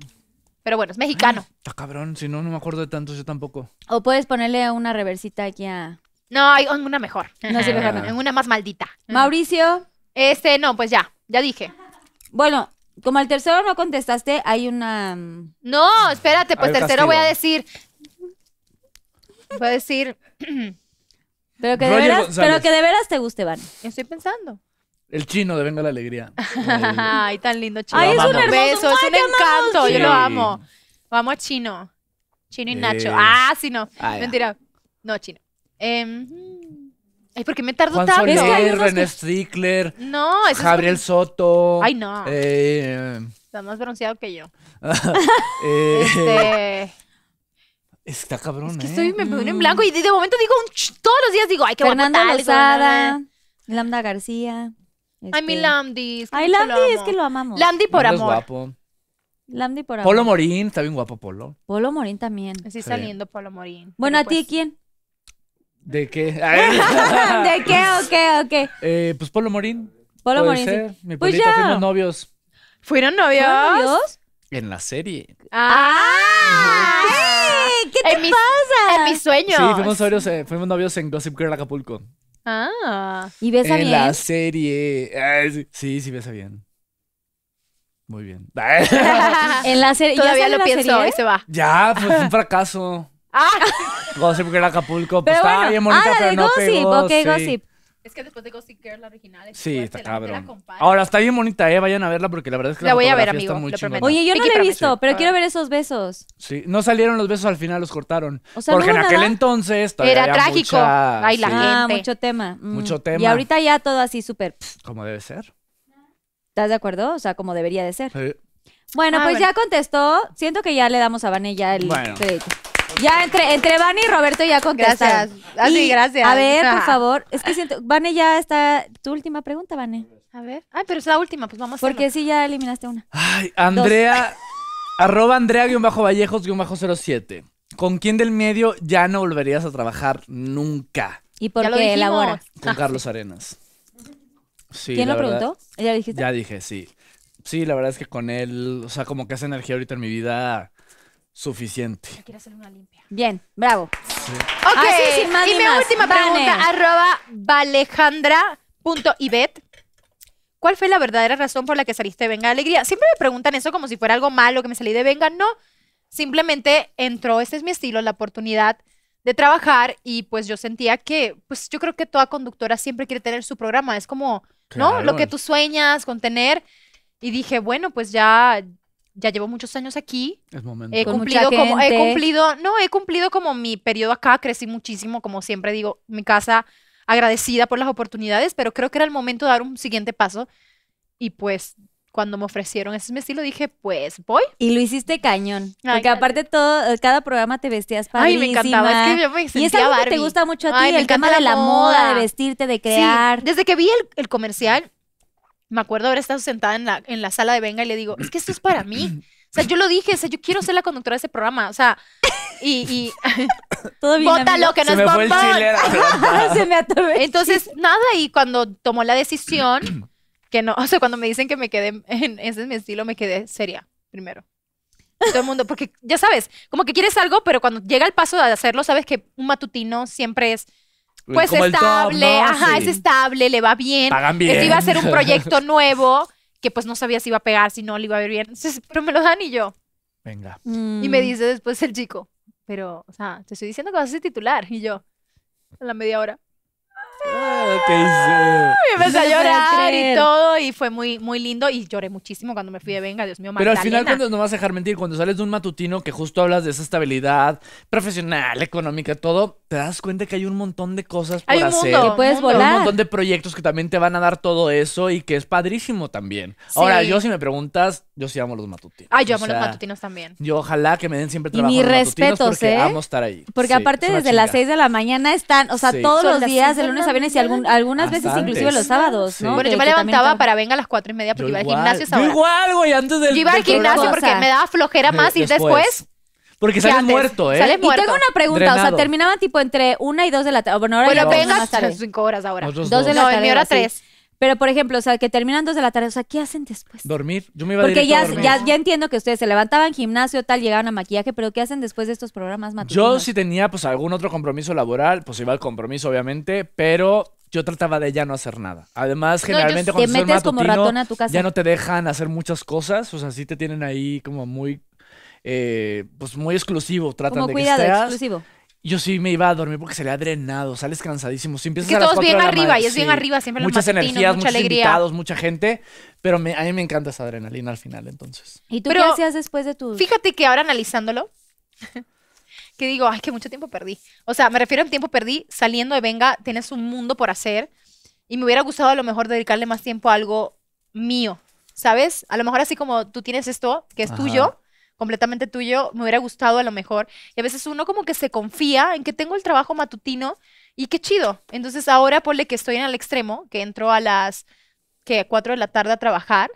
Pero bueno, es mexicano. Está cabrón, si no, no me acuerdo de tantos, yo tampoco. O puedes ponerle una reversita aquí a No, hay en una mejor. No, sí, mejor no. En una más maldita. Mauricio. Este, no, pues ya. Ya dije. Bueno, como al tercero no contestaste, hay una... mm, No, espérate, pues Hay un tercero voy a decir. Voy a decir. Pero que, de Roger veras, González. pero que de veras te guste, Van. Estoy pensando. El chino de Venga la Alegría. Ay, tan lindo chino. Ay, es un hermoso. beso, es Ay, un te amamos, encanto. Yo Chino. lo amo. Vamos a Chino. Chino y Nacho. Ah, sí, no. Ah, ya. Mentira. No, Chino. Em, ay, ¿por qué me tardo Juan tanto? Es que hay Soler, unos René que- Strickler, No, eso Gabriel es Soto. Ay, no. Eh, Está más bronceado que yo. eh, Este, Está cabrón, es que ¿eh? estoy, me pongo en blanco y de de momento digo, un ch- todos los días digo, ay, qué guapo Fernando tal, qué Lozada, guapo. Lambda García. Ay, mi este- Landy. es que Ay, mucho lo Landy, es amo. que lo amamos. Landy por Lando es amor. guapo. Landy por amor. Polo Morín, está bien guapo Polo. Polo Morín también. Sí, Sí. saliendo Polo Morín. Bueno, Pero ¿a ti pues, quién? ¿De qué? ¿De qué o qué o qué? Eh, pues Polo Morín. Polo Puede Morín. sí. ser. Mi Pues Polito, ya. fuimos novios ¿Fueron novios? ¿Fueron novios? en la serie. ¡Ay! ¿Qué te En mis, pasa? en mis sueños. Sí, fuimos novios, eh, fuimos novios en Gossip Girl Acapulco. Ah. ¿Y besa en bien? la serie. Ay, sí, sí, sí, besa bien. Muy bien. En la serie. ¿ya Todavía sale lo la pienso serie? y se va. ya, pues fue un fracaso. Ah. Gossip Girl Acapulco, pues Pero bueno, bien bonita, ah, la pero de no Gossip, pegó. ok, sí. Gossip. Es que después de Gossip Girl, la original. es Sí, fuerte, está la cabrón. Ahora, está bien bonita, eh. Vayan a verla porque la verdad es que la, La voy a ver, fotografía está amigo, muy lo chingona. prometo. Oye, yo no Pinky la he Promise. visto, pero quiero ver. esos besos. Sí, no salieron los besos al final, los cortaron. O sea, porque ¿no en hubo aquel nada? entonces todavía Era había trágico. mucha- Ay, la sí, gente. Ah, mucho tema. mm. Mucho Y tema. ahorita ya todo así súper. Como debe ser. ¿Estás de acuerdo? O sea, como debería de ser. Sí. Bueno, Ah, pues bueno. ya contestó. Siento que ya le damos a Vane ya el Bueno. crédito. Ya entre, entre Vane y Roberto ya contestaron. Gracias. Ah, sí, Y, gracias. A ver, por Ah. favor. Es que siento. Vane ya está. Tu última pregunta, Vane. A ver. Ay, pero es la última, pues vamos a. Porque sí, ya eliminaste una. Ay, Andrea, arroba Andrea-Vallejos-07. ¿Con quién del medio ya no volverías a trabajar nunca? ¿Y por Ya qué elabora? Con Carlos Arenas. Sí, ¿Quién la lo verdad- preguntó? ¿Ya dijiste? Ya dije, sí. Sí, la verdad es que con él, o sea, como que hace energía ahorita en mi vida suficiente. Quiero hacerle una limpia. Bien, bravo. Ok, Ah, sí, sin más y ni mi más. última Vane. pregunta, arroba valejandra.ibet. ¿Cuál fue la verdadera razón por la que saliste de Venga Alegría? Siempre me preguntan eso como si fuera algo malo que me salí de Venga. No, simplemente entró, este es mi estilo, la oportunidad de trabajar y pues yo sentía que, pues yo creo que toda conductora siempre quiere tener su programa. Es como, ¿no? Lo que tú sueñas con tener. Y dije, bueno, pues ya, ya llevo muchos años aquí. Es momento. He Con mucha cumplido como, he cumplido, no, he cumplido como mi periodo acá, crecí muchísimo, como siempre digo, mi casa agradecida por las oportunidades, pero creo que era el momento de dar un siguiente paso. Y pues, cuando me ofrecieron ese estilo, dije, pues voy. Y lo hiciste cañón. Ay, Porque aparte todo, cada programa te vestías Ay, padrísima. me encantaba, es que yo me Y es sentía algo que te Barbie. gusta mucho a ti, Ay, el tema de la moda, moda. de vestirte, de Sí, crear. desde que vi el, el comercial, me acuerdo haber estado sentada en la, en la sala de Venga y le digo, es que esto es para mí. O sea, yo lo dije, o sea, yo quiero ser la conductora de ese programa. O sea, y, y Todo bien. bótalo, que no Se es me fue el bombón. Se me atoró. el Entonces, nada, y cuando tomó la decisión, que no, o sea, cuando me dicen que me quedé en ese es mi estilo, me quedé seria, primero. Todo el mundo, porque ya sabes, como que quieres algo, pero cuando llega el paso de hacerlo, sabes que un matutino siempre es pues Como el top, estable, ¿no? ajá, Sí. es estable, le va bien. Pagan bien. Este iba a ser un proyecto nuevo que pues no sabía si iba a pegar, si no le iba a ver bien. Entonces, pero me lo dan y yo. Venga. Y Mm. me dice después el chico, pero, o sea, te estoy diciendo que vas a ser titular. Y yo, a la media hora. Ah, ¿Qué hice? Y empecé a llorar y todo, y fue muy, muy lindo. Y lloré muchísimo cuando me fui de Venga, Dios mío, Pero al final, cuando no vas a dejar mentir, cuando sales de un matutino que justo hablas de esa estabilidad profesional, económica, todo, te das cuenta que hay un montón de cosas por Hay un hacer. mundo. Que puedes mundo. Hay volar. un montón de proyectos que también te van a dar todo eso y que es padrísimo también. Ahora, yo si me preguntas, yo sí amo los matutinos. Ay, yo O amo los matutinos también. Yo ojalá que me den siempre Y trabajo mis en los matutinos porque ¿eh? amo estar ahí. Porque Sí, aparte es desde las chinga. 6 de la mañana están, o sea, Sí. todos Son los días, de lunes a viernes y algún- algunas veces inclusive los sábados, Sí. ¿no? Bueno, Que- yo me también levantaba para Venga a las cuatro y media porque Yo iba al gimnasio esa Yo hora. igual, güey, antes del Yo iba al gimnasio porque me daba flojera más ir después. Porque que sales antes. muerto, ¿eh? Sales Y tengo una pregunta, o sea, terminaban tipo entre una y dos de la tarde. Bueno, ahora Bueno, ya venga, más tarde. cinco horas ahora. Dos de la No, tarde. en mi hora así. tres. Pero, por ejemplo, o sea, que terminan dos de la tarde, o sea, ¿qué hacen después? Dormir. Yo me iba Porque directo a ya, dormir. ya, ya entiendo que ustedes se levantaban, gimnasio, tal, llegaban a maquillaje, pero ¿qué hacen después de estos programas Yo matutinos? si tenía pues algún otro compromiso laboral, pues iba al compromiso obviamente, pero yo trataba de ya no hacer nada. Además, generalmente sí- cuando Te metes como matutino, ratón a tu casa. ya no te dejan hacer muchas cosas, o sea, sí te tienen ahí como muy eh, pues muy exclusivo, tratan como de cuidado que estés. exclusivo. Yo sí me iba a dormir porque salía drenado, sales cansadísimo. Si Es que a las todos bien de la arriba, y es bien arriba siempre los Muchas energías, mucha muchos alegría. invitados, mucha gente, pero me- a mí me encanta esa adrenalina al final, entonces. ¿Y tú Pero- qué hacías después de tus...? Fíjate que ahora analizándolo, que digo, ay, que mucho tiempo perdí. O sea, me refiero al tiempo perdí saliendo de Venga, tienes un mundo por hacer y me hubiera gustado a lo mejor dedicarle más tiempo a algo mío, ¿sabes? A lo mejor así como tú tienes esto, que es Ajá. tuyo, completamente tuyo, me hubiera gustado a lo mejor. Y a veces uno como que se confía en que tengo el trabajo matutino y qué chido. Entonces ahora ponle que estoy en el extremo, que entro a las que 4 de la tarde a trabajar.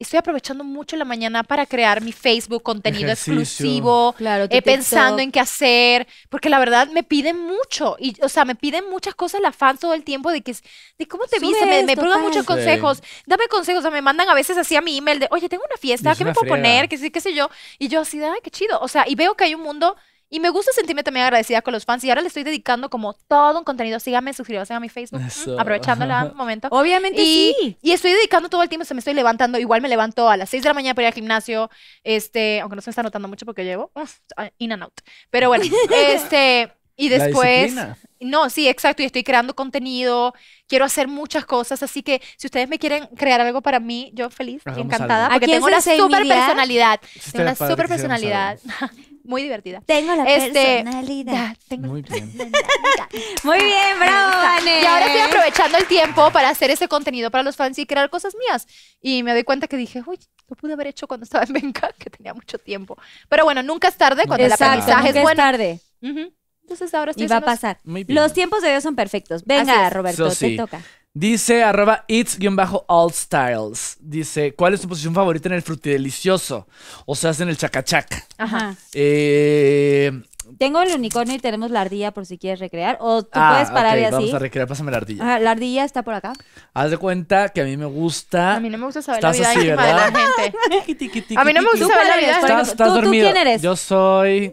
Estoy aprovechando mucho la mañana para crear mi Facebook, contenido Ejercicio. exclusivo, Claro, eh, pensando en qué hacer, porque la verdad me piden mucho, y, o sea, me piden muchas cosas la fans todo el tiempo de que, de cómo te viste, me, me preguntan muchos Sí. consejos, dame consejos, o sea, me mandan a veces así a mi email de, oye, tengo una fiesta, es ¿qué me puedo friega. poner? Que sí, qué sé yo, y yo así de, ay, qué chido, o sea, y veo que hay un mundo, y me gusta sentirme también agradecida con los fans, y ahora le estoy dedicando como todo un contenido, síganme, suscríbanse a mi Facebook, mm, Eso. aprovechando el momento. Obviamente Y, sí. y estoy dedicando todo el tiempo, se me estoy levantando, igual me levanto a las 6 de la mañana para ir al gimnasio, este, aunque no se me está notando mucho porque llevo uf, in and out. Pero bueno, este, y La después, disciplina. no, sí, exacto, y estoy creando contenido, quiero hacer muchas cosas, así que si ustedes me quieren crear algo para mí, yo feliz y encantada, algo. porque tengo una super personalidad, tengo una super personalidad, muy divertida. Tengo la Este, personalidad. Ya, tengo- Muy bien. Muy bien, bravo, Vane. Y ahora estoy aprovechando el tiempo para hacer ese contenido para los fans y crear cosas mías. Y me doy cuenta que dije, uy, lo pude haber hecho cuando estaba en Venga, que tenía mucho tiempo. Pero bueno, nunca es tarde cuando el aprendizaje nunca es es bueno. tarde. Ujú. Entonces ahora estoy Y va a pasar. Los tiempos de Dios son perfectos. Venga, es. Roberto, sí. te toca. Dice arroba it's-all styles. Dice, ¿cuál es tu posición favorita en el frutidelicioso? O sea, en el chacachac. Ajá. Eh, Tengo el unicornio y tenemos la ardilla por si quieres recrear. O tú ah, puedes parar ok, y así. Vamos a recrear, pásame la ardilla. Ajá, la ardilla está por acá. Haz de cuenta que a mí me gusta. A mí no me gusta saber la Estás vida así, íntima de la ¿verdad? gente. A mí no me gusta saber la vida. Estás, estás ¿Tú- tú dormido. quién eres? Yo soy.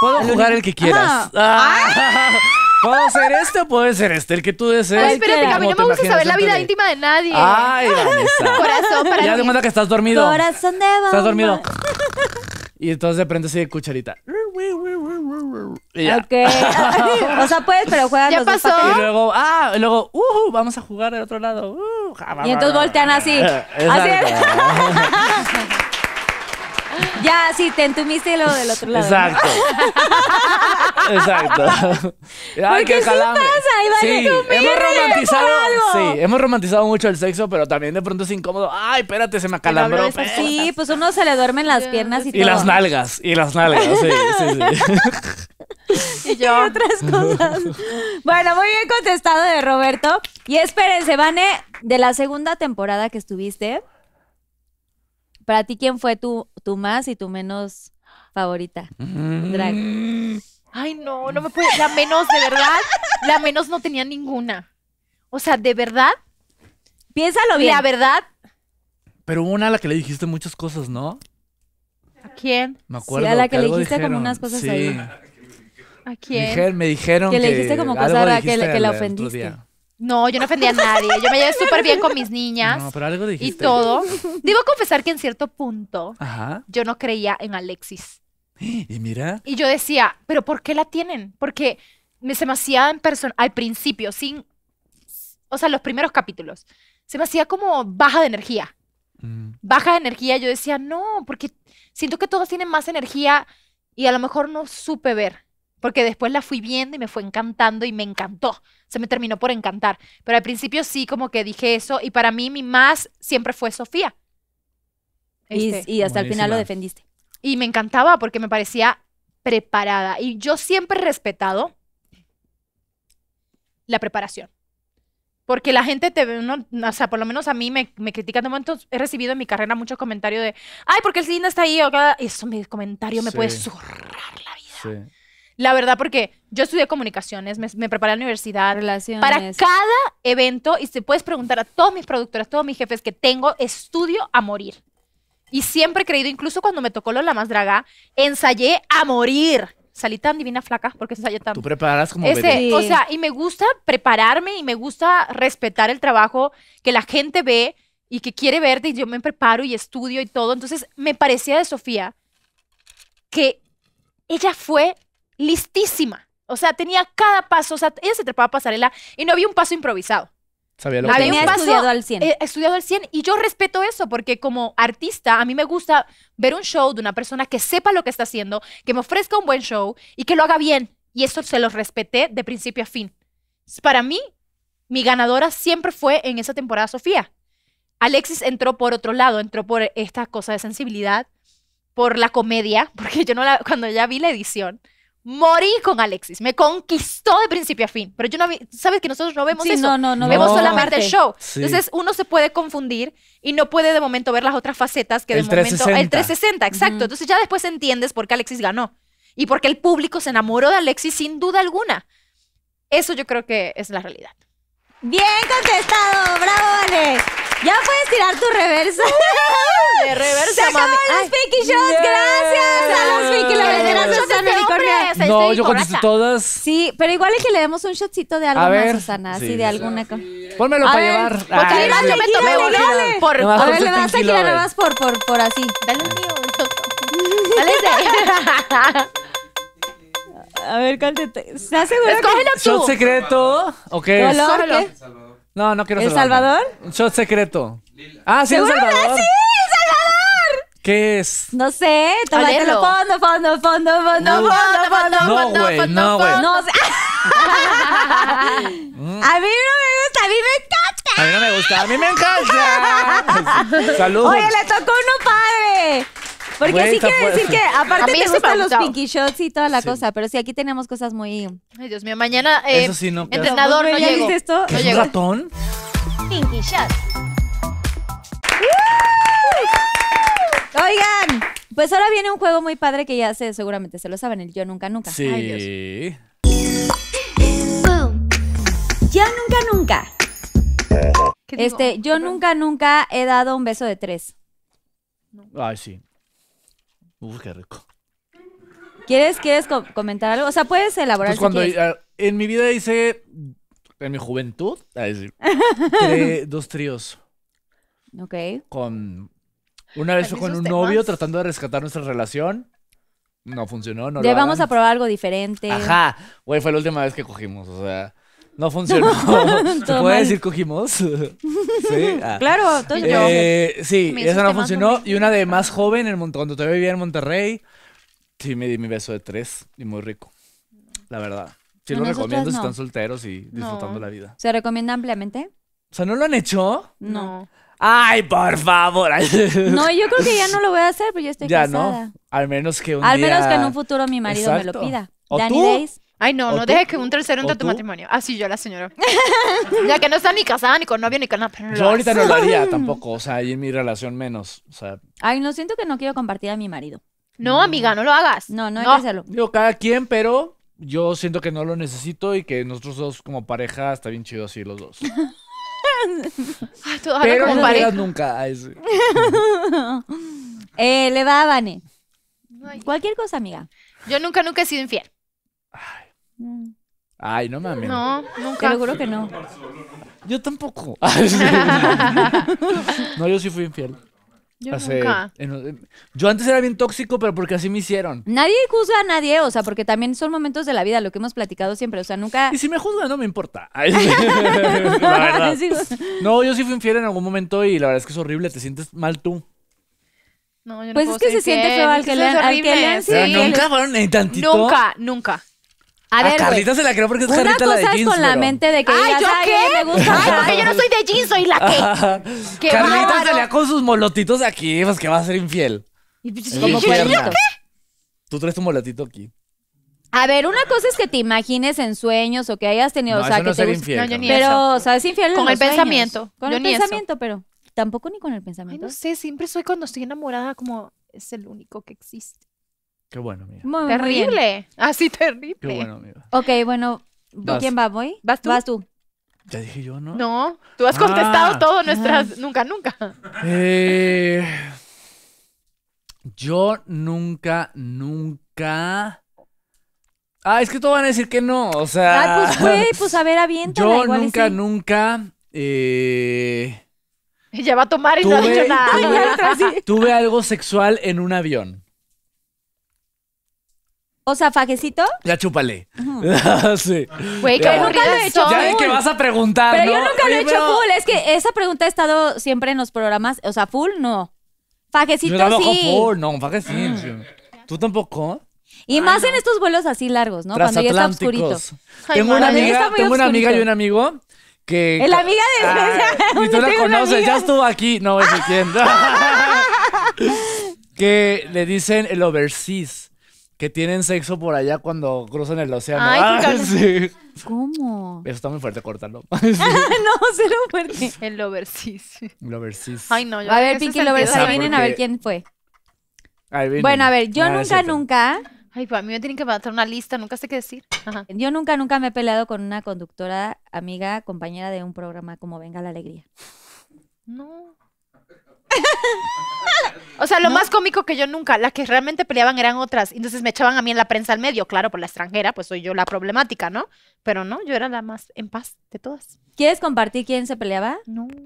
Puedo jugar el que quieras. Ah. ¿Puedo ser este o puedo ser este? El que tú desees. Ay, espérate, que a mí no te me gusta saber la vida íntima de nadie. Ay, Vanessa. Corazón para Ya cuenta que estás dormido. Corazón de bomba. Estás dormido. Y entonces de repente así de cucharita. Y ya. Ok. o sea, puedes, pero juegan Ya los dos pasó. papeles. Y luego, ah, y luego, uh, vamos a jugar del otro lado. uh, Y entonces voltean así. Exacto. Ya, sí, te entumiste y luego del otro lado. Exacto. Exacto. Ay, qué sí calambre. pasa, Iván, Sí, tú me hemos romantizado. por algo. Sí, hemos romantizado mucho el sexo, pero también de pronto es incómodo. Ay, espérate, se me acalambró. Sí, pues uno se le duermen las piernas y, Y todo. las nalgas, y las nalgas, sí, sí, sí. Y yo. otras cosas. bueno, muy bien contestado de Roberto. Y espérense, Vane, de la segunda temporada que estuviste, para ti, ¿quién fue tu, tu más y tu menos favorita? Drag. Ay, no, no me puede. La menos, de verdad. La menos no tenía ninguna. O sea, de verdad, Piénsalo bien. la verdad, Pero hubo una a la que le dijiste muchas cosas, ¿no? ¿A quién? Me Sí, acuerdo. a la que le dijiste como unas cosas sí. ahí. ¿A quién? Me dijeron Que que. le dijiste como cosa que que la ofendiste. No, yo no ofendí a nadie. Yo me llevé súper bien con mis niñas No, pero algo y dijiste. todo. Debo confesar que en cierto punto Ajá. yo no creía en Alexis. Y mira. Y yo decía, ¿pero por qué la tienen? Porque me, se me hacía en persona, al principio, sin, o sea, los primeros capítulos, se me hacía como baja de energía. mm, Baja de energía, yo decía, no, porque siento que todos tienen más energía y a lo mejor no supe ver. Porque después la fui viendo y me fue encantando y me encantó. Se me terminó por encantar. Pero al principio sí como que dije eso y para mí mi más siempre fue Sofía. Y, Este, y hasta el final lo defendiste. y me encantaba porque me parecía preparada. Y yo siempre he respetado la preparación. Porque la gente te ve, uno, o sea, por lo menos a mí me, me critican. De momento he recibido en mi carrera muchos comentarios de, ay, porque el cine está ahí o cada... Eso, mi comentario me puede Sí. zurrar la vida. sí. La verdad, porque yo estudié comunicaciones, me, me preparé a la universidad. Relaciones. Para cada evento, y se puedes preguntar a todos mis productores, todos mis jefes, que tengo estudio a morir. Y siempre he creído, incluso cuando me tocó lo la más draga, ensayé a morir. Salí tan divina flaca porque ensayé tan. Tú preparas como Ese, bebé. Sí. O sea, y me gusta prepararme y me gusta respetar el trabajo que la gente ve y que quiere verte y yo me preparo y estudio y todo. Entonces, me parecía de Sofía que ella fue listísima. O sea, tenía cada paso, o sea, ella se trepaba pasarela y no había un paso improvisado. Sabía lo que Había paso- estudiado al 100. He estudiado al 100 y yo respeto eso porque como artista a mí me gusta ver un show de una persona que sepa lo que está haciendo, que me ofrezca un buen show y que lo haga bien. Y eso se lo respeté de principio a fin. Para mí, mi ganadora siempre fue en esa temporada Sofía. Alexis entró por otro lado, entró por esta cosa de sensibilidad, por la comedia, porque yo no la, cuando ya vi la edición, morí con Alexis, me conquistó de principio a fin, pero yo no vi, sabes que nosotros no vemos Sí, eso, no, no, no. vemos No. solamente el show. Sí. Entonces uno se puede confundir y no puede de momento ver las otras facetas que de El momento... 360. El 360, exacto. Entonces ya después entiendes por qué Alexis ganó y por qué el público se enamoró de Alexis sin duda alguna. Eso yo creo que es la realidad. Bien contestado, bravo. Ya puedes tirar tu reversa. De reversa, Se acaban los Pinky Shots, gracias a los Pinky Lovers, gracias Susana Unicornia. No, yo contesté todas. Sí, pero igual es que le demos un shotcito de algo A más, ver. Susana, así Sí, de sí. alguna cosa. Pónmelo A para ver, llevar. porque además sí. yo me tomé gírale. por... Nomás A ver, le vas a girar Lovers. nada más por, por, por así. Dale el mío. Dale ese. A ver, ¿cuál te... ¿Estás seguro Escógelo ¿Shot tú. secreto? ¿O qué que... es? ¿Color Escógelo. qué? No, no quiero ¿El Salvador? Un shot secreto. Ah, sí, El. Salvador. ¡Sí, Salvador! ¿Qué es? No sé, tómatelo Olelo. fondo, fondo, fondo, fondo, No. fondo, fondo. No, güey, no, güey. No sé. a mí no me gusta, a mí me encanta. A mí no me gusta. A mí me encanta. Salud. Oye, le tocó. Porque Güey, sí fu- decir que A aparte mí te sí me gustan los pinky shots y toda la Sí. cosa, pero sí aquí tenemos cosas muy... Ay, Dios mío, mañana eh, Eso sí, no. ¿qué haces? entrenador no ¿Ya llego. viste esto? ¿Es No un llego. ratón? Pinky shot. Oigan, pues ahora viene un juego muy padre que ya sé, seguramente se lo saben, el Yo Nunca Nunca. Sí. Ay, Boom. Yo Nunca Nunca. ¿Qué digo? Este, yo nunca nunca he dado un beso de tres. Ay, sí. Uf, qué rico. ¿Quieres, quieres co- comentar algo? O sea, puedes elaborar Pues si cuando quieres. ah, en mi vida hice, en mi juventud, ay, sí, tre- dos tríos Ok. con... Una vez fue con un novio tratando de rescatar nuestra relación. No funcionó, no Ya lo vamos a hagan. probar algo diferente. Ajá, güey, fue la última vez que cogimos, o sea, no funcionó. ¿Se puede mal. decir cogimos? sí. Ah. Claro, tú y yo. Eh, sí, Me esa no temas funcionó. Y una de más joven, en Mon- cuando todavía vivía en Monterrey, sí me di mi beso de tres y muy rico. La verdad. Sí No, lo recomiendo si están solteros y disfrutando No. la vida. ¿Se recomienda ampliamente? O sea, ¿no lo han hecho? No. ¡Ay, por favor! No, yo creo que ya no lo voy a hacer, pero yo estoy ya casada. no. Al menos que un Al día- menos que en un futuro mi marido me lo pida. ¿O Danny tú? Days. Ay, no, ¿O no tú? dejes que un tercero entre ¿O a tu tú? matrimonio. Ah, sí, yo la señora. ya que no está ni casada, ni con novio, ni con nada. pero Yo ahorita no lo haría tampoco. O sea, y en mi relación menos. O sea, Ay, no siento que no quiero compartir a mi marido. No, amiga, no lo hagas. No, no hay que hacerlo. digo, cada quien, pero yo siento que no lo necesito y que nosotros dos como pareja está bien chido así los dos. Ay, tú, ojalá pero como no pareja. digas nunca. Eh, le va a Vane. Cualquier cosa, amiga. Yo nunca, nunca he sido infiel. Ay, no mames. No, Te nunca. lo juro que no. Yo tampoco. no, yo sí fui infiel. Yo Hace- nunca. en- yo antes era bien tóxico, pero porque así me hicieron. Nadie juzga a nadie, o sea, porque también son momentos de la vida, lo que hemos platicado siempre, o sea, nunca... Y si me juzgan, no me importa. Ay, sí. la verdad. Sí, No, yo sí fui infiel en algún momento y la verdad es que es horrible. Te sientes mal tú. No, yo no Pues puedo es que ser se siente infiel, feo al que eso le es han- al que le horrible, han sí. Pero Sí. nunca fueron ni tantito. Nunca, nunca. A A, ver, güey, Carlita se la creo porque es una Carlita la de cosa es jeans, con la pero- mente de que Ay, digas, ¿yo ay, qué? me gusta. Ay, porque yo no soy de jeans, soy la que. Qué Carlita bárbaro. salía con sus molotitos aquí, pues que va a ser infiel. Y pues. Tú traes tu molotito aquí. A ver, una cosa es que te imagines en sueños o que hayas tenido, No, o sea, eso no que es te ser guste- infiel. No, yo ni Carla. eso. Pero, o sea, es infiel en Con los el sueños. pensamiento. Con Yo el ni eso. pensamiento, pero tampoco ni con el Ay, pensamiento. no sé, siempre soy cuando estoy enamorada como es el único que existe. Qué bueno, amiga. Muy, muy bien. Terrible. Así terrible. Qué bueno, amiga. Ok, bueno, Vas. ¿quién va? ¿Voy? ¿Vas tú? Vas tú. Ya dije yo, ¿no? No, tú has Ah. contestado todo nuestras. Nunca, nunca. Eh, yo nunca, nunca. Ah, es que todos van a decir que no. O sea. Ah, pues güey, pues a ver, aviéntala. yo igual nunca, sí. nunca. eh, Ella va a tomar y no ha dicho nada. tuve, tuve algo sexual en un avión. O sea, fajecito. Ya chúpale. sí. Güey, qué Ya. Nunca lo he hecho. Ya ven que vas a preguntar, Pero yo nunca lo he hecho pero- full. Es que esa pregunta ha estado siempre en los programas. O sea, full, no. Fajecito Yo trabajo sí. full, no, faje sí. ¿Tú tampoco? Y más en estos vuelos así largos, ¿no? Cuando ya está oscurito. Transatlánticos. Ay, tengo una madre, está amiga, muy tengo una amiga oscurito. y un amigo que... El amiga de... Ah, y tú la Tengo una conoces, amiga. ya estuvo aquí. No voy a decir quién. que le dicen el overseas. Que tienen sexo por allá cuando cruzan el océano. Ay, Ah, sí. ¿Cómo? Eso está muy fuerte, córtalo. no, cero fuerte. El overseas. el overseas. Ay, no. yo A ver, Pinky Lovers, Esa, adivinen a ver quién fue. Ahí vienen. Bueno, a ver, yo Ah, nunca, nunca, Ay, pues a mí me tienen que matar una lista, nunca sé qué decir. Ajá. yo nunca, nunca me he peleado con una conductora, amiga, compañera de un programa como Venga la Alegría. No. O sea, lo más cómico que yo nunca, las que realmente peleaban eran otras. Entonces me echaban a mí en la prensa al medio, claro, por la extranjera, pues soy yo la problemática, ¿no? Pero no, yo era la más en paz de todas. ¿Quieres compartir quién se peleaba? No.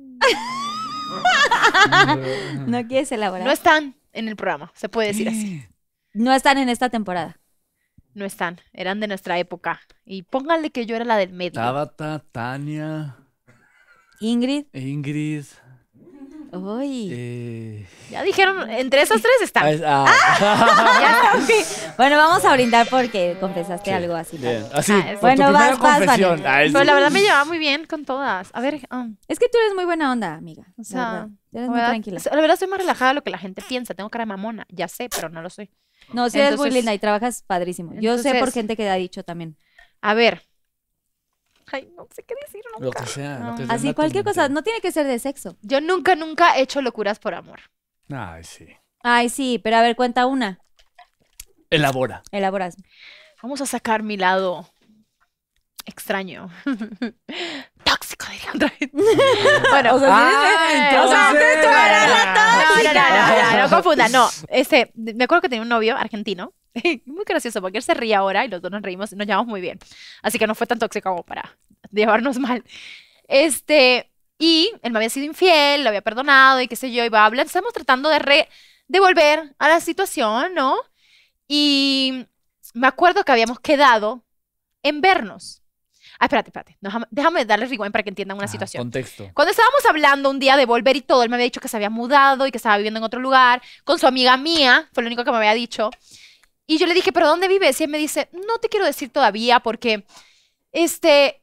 No quieres elaborar. No están en el programa, se puede decir así. No están en esta temporada. No están, eran de nuestra época. Y pónganle que yo era la del medio. Tabata, Tania, Ingrid. Ingrid. Uy. Eh... Ya dijeron, entre esas tres están. ah, ah. Bueno, vamos a brindar porque confesaste Sí, algo así. Bien. Así, Ah, por es- tu Bueno, vas, vas, confesión. Ay, Pero sí. la verdad me llevaba muy bien con todas. A ver, um, Es que tú eres muy buena onda, amiga. o sea, verdad. Eres muy verdad, tranquila. la verdad soy más relajada de lo que la gente piensa. Tengo cara de mamona, ya sé, pero no lo soy. No, sí eres muy Entonces- linda y trabajas padrísimo. Yo sé por Entonces- gente que ha dicho también. A ver. Ay, no sé qué decir Lo nunca. que sea. lo No. que sea Así, cualquier cosa. No tiene que ser de sexo. Yo nunca, nunca he hecho locuras por amor. Ay, sí. Ay, sí, pero a ver, cuenta una. Elabora. Elaboras. Vamos a sacar mi lado extraño. Tóxico, diría otra vez. bueno, O sea, Ah, o sea, entonces- tú eras la tóxica. No, no, no, no, no, no confunda. No, este, me acuerdo que tenía un novio argentino. Muy gracioso porque él se ríe ahora y los dos nos reímos y nos llevamos muy bien. Así que no fue tan tóxico como para llevarnos mal. Este, y él me había sido infiel, lo había perdonado y qué sé yo, y va a hablar. Estamos tratando de re- de volver a la situación, ¿no? Y me acuerdo que habíamos quedado en vernos. Ah, espérate, espérate. Déjame, déjame darle rewind para que entiendan una Ajá, situación. Contexto. Cuando estábamos hablando un día de volver y todo, él me había dicho que se había mudado y que estaba viviendo en otro lugar con su amiga mía, fue lo único que me había dicho. Y yo le dije, ¿pero dónde vives? Y él me dice, no te quiero decir todavía porque, este,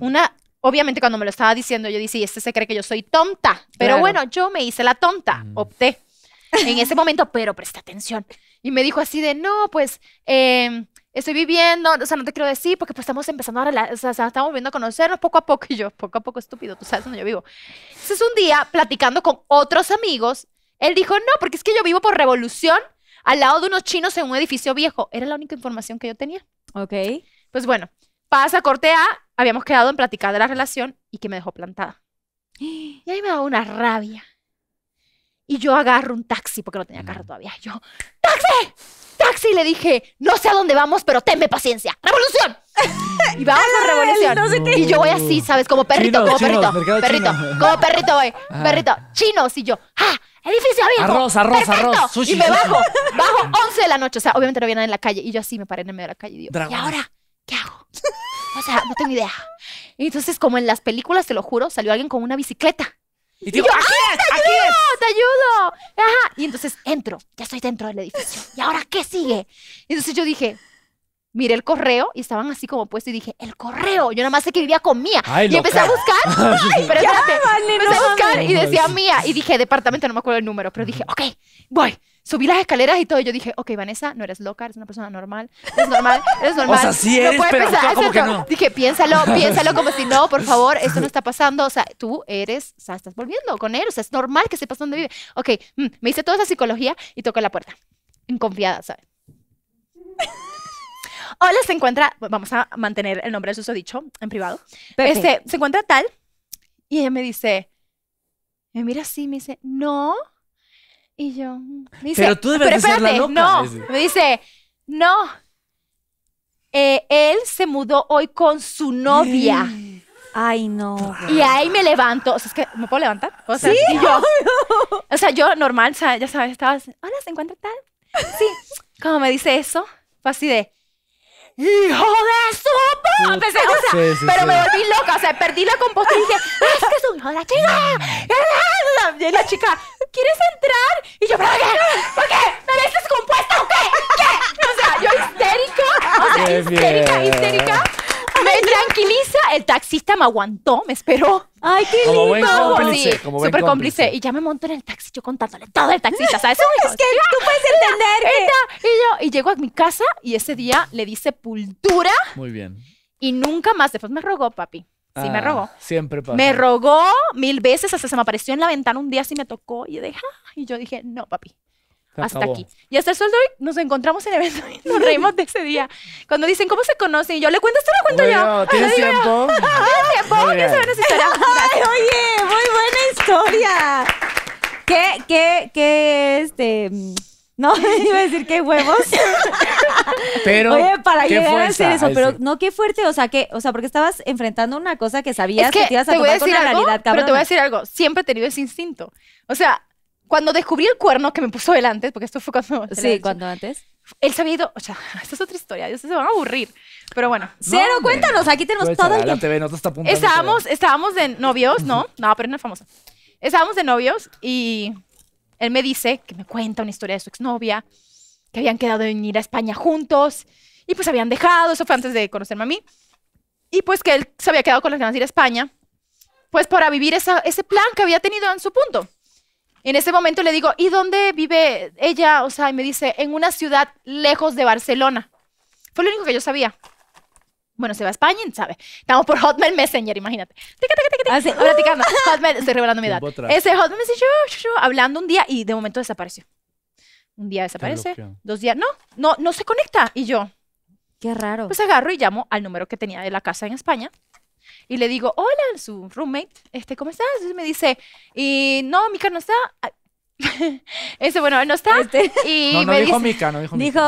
una, obviamente cuando me lo estaba diciendo, yo dije, y este se cree que yo soy tonta. Pero Claro. bueno, yo me hice la tonta, Mm. opté en ese momento, pero presta atención. Y me dijo así de, no, pues, eh, estoy viviendo, o sea, no te quiero decir porque pues estamos empezando a, o sea, estamos viendo a conocernos poco a poco. Y yo, poco a poco, estúpido, tú sabes dónde yo vivo. Entonces un día, platicando con otros amigos, él dijo, no, porque es que yo vivo por revolución al lado de unos chinos en un edificio viejo. Era la única información que yo tenía. Ok. Pues bueno, pasa, corte A, habíamos quedado en platicar de la relación y que me dejó plantada. Y ahí me daba una rabia. Y yo agarro un taxi, porque no tenía carro todavía. Yo, ¡taxi! ¡Taxi! Y le dije, no sé a dónde vamos, pero tenme paciencia. ¡Revolución! y vamos a revolución. Y yo voy así, ¿sabes? Como perrito, Chino, como chino, perrito. perrito. chino. Como perrito voy. Ah. Perrito. Chinos. Y yo, ¡ah! Edificio abierto. Arroz, arroz, Perfecto. arroz, sushi, Y me sushi. bajo. Bajo 11 de la noche. O sea, obviamente no había nadie en la calle. Y yo así me paré en el medio de la calle. Y digo, ¿y ahora qué hago? O sea, no tengo idea. Y entonces, como en las películas, te lo juro, salió alguien con una bicicleta. Y digo, yo, ¡ah, te ayudo! ¡Te ayudo! Ajá. Y entonces entro, ya estoy dentro del edificio. ¿Y ahora qué sigue? Y entonces yo dije, miré el correo y estaban así como puestos y dije, el correo. Yo nada más sé que vivía con Mía. Ay, y empecé a buscar. Ay, pero espérate. empecé a buscar y mames. decía Mía. Y dije, departamento, no me acuerdo el número, pero dije, ok, voy. Subí las escaleras y todo. Y yo dije, ok, Vanessa, no eres loca, eres una persona normal. Eres normal, eres normal. sea, sí No eres, puedes pero pensar- como que no. Dije, piénsalo, piénsalo como si no, por favor, esto no está pasando. O sea, tú eres, o sea, estás volviendo con él. O sea, es normal que sepas dónde vive. Ok, mm, me hice toda esa psicología y toqué la puerta. Inconfiada, ¿sabes? Hola, se encuentra, vamos a mantener el nombre del susodicho en privado. Pepe. Este, se encuentra tal y ella me dice, me mira así, me dice, no. Y yo, mm, me dice, Pero tú debes de ser la espérate, loca". no. Ese. Me dice, no. Eh, él se mudó hoy con su novia. Ay, no. Y ahí me levanto. O sea, es que, ¿me puedo levantar? O sea, y yo, o sea, yo normal, o sea, ya sabes, estaba así, hola, ¿se encuentra tal? Sí. Como me dice eso, fue así de, ¡Hijo de su puta! Empecé, o sea, Sí, sí, pero sí. me volví loca, o sea, perdí la compostura y dije, es que es un hijo de la chica. Y la chica, ¿quieres entrar? Y yo, ¿pero qué? ¿Por qué? ¿Me ves descompuesta o qué? ¿Qué? O sea, yo histérica, o sea, histérica, histérica. Tranquiliza, el taxista me aguantó, me esperó. Ay, qué Como buen lindo. cómplice, Sí, como buen súper cómplice. cómplice. Y ya me monto en el taxi, yo contándole todo el taxista, ¿sabes? Es que tú puedes entender que... Y yo, y llego a mi casa y ese día le di sepultura Muy bien. y nunca más. Después me rogó, papi. Sí, me Ah, rogó. Siempre pasa. Me rogó mil veces, hasta se me apareció en la ventana un día así me tocó y yo dije, "Ah", y yo dije, no, papi, Se hasta acabó. aquí. Y hasta el sol de hoy nos encontramos en evento y nos reímos de ese día. Cuando dicen, ¿cómo se conocen? Y yo, ¿le cuento esto o lo cuento Bueno, yo? ¿Tienes Le digo tiempo? "Ah, tiempo, ¿quieres saber esa historia? Ay, oye, muy buena historia. ¿Qué, qué, qué, este... No, iba a decir qué huevos. Pero, Oye, para qué llegar a fuerza. hacer eso, pero no, qué fuerte, o sea, que, o sea, porque estabas enfrentando una cosa que sabías Es que, que te ibas a te voy a con algo, realidad, pero te voy a decir algo. Siempre he tenido ese instinto. O sea, cuando descubrí el cuerno que me puso delante, porque esto fue cuando... Sí, cuando antes. Él se había ido... O sea, esta es otra historia. Ellos se van a aburrir. Pero bueno. Cero, hombre. cuéntanos, aquí tenemos Aprovecha, todo el la. TV no te está apuntando Estábamos, todo. estábamos de novios, ¿no? No, pero no es famosa. Estábamos de novios y él me dice que me cuenta una historia de su exnovia, que habían quedado en ir a España juntos y pues habían dejado, eso fue antes de conocerme a mí, y pues que él se había quedado con las ganas de ir a España, pues para vivir esa, ese plan que había tenido en su punto. En ese momento le digo, ¿y dónde vive ella? O sea, y me dice, en una ciudad lejos de Barcelona. Fue lo único que yo sabía. Bueno, se va a España, ¿sabe? Estamos por Hotmail Messenger, imagínate. Tica, tica, tica, tica. Ah. Platicando. Hotmail, estoy revelando mi edad. Ese Hotmail me dice, "Shu, shu, shu", hablando un día y de momento desapareció. Un día desaparece, dos días, no, no, no se conecta. Y yo, Qué raro. pues agarro y llamo al número que tenía de la casa en España y le digo, hola, su roommate, este, ¿cómo estás? Y me dice, y no, Mica no está. Ese, bueno, no está. Este, Y No, no me dijo dice, Mica, no dijo Mica. dijo...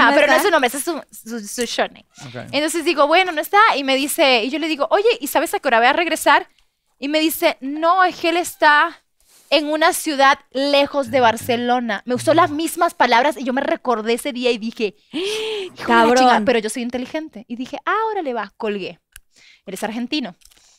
Ajá, pero no es su nombre, ese es su, su, su short name. Ok. Entonces digo, bueno, no está. Y me dice, y yo le digo, oye, ¿y sabes a qué hora voy a regresar? Y me dice, no, es que él está en una ciudad lejos de Barcelona. Me usó las mismas palabras y yo me recordé ese día y dije, "Hijo de la Cabrón. chingada", pero yo soy inteligente. Y dije, ah, órale va, colgué. Eres argentino.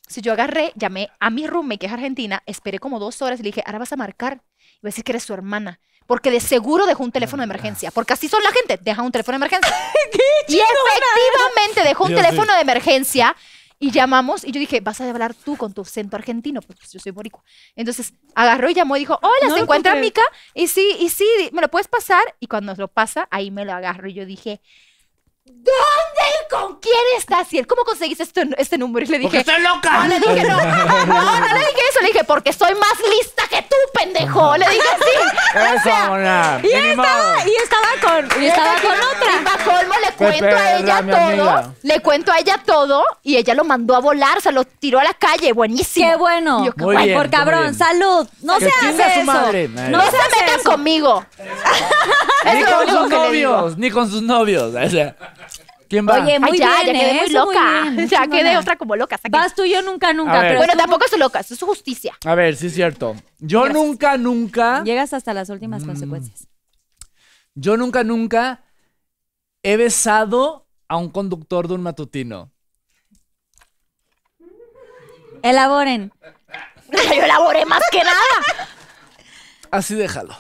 Si yo agarré, llamé a mi roommate, que es argentina, esperé como dos horas y le dije, ahora vas a marcar. Y voy a decir que eres su hermana. Porque de seguro dejó un teléfono de emergencia. Porque así son la gente, dejan un teléfono de emergencia. y efectivamente dejó un Dios, teléfono de emergencia y llamamos. Y yo dije, vas a hablar tú con tu acento argentino, pues yo soy boricua. Entonces agarró y llamó y dijo, hola, No ¿se encuentra Mica? Y sí, y sí, ¿me lo puedes pasar? Y cuando lo pasa, ahí me lo agarro. Y yo dije, ¿dónde y con quién estás? Y él, ¿cómo conseguiste este, este número? Y le ¡Porque dije, estoy loca! no, le dije, no, no, no le dije eso, le dije, porque soy más lista que tú, pendejo. Le dije así. Eso, mona. Y estaba, y estaba con, y estaba con otra. Y para colmo le cuento a ella todo. amiga. Le cuento a ella todo y ella lo mandó a volar, se lo tiró a la calle. Buenísimo. Qué bueno. Yo, Muy bien, por muy cabrón, bien. salud. No Que se hace eso. madre. No No se metan eso. conmigo. Ni con sus novios, ni con sus novios. O sea, ¿quién va? Oye, muy Ay, ya, bien, ya quedé ¿eh? muy Eso loca. bien, ya chingona. quedé otra como loca. Vas tú, yo nunca, nunca. A ver. Pero Bueno, tú tampoco es loca, eso es justicia. A ver, sí es cierto. Yo Gracias. nunca, nunca, llegas hasta las últimas Mm. consecuencias. yo nunca, nunca he besado a un conductor de un matutino. Elaboren. Yo elaboré más que nada. Así déjalo.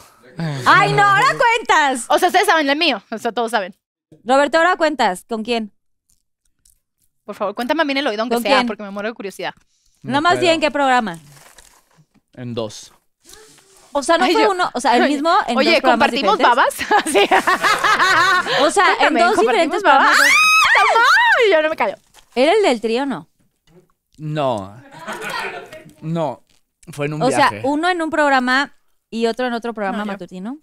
Ay, no, ahora cuentas. O sea, ustedes saben el mío. O sea, todos saben. Roberto, ahora cuentas. ¿Con quién? Por favor, cuéntame a mí en el oído, aunque ¿Con sea, quién? porque me muero de curiosidad. No más puedo. bien, ¿qué programa? En dos. O sea, no Ay, fue yo- uno, o sea, el mismo en Oye, dos programas ¿compartimos diferentes? babas? Sí. O sea, en dos ¿compartimos diferentes babas? programas. Ay, yo no me callo. ¿Era el del trío o no? No. No. Fue en un O sea, viaje. uno en un programa y otro en otro programa No, yo- matutino.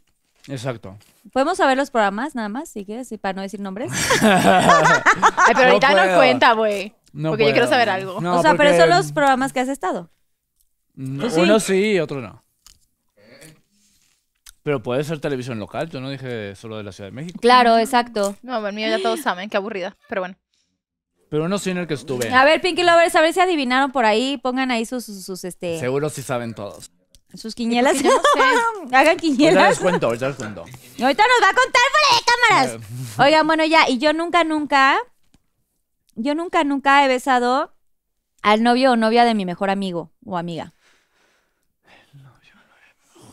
Exacto. ¿Podemos saber los programas nada más, si quieres, y para no decir nombres? Ay, pero No ahorita no puedo. cuenta, güey. No porque yo quiero saber algo. No, o sea, pero porque- son los programas que has estado. Mm, Pues sí. Uno sí y otro no. Pero puede ser televisión local. Yo no dije solo de la Ciudad de México. Claro, exacto. No, el mío ya todos saben, qué aburrida. Pero bueno. Pero uno sí en el que estuve. A ver, Pinky Lovers, a ver si adivinaron por ahí. Pongan ahí sus, sus, sus, este, Seguro sí saben todos. Sus yo no sé. Hagan Ahorita quinielas. les cuento, ahorita les cuento. Y ahorita nos va a contar fuera de cámaras. Oigan, bueno, ya, y yo nunca, nunca, yo nunca, nunca he besado al novio o novia de mi mejor amigo o amiga.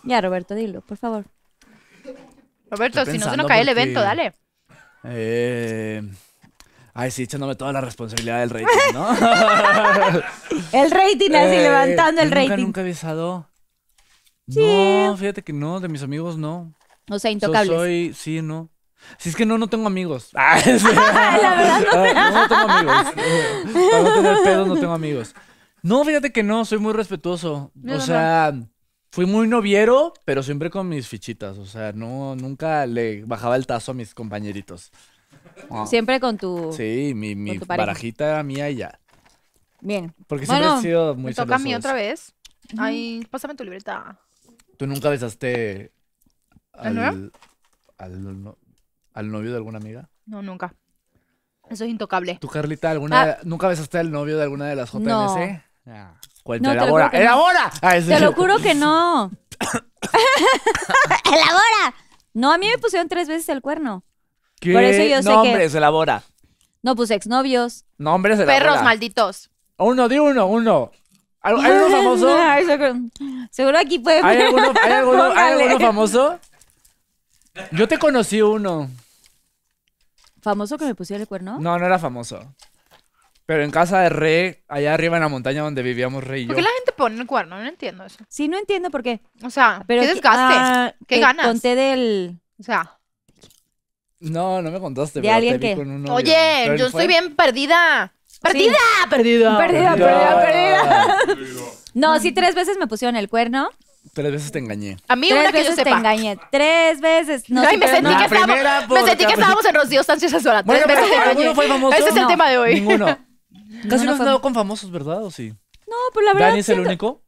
Ya, Roberto, dilo, por favor. Roberto, Estoy si no se nos cae el evento, dale. Eh... Ay, sí, echándome toda la responsabilidad del rating, ¿no? El rating, así Eh, levantando el nunca, rating. Nunca he besado. Sí. No, fíjate que no, de mis amigos no. O sea, So- intocables. soy, sí, no. Si es que no, no tengo amigos. Ah, sí. La verdad, Ah, no tengo amigos. Para no tener pedos, no tengo amigos. No, fíjate que no, soy muy respetuoso. No, O no, sea, fui muy noviero, pero siempre con mis fichitas. O sea, no, nunca le bajaba el tazo a mis compañeritos. Ah, Siempre con tu... Sí, mi, mi tu barajita era mía y ya. Bien. Porque Bueno, siempre he sido muy Me toca a mí otra vez. Ay, pásame tu libreta. ¿Tú nunca besaste ¿Al novio? al, al, no- al novio de alguna amiga? No, nunca. Eso es intocable. ¿Tú, Carlita, alguna, Ah. nunca besaste al novio de alguna de las JNS? No. Ah, cuenta, No, te lo elabora, que no. ¡elabora! Ah, Te lo juro que no. ¡Elabora! No, a mí me pusieron tres veces el cuerno. ¿Qué Por eso yo sé que- nombres elabora? No, pues exnovios. Nombres elabora. Perros malditos. Uno, di uno, uno. ¿Hay, hay uno famoso? Seguro, aquí puede ¿Hay alguno, hay alguno- hay alguno famoso? Yo te conocí uno. ¿Famoso que me pusiera el cuerno? No, no era famoso. Pero en casa de Re, allá arriba en la montaña donde vivíamos Re y yo. ¿Por qué la gente pone el cuerno? No entiendo eso. Sí, no entiendo por qué. O sea, Pero qué desgaste. ah, ¿Qué ganas? Conté del... O sea, No, no me contaste. ¿De pero alguien te vi qué? con un novio. oye, ¿Pero yo fue? estoy bien perdida. ¡Perdida! ¡Perdida! Perdida, perdida, perdida. perdida. No, sí, tres veces me pusieron el cuerno. Tres veces te engañé. A mí tres una que yo veces te sepa. engañé. Tres veces. No, Ay, sí, me sentí, no. que estábamos, primera me sentí que estábamos en Rocío Sánchez Sola. Bueno, Tres veces te ¿alguno engañé. fue famoso? Ese es el No. tema de hoy. Ninguno. Casi no no has andado con famosos, ¿verdad? ¿O sí? No, pues la verdad ¿Dani es el único?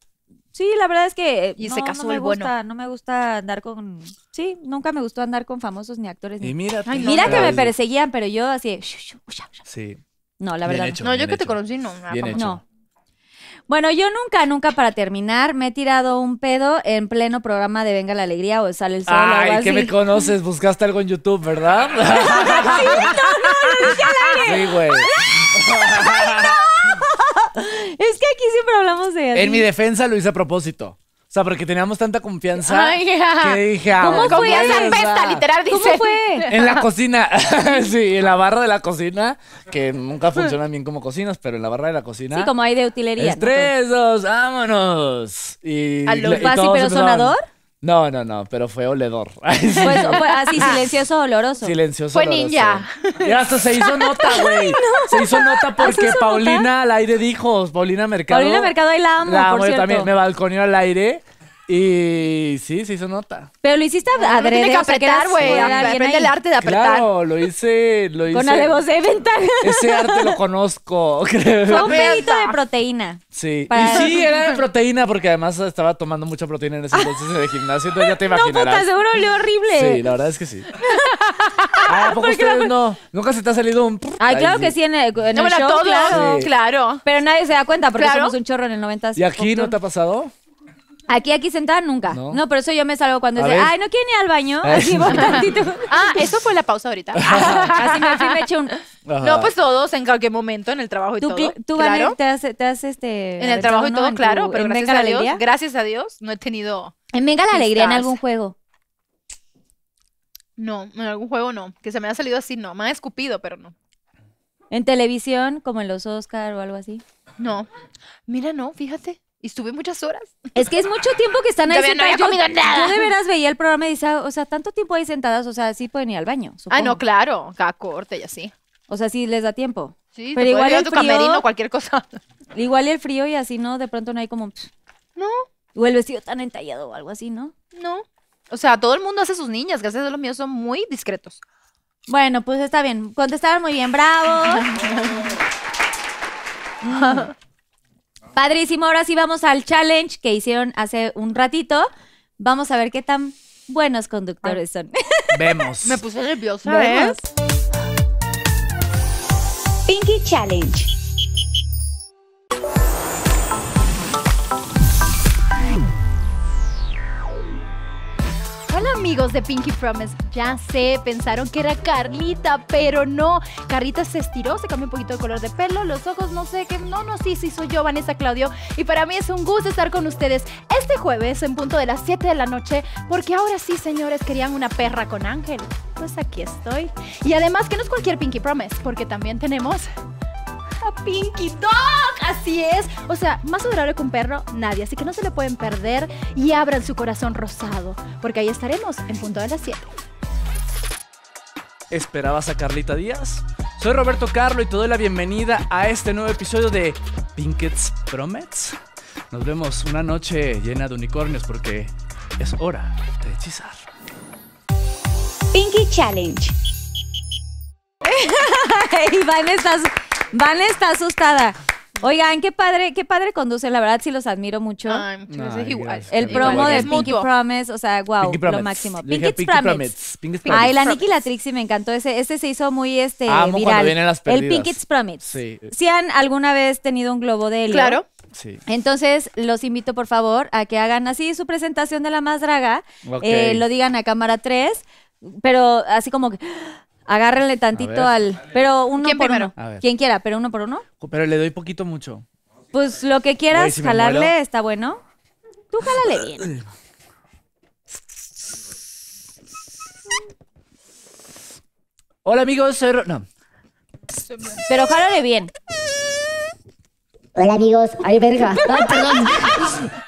Sí, la verdad es que Y no, se casó no me el bueno. gusta, no me gusta andar con... Sí, nunca me gustó andar con famosos ni actores. Ni... Y mira. Ay, no. Mira que me perseguían, pero yo así... shu, shu. Sí. No, la Bien verdad. hecho. No, yo bien que te hecho. conocí, no. Bien hecho. No. Bueno, yo nunca, nunca para terminar me he tirado un pedo en pleno programa de Venga la Alegría o Sale el Sol o algo Ay, así. que me conoces, buscaste algo en YouTube, ¿verdad? sí, no, no, Sí, güey. Es que aquí siempre hablamos de... así. En mi defensa lo hice a propósito. O sea, porque teníamos tanta confianza Ay, ya. que dije, ah, ¿Cómo fue? Pues, apesta, va. literal, ¿Cómo dice. fue? En la cocina, sí, en la barra de la cocina, que nunca funcionan bien como cocinas, pero en la barra de la cocina. Sí, como hay de utilería. Es ¿no? tres, dos, vámonos. Y, A lo y fácil, todos pero empezaban- sonador. No, no, no, pero fue oledor. Pues fue así, silencioso, oloroso. Silencioso. Fue oloroso. ninja. Y hasta se hizo nota, güey. Se hizo nota porque hizo Paulina al aire dijo, Paulina Mercado. Paulina Mercado, ahí la amo, La amo, por yo cierto. también me balconeó al aire Y sí, se hizo nota. Pero lo hiciste Uno adrede, tiene que apretar, güey. Aprende el arte de apretar. Claro, lo hice, lo hice. Con alevosía de ventaja. Ese arte lo conozco, creo. Fue un pedito de proteína. Sí. Para- Y sí, era de proteína porque además estaba tomando mucha proteína en ese entonces en el gimnasio, entonces ya te No, imaginarás. puta, seguro olió horrible. Sí, la verdad es que sí. Ah, ¿a poco ustedes no? ¿Nunca se te ha salido un... Ay, claro sí. que sí, en el, en No, el show, claro. Sí. claro. Pero nadie se da cuenta porque Claro. somos un chorro en el 90. ¿Y aquí no te ha pasado? Aquí, aquí sentada nunca. ¿No? No, por eso yo me salgo cuando A ver. ay, no quieren ir al baño. Así voy tantito. Ah, eso fue la pausa ahorita. Así me fui, me eché un... Ajá. No, pues todos en cualquier momento, en el trabajo y Tú, todo. cl- tú claro. Te has, te has, este... En el aventado trabajo y todo, en tu- claro, pero en gracias Venga a la Dios, Alegría? gracias a Dios, no he tenido. En Venga la Alegría, en algún juego. No, en algún juego no. Que se me ha salido así, no. Me han escupido, pero no. En televisión, como en los Oscar o algo así. No. Mira, no, fíjate. Y estuve muchas horas. Es que es mucho tiempo que están ahí Todavía no había sentadas. Yo- comido nada. Yo de veras veía el programa y decía, o sea, tanto tiempo ahí sentadas, o sea, sí pueden ir al baño, Ah, no, claro. Cada corte y así. O sea, sí les da tiempo. Sí, Pero te igual ir el tu frío- camerino, cualquier cosa. Igual el frío y así, ¿no? De pronto no hay como... No, O el vestido tan entallado o algo así, ¿no? no. O sea, todo el mundo hace sus niñas. Gracias a los míos son muy discretos. Bueno, pues está bien. Contestaron muy bien, bravo. Mm. Padrísimo, ahora sí vamos al challenge que hicieron hace un ratito. Vamos a ver qué tan buenos conductores son. Vemos. Me puse nerviosa, Vemos. ¿ves? Pinky Challenge. Amigos de Pinky Promise. Ya sé, pensaron que era Carlita, pero no. Carlita se estiró, se cambió un poquito de color de pelo, los ojos, no sé qué. No, no, sí, sí, soy yo, Vanessa Claudio. Y para mí es un gusto estar con ustedes este jueves en punto de las 7 de la noche, porque ahora sí, señores, querían una perra con Ángel. Pues aquí estoy. Y además que no es cualquier Pinky Promise, porque también tenemos a Pinky Dog. Así es. O sea, más adorable que un perro, nadie. Así que no se le pueden perder y abran su corazón rosado, porque ahí estaremos en punto de las 7. ¿Esperabas a Carlita Díaz? Soy Roberto Carlo y te doy la bienvenida a este nuevo episodio de Pinkett's Promets. Nos vemos una noche llena de unicornios porque es hora de hechizar. Pinky Challenge. y Van está, Van está asustada. Oigan, qué padre, qué padre conduce, la verdad sí los admiro mucho. Ay, muchas gracias, Ay, igual. gracias. el igual, promo de es Pinky mutuo. Promise, o sea, wow, Pinky lo máximo. Dije Pinky Promise. Ay, la Nicky y la Trixie me encantó. Ese, ese se hizo muy este, Amo cuando viral. vienen las el perdidas. Pinky's Promise. Sí. Si han alguna vez tenido un globo de helio. Claro. Sí. Entonces, los invito por favor a que hagan así su presentación de la más draga. Ok. Eh, lo digan a cámara 3, pero así como que agárrenle tantito A al. Pero uno ¿Quién por primero? uno. A ver. Quien quiera, pero uno por uno. Pero le doy poquito mucho. Pues lo que quieras, Güey, si me jalarle, muero. está bueno. Tú jálale bien. Hola amigos, soy Ro- No. Pero jálale bien. Hola amigos. Ay, verga. Ay, perdón.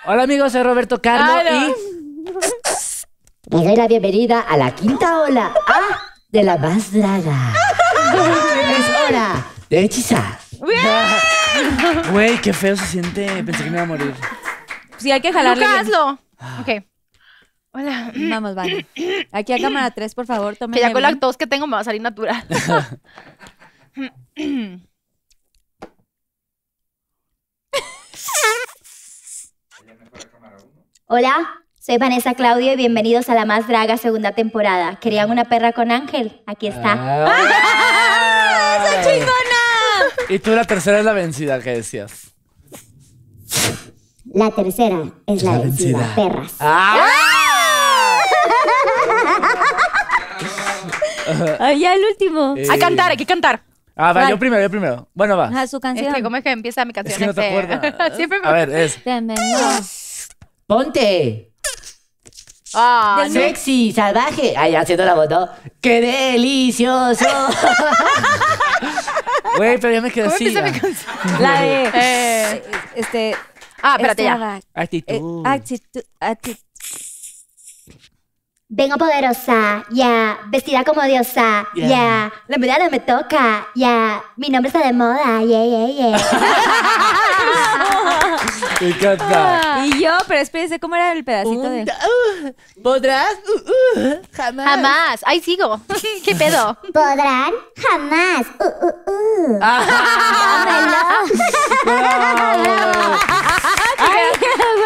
Hola amigos, soy Roberto Carlo Ah, no. y... Les doy la bienvenida a la quinta ola A de la más draga. es hora de hechizar. Güey, qué feo se siente. Pensé que me iba a morir. Sí, hay que jalarle Luca, bien. hazlo. Ok. Hola. Vamos, vale. Aquí a cámara 3, por favor, tomen Que ya con la tos que tengo me va a salir natural. Hola, soy Vanessa Claudio y bienvenidos a la más draga segunda temporada. ¿Querían una perra con ángel? Aquí está. ¡Ah! Y tú la tercera es la vencida que decías. La tercera es la, La vencida, vencida. perras. ¡Ah! Ay, ya el último. Eh, Hay que cantar, hay que cantar. Ah, va, ¿Cuál? yo primero, yo primero. Bueno, va. Ajá, su canción. Es que, ¿cómo es que empieza mi canción? Es que no te Este, acuerdas. Siempre me... A ver, es. Ponte. Ah, Del. Sexy, salvaje. Ay, haciendo la voz, ¿no? ¡Qué delicioso! Güey, pero ya me quedé ¿Cómo así. empieza mi ah. canción? La de. Eh, Este. Ah, espérate ya. eh, Actitud. actitud- actitud- Vengo poderosa, ya. Vestida como diosa, ya. Yeah. La mirada me toca, ya. Mi nombre está de moda, yeah, yeah, yeah. Me encanta. Y yo, pero espérense, ¿cómo era el pedacito de...? ¿Podrás? Uh, uh, jamás. Jamás. Ahí sigo. ¿Qué pedo? Podrán jamás. Uh, uh, uh.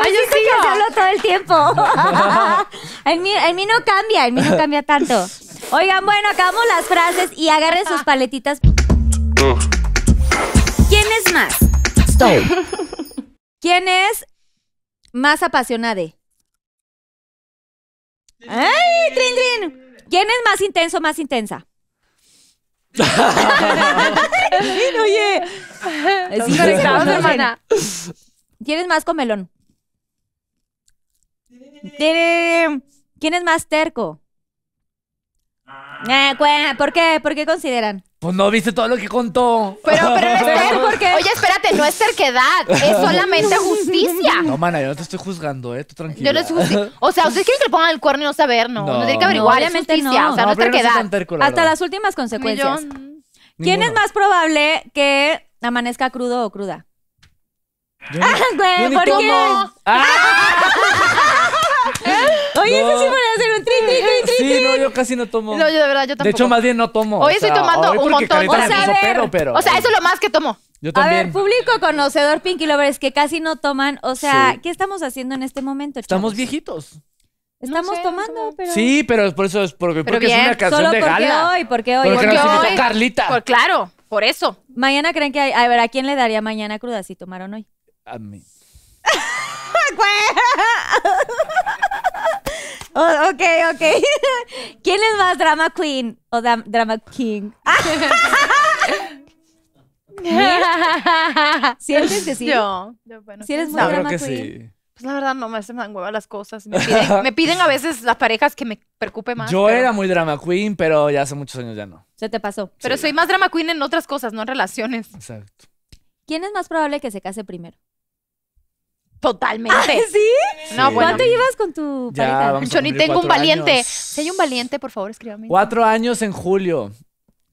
Ay, yo sí que hablo todo el tiempo. el, mío, el mío no cambia, el mío no cambia tanto. Oigan, bueno, acabamos las frases y agarren sus paletitas. ¿Quién es más? ¿Quién es más apasionade? ¡Ay, trin, trin! ¿Quién es más intenso, más intensa? Oye. Sí, Conectados, hermana. ¿Quién es más comelón? ¿Quién es más terco? Cue- ¿Por qué? ¿Por qué consideran? Pues no viste todo lo que contó. Pero, pero no es ter- ¿Por qué? Oye, espérate, no es terquedad, es solamente justicia. No, mana, yo no te estoy juzgando, eh. Tú tranquila. Yo no es justicia. O sea, ¿ustedes quieren que le pongan el cuerno y no saber? No, no, No. tiene que averiguar, No, es justicia. no. O sea, no, es terquedad. terco, la Hasta verdad. las últimas consecuencias. Yo- ¿Quién es Ninguno. más probable que amanezca crudo o cruda? Yo ni- Güey, yo ni ¿por qué? Ah, yo casi no tomo. No, yo de verdad, yo tampoco. de hecho, más bien no tomo. Hoy o estoy tomando hoy un montón. O sea, a ver, pero. O sea, eso es lo más que tomo. Yo A ver, público conocedor Pinky Lovers que casi no toman. O sea, Sí. ¿qué estamos haciendo en este momento, Estamos chavos? viejitos. Estamos No sé, tomando, pero... Sí, pero por eso es porque, Pero porque es una canción Solo de porque gala. hoy, porque hoy. Porque Porque nos hoy- Carlita. Pues claro, por eso. Mañana creen que hay... A ver, ¿a quién le daría mañana cruda si tomaron hoy? A mí. Oh, ok, ok. ¿Quién es más drama queen o drama king? ¿Sientes que sí? Yo, yo, bueno, Sí eres muy creo drama que queen. sí. Pues la verdad no me se me dan hueva las cosas. Me piden, me piden a veces las parejas que me preocupe más. Yo pero, era muy drama queen, pero ya hace muchos años ya no. Se te pasó. Pero soy más drama queen en otras cosas, no en relaciones. Exacto. ¿Quién es más probable que se case primero? Totalmente. ¿Sí? No, Sí. bueno. ¿Cuánto llevas con tu Ya, pareja? vamos a Yo ni cumplir tengo un cuatro valiente. años. Si hay un valiente, por favor, escríbame. Cuatro años en julio.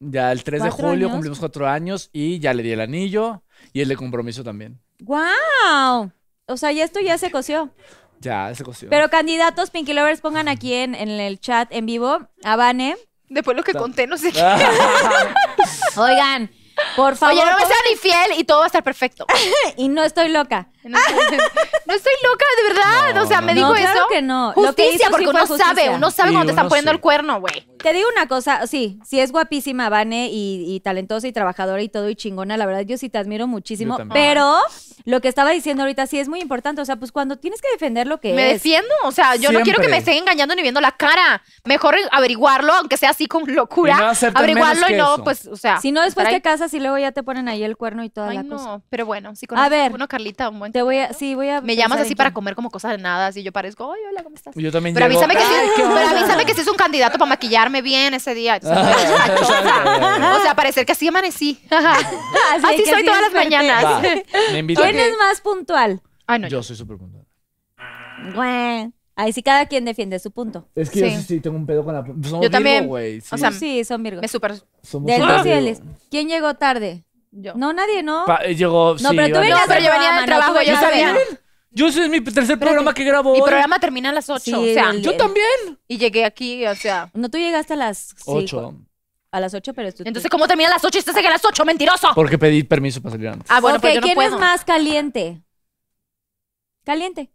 Ya el 3 de ¿Cuatro julio años? cumplimos cuatro años y ya le di el anillo y el de compromiso también. ¡Guau! O sea, ya esto ya se coció. Ya, ese coció. Pero candidatos Pinky Lovers pongan aquí en, en el chat en vivo a Vane. Después lo que conté, no sé qué. Oigan, por favor. Oye, no me sean infiel y todo va a estar perfecto. Y no estoy loca. No, no estoy loca, de verdad. No, o sea, no, me no. dijo eso. que no. Lo que Justicia, sí porque uno justicia. sabe, uno sabe Sí, cuando te están poniendo sí. el cuerno, güey. Te digo una cosa, sí, sí es guapísima Vane y, y talentosa y trabajadora y todo y chingona, la verdad yo sí te admiro muchísimo, pero lo que estaba diciendo ahorita sí es muy importante, o sea, pues cuando tienes que defender lo que Me es. defiendo, o sea, yo no quiero que me estén engañando ni viendo la cara. Mejor averiguarlo, aunque sea así con locura. Y no aceptan averiguarlo menos y no, eso. pues, o sea. Si no después te casas y luego ya te ponen ahí el cuerno y toda Ay, la no, cosa. pero bueno, sí A conozco ver. uno, Carlita, un buen Te voy a, sí, voy a Me llamas así para quién. comer como cosas de nada, así yo parezco, ay, hola, ¿cómo estás? Yo también Pero llego- avísame, que ¡Ay, pero avísame que sí es un candidato para maquillarme bien ese día. O sea, o sea, parecer que así amanecí. así que soy todas las mañanas. Va, me invitan. ¿Quién es más puntual? Ay, no, Yo soy súper puntual. Ahí sí cada quien defiende su punto. Es que Sí. yo sí, sí tengo un pedo con la... Somos Yo Virgo, también. sí. O sea, sí, son Virgos. me super... Somos Del súper dos y del Virgo. diez. ¿Quién llegó tarde? Yo. No, nadie, ¿no? Pa- eh, llegó, No, sí, pero tú venías No, pero yo venía del trabajo, tú yo sabía. Yo ese es mi tercer programa que grabo Mi hoy. programa termina a las 8, Sí, o sea, el- Yo también. y llegué aquí, o sea... No, tú llegaste a las sí, Ocho. A las 8, pero tú. Entonces, ¿cómo termina a las 8 y estás aquí a las 8? ¡Mentiroso! Porque pedí permiso para salir antes. Ah, bueno, Ok, pero yo no ¿quién puedo. es más caliente? Caliente.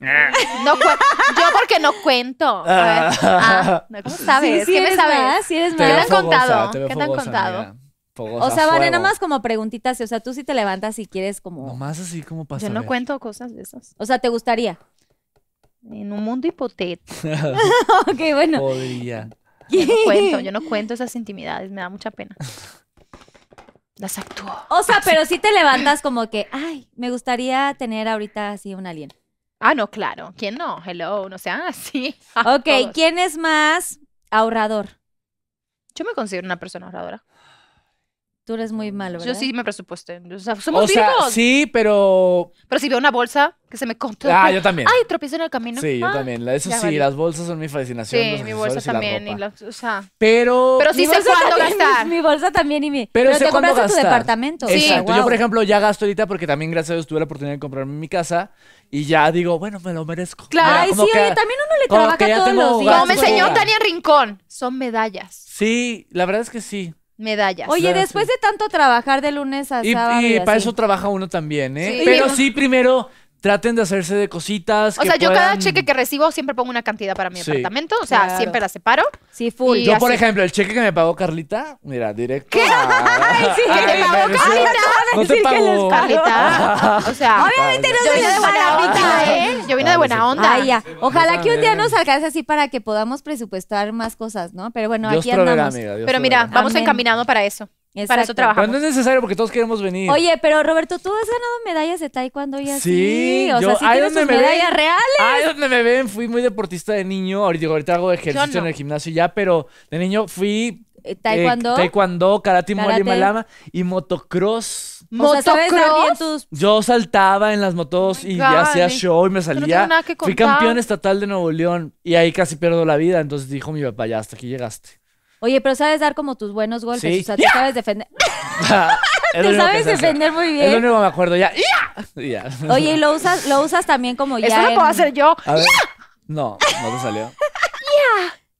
No yo porque no cuento. Ah, no, ¿Cómo sabes? Sí, sí ¿Qué me sabes? más, sí eres Te ¿Qué te más. han fogosa, contado? te ¿Qué te han fogosa, contado? amiga. Fogosa, O sea, fuego. nada más como preguntitas, o sea, tú sí te levantas y quieres como... Nomás así como pasa. Yo no cuento cosas de esas. O sea, ¿te gustaría? En un mundo hipotético. ok, bueno. Podría. Yo no cuento, yo no cuento esas intimidades, me da mucha pena. Las actúo. O sea, pero sí te levantas como que, ay, me gustaría tener ahorita así un alien. Ah, no, claro. ¿Quién no? Hello, no sean así. Ok, Todos. ¿quién es más ahorrador? Yo me considero una persona ahorradora. Tú eres muy malo, ¿verdad? Yo sí me presupuesté. O sea, somos O sea, sí, pero. Pero si veo una bolsa que se me contra. Ah, yo también. Ay, tropiezo en el camino. Sí, yo Ah, también. Eso sí, las bolsas son mi fascinación. Sí, los mi bolsa accesorios y la también. y la- o sea, Pero. pero sí sé cuándo también, gastar. Mi, mi bolsa también y mi. Pero Pero, sé te cuándo compraste tu gastar. departamento. Exacto. Yo, Guau. por ejemplo, ya gasto ahorita porque también, gracias a Dios, tuve la oportunidad de comprarme mi casa y ya digo, bueno, me lo merezco. Claro. Ay, sí, como que- oye, también uno le trabaja todos los días. Como me enseñó Tania Rincón, son medallas. Sí, la verdad es que sí. Medallas. Oye, Claro, después sí. de tanto trabajar de lunes a Y, sábado. y y para así. eso trabaja uno también, ¿eh? Sí. Pero sí, primero traten de hacerse de cositas. o que sea, yo cada puedan- cheque que recibo siempre pongo una cantidad para mi Sí. apartamento. O sea, Claro. siempre la separo. Sí, full. Y Yo, por así. ejemplo, el cheque que me pagó Carlita, mira, directo. ¿Qué? sí, que te pagó Carlita. No te pagó. Carlita. O sea, Obviamente no yo se vine de buena onda, ¿eh? Yo vine de buena onda. Ay, ya. Ojalá que un día nos alcance así para que podamos presupuestar más cosas, ¿no? Pero bueno, Dios aquí andamos. amiga. Dios Pero mira, vamos Amén. encaminando para eso. Para eso Exacto. Pero no trabajamos. es necesario porque todos queremos venir. Oye, pero Roberto, tú has ganado medallas de taekwondo y así. Sí, o yo- sea, sí ahí tienes donde me ven. medallas reales. Ahí donde me ven, fui muy deportista de niño. Ahorita, hago ejercicio no. en el gimnasio ya, pero de niño fui. Eh, eh, Taekwondo. taekwondo, karate, Karate. malama y motocross. o sea, Motocross. tus. Yo saltaba en las motos y my ya hacía show y me no tengo salía. nada que Fui campeón estatal de Nuevo León y ahí casi pierdo la vida. Entonces dijo mi papá, ya hasta aquí llegaste. Oye, pero sabes dar como tus buenos golpes. Sí. O sea, te sabes defender. Te sabes defender muy Es lo bien. único que me acuerdo. Ya. ¡Ya! Ya. Oye, y lo usas, lo usas también como ya. Eso lo en- puedo hacer yo. A ver. No, no te salió.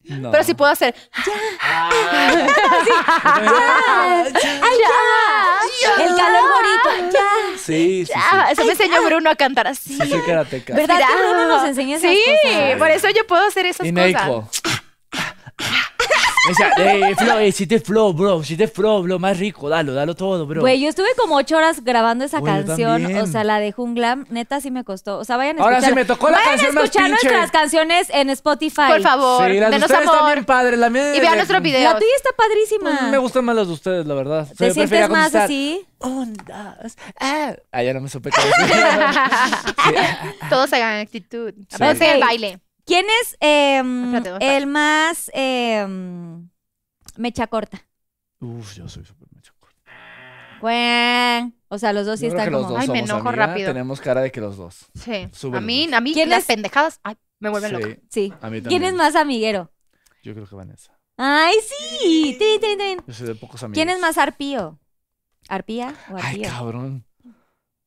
No. Pero sí puedo hacer. ¡Ay, ya! El calor bonito. ¡Ya! Sí, sí, sí. Ah, eso me enseñó Bruno a cantar así. Sí, karateca. ¿Verdad que. Bruno nos enseña esas Sí, cosas? por eso yo puedo hacer esas Y cosas. Neiko. O sea, eh, flow, eh, si te flow, bro, si te flow, bro, más rico, dalo, dalo todo, bro. Güey, yo estuve como ocho horas grabando esa Güey, yo canción, también. o sea, la de Jungla, neta sí me costó. O sea, vayan a Ahora escuchar. sí me tocó la vayan canción a más escuchar pinche. nuestras canciones en Spotify. Por favor, sí, las de denos ustedes amor. también padres, la mía Y vean nuestros videos. La tuya está padrísima. Pues, me gustan más las de ustedes, la verdad. O sea, ¿Te yo prefería sientes más contestar, así? Un, dos, ah. Ah, ya no me supe qué decir. Todos hagan actitud. Hagan Ok. baile. ¿Quién es Espérate, a el más em, mecha corta? Uf, yo soy súper mecho. Cuén. O sea, los dos sí Yo creo están que los como. dos Ay, me somos, enojo amiga. rápido. Tenemos cara de que los dos. Sí. A mí, a mí ¿Quién las es? pendejadas ay, me vuelven Sí, loca. Sí. a mí también. ¿Quién es más amiguero? Yo creo que Vanessa. Ay, sí. Trin, trin, trin. Yo soy de pocos amigos. ¿Quién es más arpío? ¿Arpía o Ay, arpío? cabrón.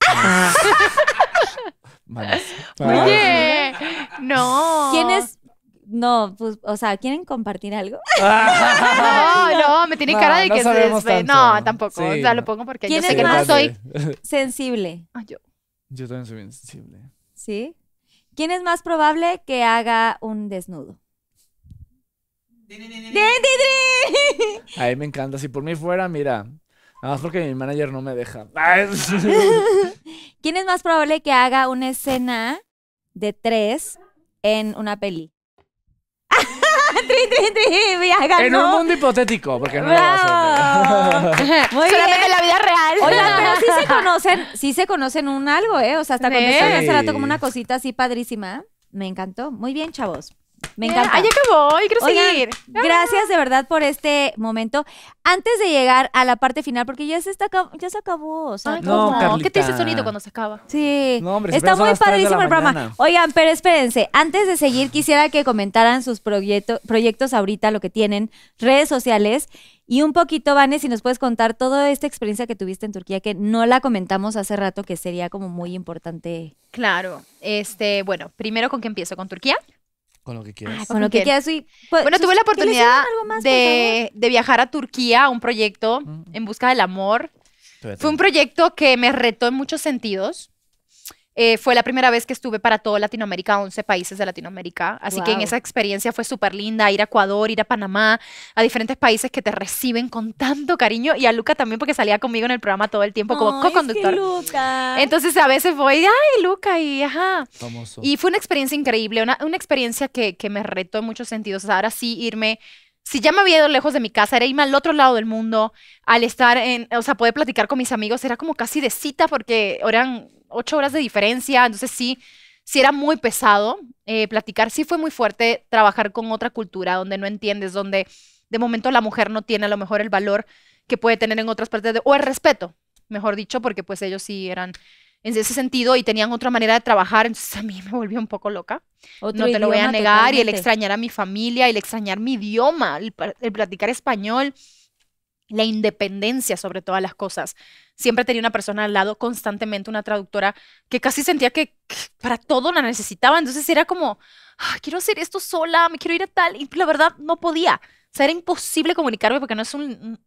Vanessa. Oye, no. ¿Quién es? No, pues, o sea, ¿quieren compartir algo? No, no, me tiene No, cara de no que se sabemos desve- tanto. No, tampoco. o Sí, sea, no. lo pongo porque yo ¿Quién sé es que no más? soy. Sensible, Ay, yo. Yo también soy bien sensible. ¿sí? ¿Quién es más probable que haga un desnudo? ¡Din, din, din! A mí me encanta. Si por mí fuera, mira. Nada más porque mi manager no me deja. ¿Quién es más probable que haga una escena de tres en una peli? ¡Trin, trin, trin! ¡Ya ganó! en un mundo hipotético, porque no lo va a hacer. Muy Solamente bien. en la vida real. Oigan, pero sí se conocen, sí se conocen un algo, ¿eh? O sea, hasta contestaron hace rato como una cosita así padrísima. Me encantó. Muy bien, chavos. Me encanta. Ya acabó. Yo quiero Oigan, seguir. gracias de verdad por este momento. Antes de llegar a la parte final, porque ya se está ya se acabó. O sea, Ay, No. Qué triste sonido cuando se acaba. Sí, No, hombre, está muy padrísimo el programa. Oigan, pero espérense, antes de seguir quisiera que comentaran sus proyecto- proyectos ahorita, lo que tienen, redes sociales y un poquito, Vane, si nos puedes contar toda esta experiencia que tuviste en Turquía, que no la comentamos hace rato, que sería como muy importante. Claro. Este, bueno, primero con qué empiezo, con Turquía. Con lo que quieras. Con lo que quieras. y, pues, Bueno, tuve la oportunidad más, de, de viajar a Turquía a un proyecto Mm. en busca del amor. Fue un proyecto que me retó en muchos sentidos. Eh, fue la primera vez que estuve para toda Latinoamérica, 11 países de Latinoamérica. Así que en esa experiencia fue súper linda ir a Ecuador, ir a Panamá, a diferentes países que te reciben con tanto cariño. Y a Luca también porque salía conmigo en el programa todo el tiempo como Ay, es que co-conductor. Luca. Entonces a veces voy, ay, Luca, y ajá. Famoso. Y fue una experiencia increíble, una, una experiencia que, que me retó en muchos sentidos. O sea, ahora sí irme, si ya me había ido lejos de mi casa, era irme al otro lado del mundo, al estar en, o sea, poder platicar con mis amigos, era como casi de cita porque eran ocho horas de diferencia, entonces sí, sí era muy pesado eh, platicar, sí fue muy fuerte trabajar con otra cultura donde no entiendes, donde de momento la mujer no tiene a lo mejor el valor que puede tener en otras partes de, o el respeto, mejor dicho, porque pues ellos sí eran en ese sentido y tenían otra manera de trabajar, entonces a mí me volvió un poco loca. Otro no te lo voy a negar y el extrañar a mi familia, el extrañar mi idioma, el, el platicar español, la independencia sobre todas las cosas. Siempre tenía una persona al lado, constantemente una traductora, que casi sentía que, que para todo la necesitaba. Entonces era como, "Ah, quiero hacer esto sola, me quiero ir a tal. Y la verdad no podía. O sea, era imposible comunicarme porque no es un,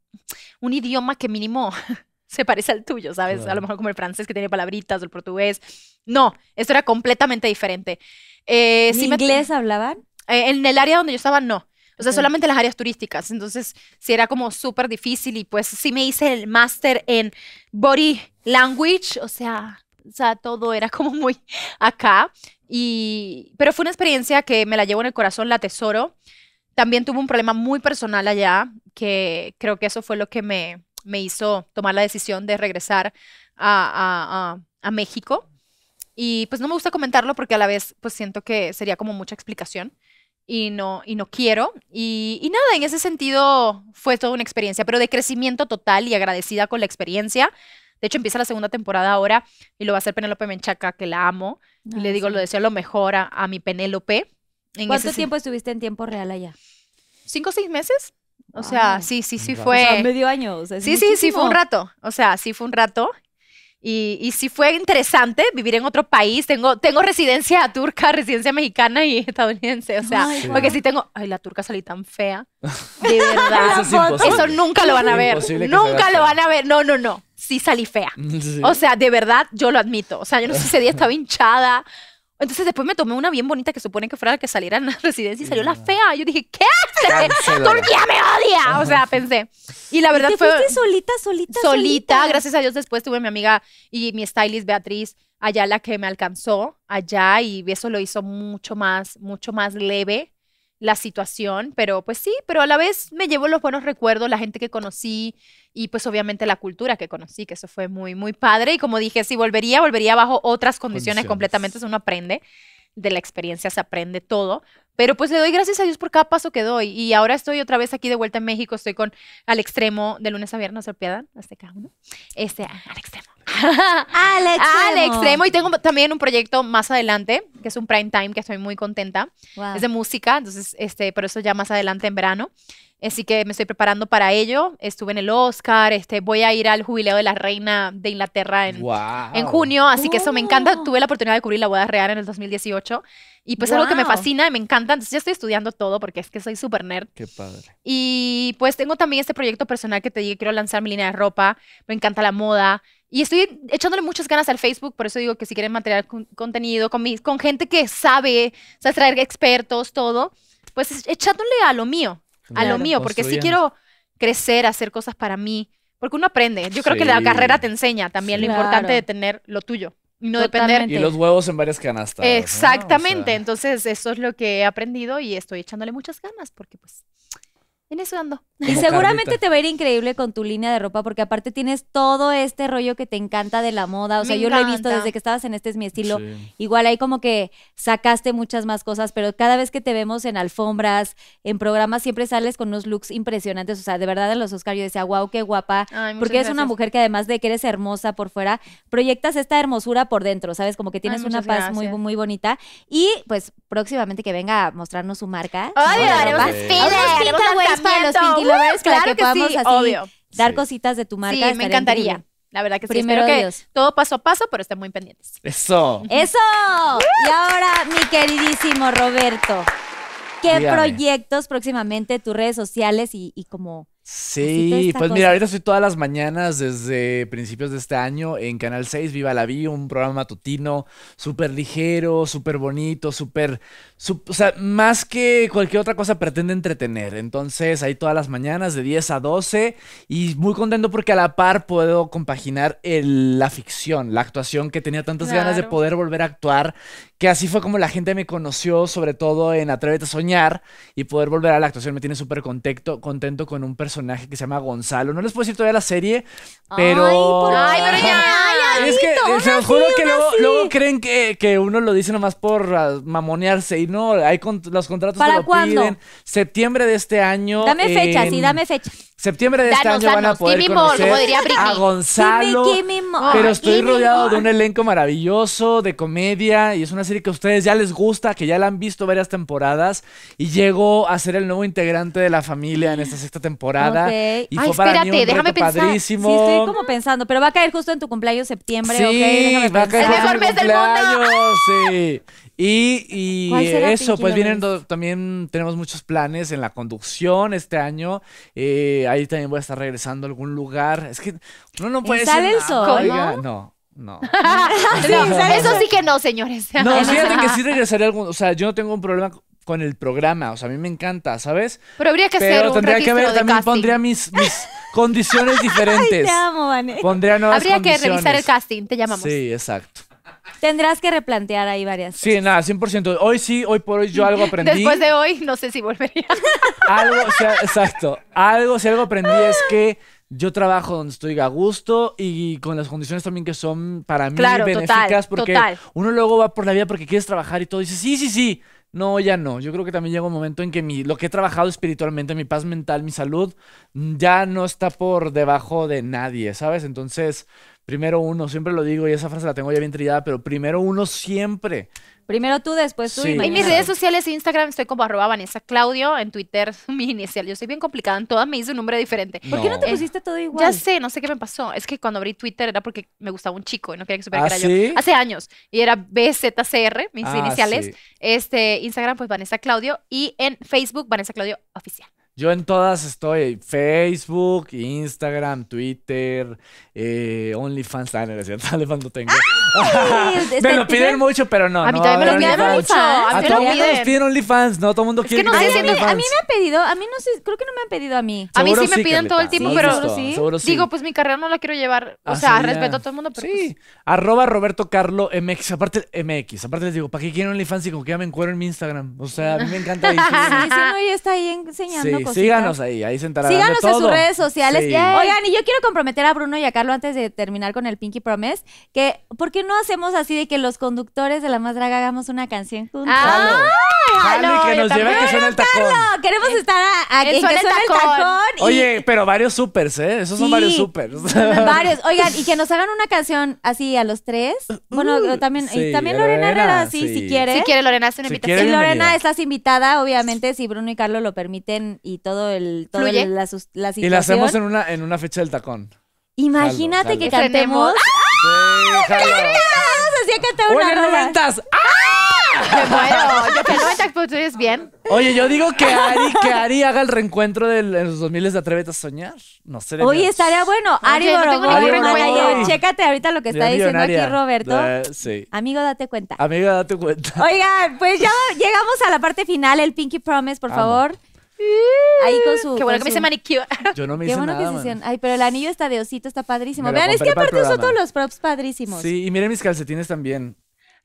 un- idioma que mínimo se parece al tuyo, ¿sabes? A lo mejor como el francés que tiene palabritas o el portugués. No, esto era completamente diferente. Eh, ¿En me- inglés hablaban? eh, en el área donde yo estaba, no. O sea, Ok. solamente las áreas turísticas. Entonces, sí era como súper difícil y pues sí me hice el máster en Body Language. O sea, o sea, todo era como muy acá. Y, pero fue una experiencia que me la llevo en el corazón, la atesoro. También tuve un problema muy personal allá, que creo que eso fue lo que me, me hizo tomar la decisión de regresar a, a- a- a México. Y pues no me gusta comentarlo porque a la vez pues siento que sería como mucha explicación y no, y no quiero. Y, y nada, en ese sentido fue toda una experiencia, pero de crecimiento total y agradecida con la experiencia. De hecho, empieza la segunda temporada ahora y lo va a hacer Penélope Menchaca, que la amo. y le digo, sí. lo deseo lo mejor a, a mi Penélope. En ¿Cuánto tiempo estuviste en tiempo real allá? ¿Cinco o seis meses? O sea, sí, sí, sí fue. O sea, medio año. o sea, es Sí, sí, sí, fue un rato. O sea, sí fue un rato. Y, y sí fue interesante vivir en otro país. Tengo, tengo residencia turca, residencia mexicana y estadounidense. O sea, Ay, porque sí tengo. Ay, la turca salí tan fea. De verdad. Eso es. Eso nunca lo van a ver. Nunca lo van a ver. No, no, no. Sí salí fea. Sí. O sea, de verdad, yo lo admito. O sea, yo no sé si ese día estaba hinchada. Entonces después me tomé una bien bonita que supone que fuera la que saliera en la residencia y salió la fea. Yo dije, ¿qué. Turquía me odia. O sea, pensé. Y la verdad ¿Te fue fuiste solita, solita, solita. Gracias a Dios después tuve mi amiga y mi stylist Beatriz allá la que me alcanzó allá y eso lo hizo mucho más, mucho más leve la situación, pero pues sí, pero a la vez me llevo los buenos recuerdos, la gente que conocí y pues obviamente la cultura que conocí, que eso fue muy, muy padre y como dije, si volvería, volvería bajo otras condiciones, Condiciones. completamente, eso uno aprende, de la experiencia se aprende todo, pero pues le doy gracias a Dios por cada paso que doy y ahora estoy otra vez aquí de vuelta en México, estoy con al extremo de lunes a viernes, pierdan, hasta cada uno, este, al extremo. Al extremo. Al extremo. Y tengo también un proyecto más adelante, que es un prime time, que estoy muy contenta. Wow. Es de música, entonces, este, por eso ya más adelante en verano. Así que me estoy preparando para ello. Estuve en el Oscar, este, voy a ir al jubileo de la reina de Inglaterra en, Wow. en junio, así que eso me encanta. Tuve la oportunidad de cubrir la boda real en el 2018 y pues algo que me Wow. fascina y me encanta. Entonces ya estoy estudiando todo porque es que soy súper nerd. Qué padre. Y pues tengo también este proyecto personal que te dije, quiero lanzar mi línea de ropa, me encanta la moda. Y estoy echándole muchas ganas al Facebook, por eso digo que si quieren material con- contenido con, mis- con gente que sabe, sabe traer expertos, todo, pues es- echándole a lo mío, a lo Claro, mío, porque sí quiero crecer, hacer cosas para mí, porque uno aprende. Yo creo que la Sí. carrera te enseña también lo Claro. importante de tener lo tuyo y no depender. Y los huevos en varias canastas. ¿no? O Exactamente, sea, entonces eso es lo que he aprendido y estoy echándole muchas ganas porque pues en eso ando. Y seguramente Carlita. te va a ir increíble con tu línea de ropa, porque aparte tienes todo este rollo que te encanta de la moda. O sea, Me yo lo he visto desde que estabas en Este es mi estilo. Sí. Igual ahí como que sacaste muchas más cosas, pero cada vez que te vemos en alfombras, en programas, siempre sales con unos looks impresionantes. O sea, de verdad en los Oscar yo decía, wow, qué guapa. Ay, Porque eres una mujer que además de que eres hermosa por fuera, proyectas esta hermosura por dentro, ¿sabes? Como que tienes Ay, una paz muy, gracias. muy bonita. Y pues próximamente que venga a mostrarnos su marca. Obvio, haremos para los. Pinky Lovers para Claro que que podamos sí, así obvio. dar Sí. cositas de tu marca. Sí, me encantaría. increíble. La verdad que sí. Primero Espero que Dios. todo paso a paso, pero estén muy pendientes. Eso. ¡Eso! Y ahora, mi queridísimo Roberto, ¿qué Dígame. proyectos próximamente, tus redes sociales y, y como... Sí, pues cosa. mira, ahorita estoy todas las mañanas desde principios de este año en Canal 6, Viva la Vi, un programa matutino súper ligero, súper bonito, súper, o sea, más que cualquier otra cosa pretende entretener. Entonces, ahí todas las mañanas de 10 a 12 y muy contento porque a la par puedo compaginar el- la ficción, la actuación que tenía tantas ganas de poder volver a actuar, que así fue como la gente me conoció, sobre todo en Atrévete a Soñar y poder volver a la actuación me tiene súper contento, contento con un personaje que se llama Gonzalo. No les puedo decir todavía la serie, pero... Ay, ¿por Ay, pero ya, Es que eh, se los juro que luego, luego creen que, que uno lo dice nomás por ah, mamonearse y no, hay con- los contratos ¿Para lo cuándo? piden. Septiembre de este año. Dame fecha, en- sí, dame fecha. Septiembre de este Danos, año van a danos. poder Give me more, conocer como diría Britney. a Gonzalo. Give me, give me more, Pero estoy give me rodeado de un elenco maravilloso, de comedia, y es una serie que a ustedes ya les gusta, que ya la han visto varias temporadas, y llego a ser el nuevo integrante de la familia en esta sexta temporada. Ok. Y Ay, fue para mí espérate, un déjame reto pensar. padrísimo. Sí, estoy como pensando, pero va a caer justo en tu cumpleaños septiembre, Sí, ¿ok? Déjame va a caer pensar. El justo mejor en mi mes del mundo. cumpleaños, Sí. Y, y ¿Cuál será, eso, Pinky pues vienen Lovers? do- también tenemos muchos planes en la conducción este año. Eh, ahí también voy a estar regresando a algún lugar. Es que uno no puede Sale ser el nada, Sol, oiga, ¿no? no, eso sí que no, señores. No, fíjate que sí regresaría algún, o sea, yo no tengo un problema con el programa, o sea, a mí me encanta, ¿sabes? Pero habría que hacer Pero un tendría que ver, también casting. pondría mis, mis condiciones diferentes. Te amo, Vane. Pondría nuevas Habría que revisar el casting, te llamamos. Sí, exacto. Tendrás que replantear ahí varias Sí, nada, 100%. Hoy sí, hoy por hoy yo algo aprendí. Después de hoy, no sé si volvería. Algo, o sea, exacto. Algo, si algo aprendí es que yo trabajo donde estoy a gusto y con las condiciones también que son para mí Claro, total, benéficas. porque total. uno luego va por la vida porque quieres trabajar y todo. Y dice, sí, sí, sí. No, ya no. Yo creo que también llega un momento en que mi, lo que he trabajado espiritualmente, mi paz mental, mi salud, ya no está por debajo de nadie, ¿sabes? Entonces, primero uno, siempre lo digo y esa frase la tengo ya bien trillada, pero primero uno siempre. Primero tú, después tú Sí. y En mis redes sociales, Instagram, estoy como arroba Vanessa Claudio. En Twitter, mi inicial. Yo soy bien complicada. En todas me hice un nombre diferente. ¿Por qué no te pusiste todo igual? Ya sé, no sé qué me pasó. Es que cuando abrí Twitter era porque me gustaba un chico y no quería que supiera ¿Ah, que era sí? yo. Hace años. Y era BZCR, mis Ah, iniciales. sí. Este, Instagram, pues Vanessa Claudio. Y en Facebook, Vanessa Claudio Oficial. Yo en todas estoy, Facebook, Instagram, Twitter, eh, OnlyFans, ah, no, es cierto, OnlyFans no tengo. Me lo piden mucho, pero no, A mí no, también me lo piden mucho. A todo el mundo les piden. OnlyFans, no todo el mundo quiere que que no sé a mí- me han pedido, a mí no sé, creo que no me han pedido a mí. A mí Seguro sí me piden todo el tiempo, ¿no? pero- ¿Sí? sí. Digo, pues mi carrera no la quiero llevar. O Ah, sea, sí, respeto a todo el mundo, pero Sí, pues, arroba Roberto Carlo MX, aparte MX, aparte les digo, ¿para qué quieren OnlyFans y como que ya me encuentro en mi Instagram? O sea, a mí me encanta. Sí, sí. sí, no, ella está ahí enseñando Sí, cositas. síganos ahí, ahí se enterarán de Síganos en sus todo. redes sociales. Sí. Oigan, y yo quiero comprometer a Bruno y a Carlos antes de terminar con el Pinky Promise, que ¿por qué no hacemos así de que los conductores de La Más Draga hagamos una canción juntos? Ah, Jalo, que nos lleve también. que suene el tacón. No, queremos estar a, que suene el Tacón. tacón. y- Oye, pero varios supers, ¿eh? Esos son Sí. varios supers. Varios. Oigan, y que nos hagan una canción así a los tres. Bueno, también, y sí, también Lorena Herrera, sí, sí. si quiere. Si quiere, Lorena, hace una Si invitación. quiere, Y Lorena, estás invitada, obviamente, si Bruno y Carlos lo permiten y todo el, todo el- la, la y situación. la hacemos en una, en una fecha del tacón. Imagínate Jalo, que jalo. cantemos. Sí, jalo. Vamos así una Oye, noventas. Me muero. Yo que no me pues, es bien. Oye, yo digo que Ari, que Ari haga el reencuentro del- en los 2000 de Atrévete a Soñar. No sé. Oye, estaría bueno. Ari Oye, no tengo manager. Chécate ahorita lo que está diciendo aquí. Roberto. Sí. Amigo, date cuenta. Amiga, date cuenta. Oigan, pues ya llegamos a la parte final, el Pinky Promise, por Amo. favor. Ahí con su. Qué bueno que me hice manicure. Yo no me Qué hice bueno nada, que se man. hicieron. Ay, pero el anillo está de osito, está padrísimo. Me lo Vean, es que compré para el aparte programa. todos los props padrísimos. Sí, y miren mis calcetines también.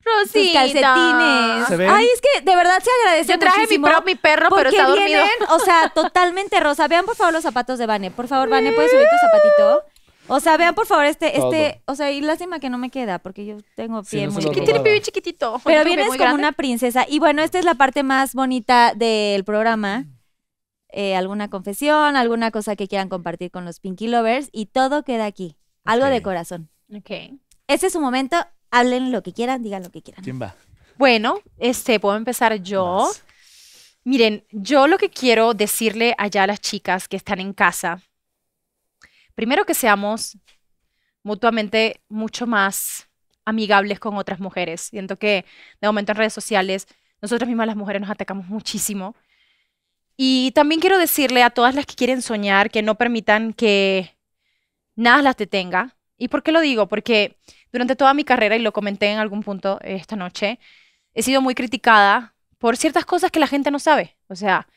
Sus Rosita. calcetines. ¿Se ven? Ay, es que de verdad se agradece Yo traje mi, muchísimo. pro- mi perro, pero porque está dormido. vienen, o sea, totalmente rosa. Vean por favor los zapatos de Vane. Por favor, Vane, ¿puedes subir tu zapatito? O sea, vean por favor este, este, o sea, y lástima que no me queda, porque yo tengo Sí, pie no se muy lo tiene robaba. pibe chiquitito. Pero Yo vienes muy como grande. una princesa. Y bueno, esta es la parte más bonita del programa. Eh, alguna confesión, alguna cosa que quieran compartir con los Pinky Lovers y todo queda aquí. Algo de Ok. corazón. Ok. Este es su momento. Hablen lo que quieran, digan lo que quieran. ¿Quién va? Bueno, este, puedo empezar yo. Miren, yo lo que quiero decirle allá a las chicas que están en casa, primero que seamos mutuamente mucho más amigables con otras mujeres. Siento que de momento en redes sociales, nosotras mismas las mujeres nos atacamos muchísimo. Y también quiero decirle a todas las que quieren soñar que no permitan que nada las detenga. ¿Y por qué lo digo? Porque durante toda mi carrera, y lo comenté en algún punto esta noche, he sido muy criticada por ciertas cosas que la gente no sabe. O sea,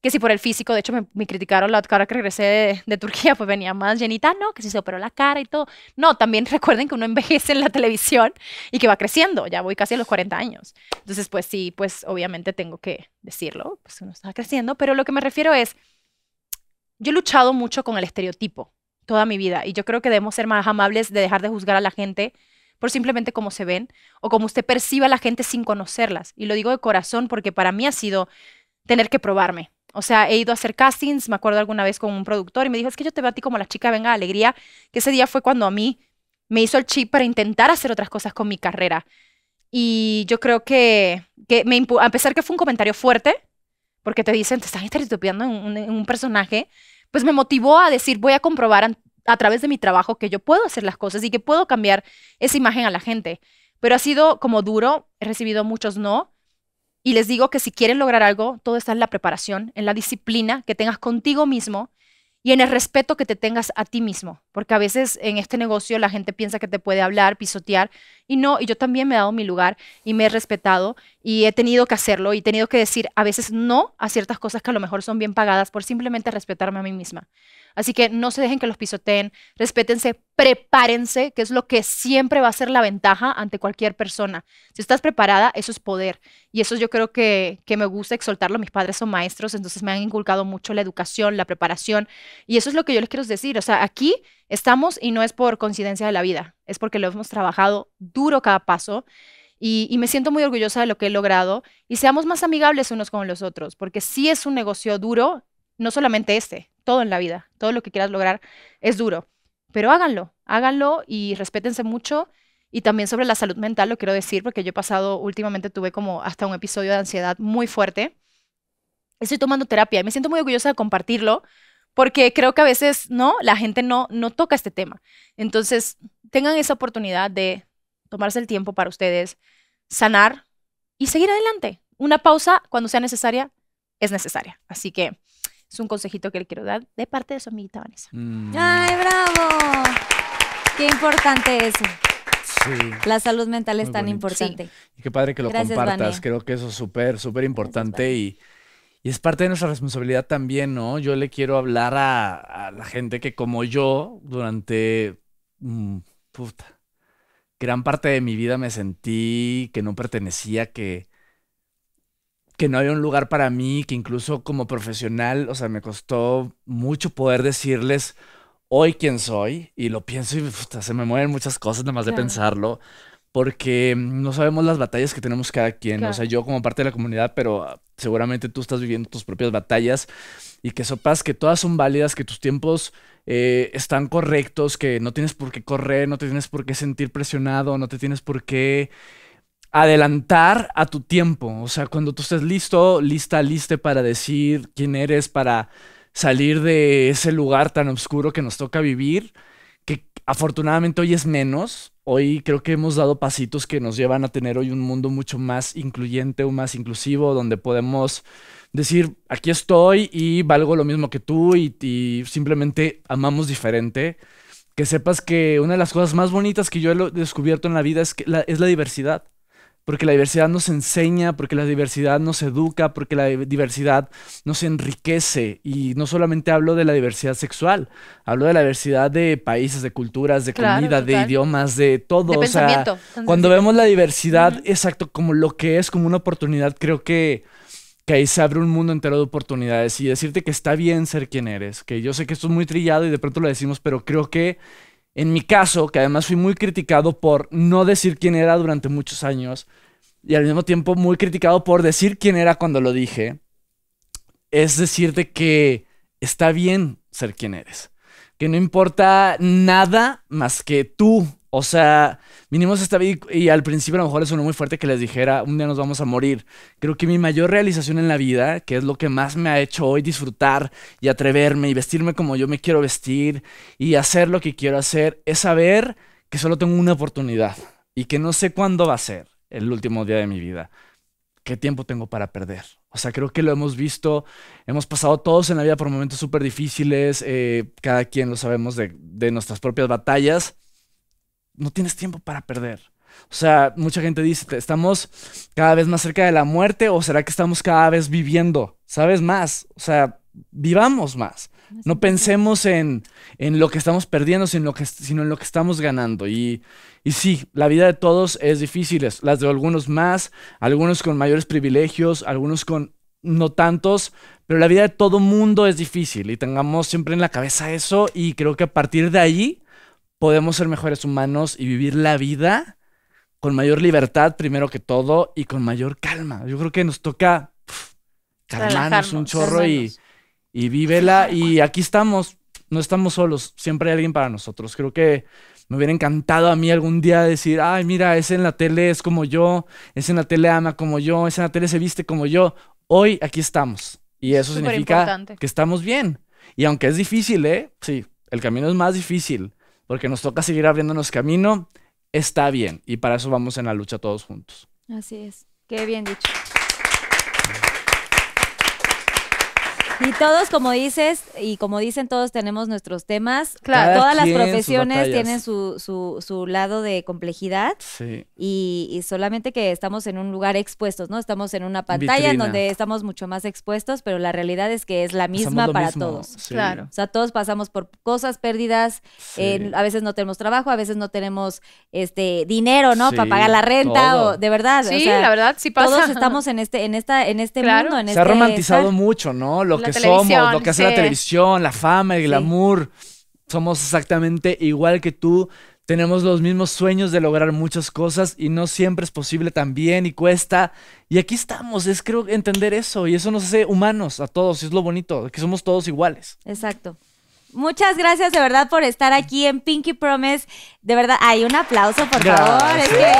que si por el físico, de hecho me, criticaron la cara que regresé de, Turquía, pues venía más llenita, no, que si se operó la cara y todo. No, también recuerden que uno envejece en la televisión y que va creciendo, ya voy casi a los 40 años. Entonces, pues sí, pues obviamente tengo que decirlo, pues uno está creciendo, pero lo que me refiero es, yo he luchado mucho con el estereotipo toda mi vida y yo creo que debemos ser más amables de dejar de juzgar a la gente por simplemente cómo se ven o como usted percibe a la gente sin conocerlas. Y lo digo de corazón porque para mí ha sido tener que probarme. O sea, he ido a hacer castings, me acuerdo alguna vez con un productor y me dijo, es que yo te veo a ti como la chica Venga Alegría, que ese día fue cuando a mí me hizo el chip para intentar hacer otras cosas con mi carrera. Y yo creo que, que me a pesar que fue un comentario fuerte, porque te dicen, te están estereotipando en un, en un personaje, pues me motivó a decir, voy a comprobar an- a través de mi trabajo que yo puedo hacer las cosas y que puedo cambiar esa imagen a la gente. Pero ha sido como duro, he recibido muchos no. Y les digo que si quieren lograr algo, todo está en la preparación, en la disciplina que tengas contigo mismo y en el respeto que te tengas a ti mismo. Porque a veces en este negocio la gente piensa que te puede hablar, pisotear, y no, y yo también me he dado mi lugar y me he respetado y he tenido que hacerlo y he tenido que decir a veces no a ciertas cosas que a lo mejor son bien pagadas por simplemente respetarme a mí misma. Así que no se dejen que los pisoteen, respétense, prepárense, que es lo que siempre va a ser la ventaja ante cualquier persona. Si estás preparada, eso es poder. Y eso yo creo que, que me gusta exaltarlo. Mis padres son maestros, entonces me han inculcado mucho la educación, la preparación. Y eso es lo que yo les quiero decir. O sea, aquí estamos y no es por coincidencia de la vida, es porque lo hemos trabajado duro cada paso. Y, y me siento muy orgullosa de lo que he logrado. Y seamos más amigables unos con los otros, porque sí es un negocio duro, no solamente este, todo en la vida, todo lo que quieras lograr es duro. Pero háganlo, háganlo y respétense mucho. Y también sobre la salud mental lo quiero decir, porque yo he pasado, últimamente tuve como hasta un episodio de ansiedad muy fuerte. Estoy tomando terapia y me siento muy orgullosa de compartirlo, porque creo que a veces, ¿no? La gente no, no toca este tema. Entonces, tengan esa oportunidad de tomarse el tiempo para ustedes, sanar y seguir adelante. Una pausa cuando sea necesaria es necesaria. Así que es un consejito que le quiero dar de parte de su amiguita Vanessa. Mm, ¡Ay, bravo! Qué importante eso. sí. La salud mental es Muy tan bonito. importante. Y qué padre que lo Gracias, compartas. Creo que eso es súper, súper importante y, y es parte de nuestra responsabilidad también, ¿no? Yo le quiero hablar a, a la gente que como yo, durante mm, puta, gran parte de mi vida me sentí que no pertenecía, que, que no había un lugar para mí, que incluso como profesional, o sea, me costó mucho poder decirles hoy quién soy y lo pienso y puta, se me mueven muchas cosas nada más de pensarlo porque no sabemos las batallas que tenemos cada quien. O sea, yo como parte de la comunidad, pero ah, seguramente tú estás viviendo tus propias batallas y que sepas que todas son válidas, que tus tiempos eh, están correctos, que no tienes por qué correr, no te tienes por qué sentir presionado, no te tienes por qué adelantar a tu tiempo. O sea, cuando tú estés listo, lista, liste para decir quién eres, para salir de ese lugar tan oscuro que nos toca vivir, que afortunadamente hoy es menos. Hoy creo que hemos dado pasitos que nos llevan a tener hoy un mundo mucho más incluyente o más inclusivo, donde podemos decir, aquí estoy y valgo lo mismo que tú y, simplemente amamos diferente. Que sepas que una de las cosas más bonitas que yo he descubierto en la vida es, que es la diversidad. Porque la diversidad nos enseña, porque la diversidad nos educa, porque la diversidad nos enriquece. Y no solamente hablo de la diversidad sexual, hablo de la diversidad de países, de culturas, de Claro, comida, de idiomas, de todo. De o sea, pensamiento. Cuando vemos la diversidad, exacto, como lo que es, como una oportunidad, creo que, que ahí se abre un mundo entero de oportunidades y decirte que está bien ser quien eres, que yo sé que esto es muy trillado y de pronto lo decimos, pero creo que en mi caso, que además fui muy criticado por no decir quién era durante muchos años y al mismo tiempo muy criticado por decir quién era cuando lo dije, es decirte que está bien ser quien eres, que no importa nada más que tú. O sea, vinimos a esta vida y, al principio a lo mejor sonó muy fuerte que les dijera, un día nos vamos a morir. Creo que mi mayor realización en la vida, que es lo que más me ha hecho hoy disfrutar y atreverme y vestirme como yo me quiero vestir y hacer lo que quiero hacer, es saber que solo tengo una oportunidad y que no sé cuándo va a ser el último día de mi vida. ¿Qué tiempo tengo para perder? O sea, creo que lo hemos visto, hemos pasado todos en la vida por momentos súper difíciles, eh, cada quien lo sabemos de nuestras propias batallas. No tienes tiempo para perder. O sea, mucha gente dice, "Te- ¿estamos cada vez más cerca de la muerte o será que estamos cada vez viviendo? ¿Sabes más? O sea, vivamos más. No pensemos en, en lo que estamos perdiendo, sino en lo que, sino en lo que estamos ganando. Y, y sí, la vida de todos es difícil, las de algunos más, algunos con mayores privilegios, algunos con no tantos, pero la vida de todo mundo es difícil y tengamos siempre en la cabeza eso y creo que a partir de ahí podemos ser mejores humanos y vivir la vida con mayor libertad primero que todo y con mayor calma. Yo creo que nos toca calmarnos un chorro y, y vívela. Y aquí estamos, no estamos solos, siempre hay alguien para nosotros. Creo que me hubiera encantado a mí algún día decir, ay, mira, ese en la tele es como yo, ese en la tele ama como yo, ese en la tele se viste como yo. Hoy aquí estamos. Y eso Súper significa importante. que estamos bien. Y aunque es difícil, ¿eh? Sí, el camino es más difícil, porque nos toca seguir abriéndonos camino, está bien. Y para eso vamos en la lucha todos juntos. Así es. Qué bien dicho. Y todos, como dices, y como dicen todos, tenemos nuestros temas. Claro. Cada Todas las quien sus profesiones batallas. tienen su, su, su lado de complejidad Sí. y, y solamente que estamos en un lugar expuestos, ¿no? Estamos en una pantalla en Vitrina. donde estamos mucho más expuestos, pero la realidad es que es la Hacemos misma lo para mismo, todos. sí. Claro. O sea, todos pasamos por cosas, pérdidas, Sí. en- a veces no tenemos trabajo, a veces no tenemos este dinero, ¿no? Sí, Para pagar la renta todo. o de verdad. o Sí, sea, la verdad, sí pasa. Todos estamos en este, en esta, en este Claro. mundo, en Se este ha romantizado estar. mucho, ¿no? Lo que somos, lo que hace la televisión, la fama, el glamour. Somos exactamente igual que tú. Tenemos los mismos sueños de lograr muchas cosas y no siempre es posible también y cuesta. Y aquí estamos, es creo entender eso y eso nos hace humanos a todos, y es lo bonito, que somos todos iguales. Exacto. Muchas gracias de verdad por estar aquí en Pinky Promise. De verdad, hay un aplauso, por favor. Es que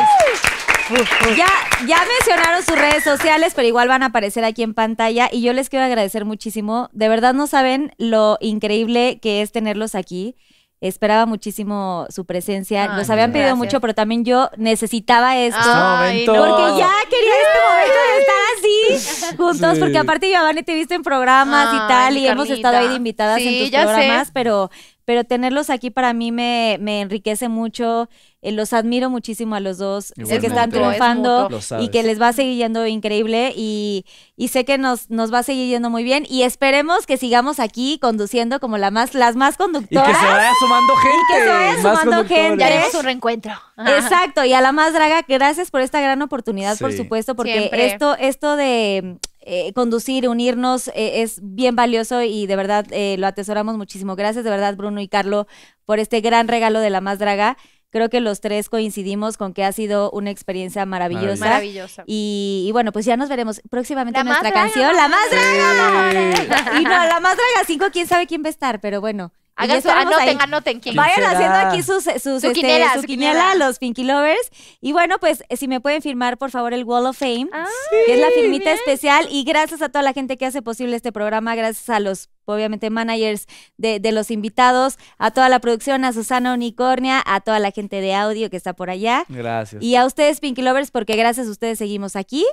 ya, ya mencionaron sus redes sociales, pero igual van a aparecer aquí en pantalla. Y yo les quiero agradecer muchísimo. De verdad no saben lo increíble que es tenerlos aquí. Esperaba muchísimo su presencia. Ay, Los habían pedido gracias. mucho, pero también yo necesitaba esto. Ay, momento. no. Porque ya quería este momento de estar así juntos, Sí. porque aparte Giovanni te viste en programas y tal, y hemos estado ahí de invitadas en tus ya sé. programas, pero, pero tenerlos aquí para mí me, me enriquece mucho. eh, los admiro muchísimo a los dos. Sé que Igualmente. están es triunfando y que les va a seguir yendo increíble y, y sé que nos, nos va a seguir yendo muy bien y esperemos que sigamos aquí conduciendo como la más, las más Y que conductoras. se vaya sumando gente. que se vaya sumando gente. Ya haremos un reencuentro. Ajá. Exacto, y a la más draga, gracias por esta gran oportunidad, por supuesto, porque Siempre. esto, esto de eh, conducir, unirnos, eh, es bien valioso y de verdad eh, lo atesoramos muchísimo. Gracias de verdad, Bruno y Carlo, por este gran regalo de la más draga. Creo que los tres coincidimos con que ha sido una experiencia maravillosa. Maravillosa. Y, y bueno, pues ya nos veremos próximamente La en nuestra draga, canción. La más draga, Sí. Y no, la más draga 5, quién sabe quién va a estar, pero bueno. Hagan su, estaremos ahí. anoten, anoten quién. Vayan será? haciendo aquí sus, sus, Su este, quiniela, su su quiniela, quiniela. los Pinky Lovers. Y bueno, pues eh, si me pueden firmar, por favor, el Wall of Fame, Ah, que es la firmita especial. Y gracias a toda la gente que hace posible este programa, gracias a los, obviamente, managers de, de los invitados, a toda la producción, a Susana Unicornia, a toda la gente de audio que está por allá. Gracias. Y a ustedes, Pinky Lovers, porque gracias a ustedes seguimos aquí.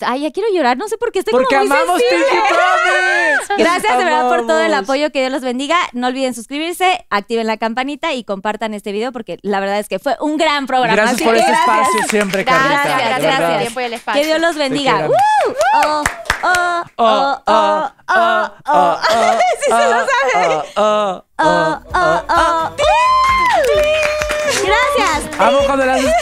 Ay, ya quiero llorar, no sé por qué estoy Porque como muy amamos sensible. Pinky Promise. Gracias de verdad por todo el apoyo, que Dios los bendiga. No olviden suscribirse, activen la campanita y compartan este video porque la verdad es que fue un gran programa. Gracias por que este gracias. espacio siempre, Gracias, Carlita. gracias, de por el tiempo y el espacio. Que Dios los bendiga. ¡Uh! Oh, oh, oh, oh, oh, oh. Sí se lo sabe. Oh, oh, Oh, oh, oh. Gracias. Amo cuando haces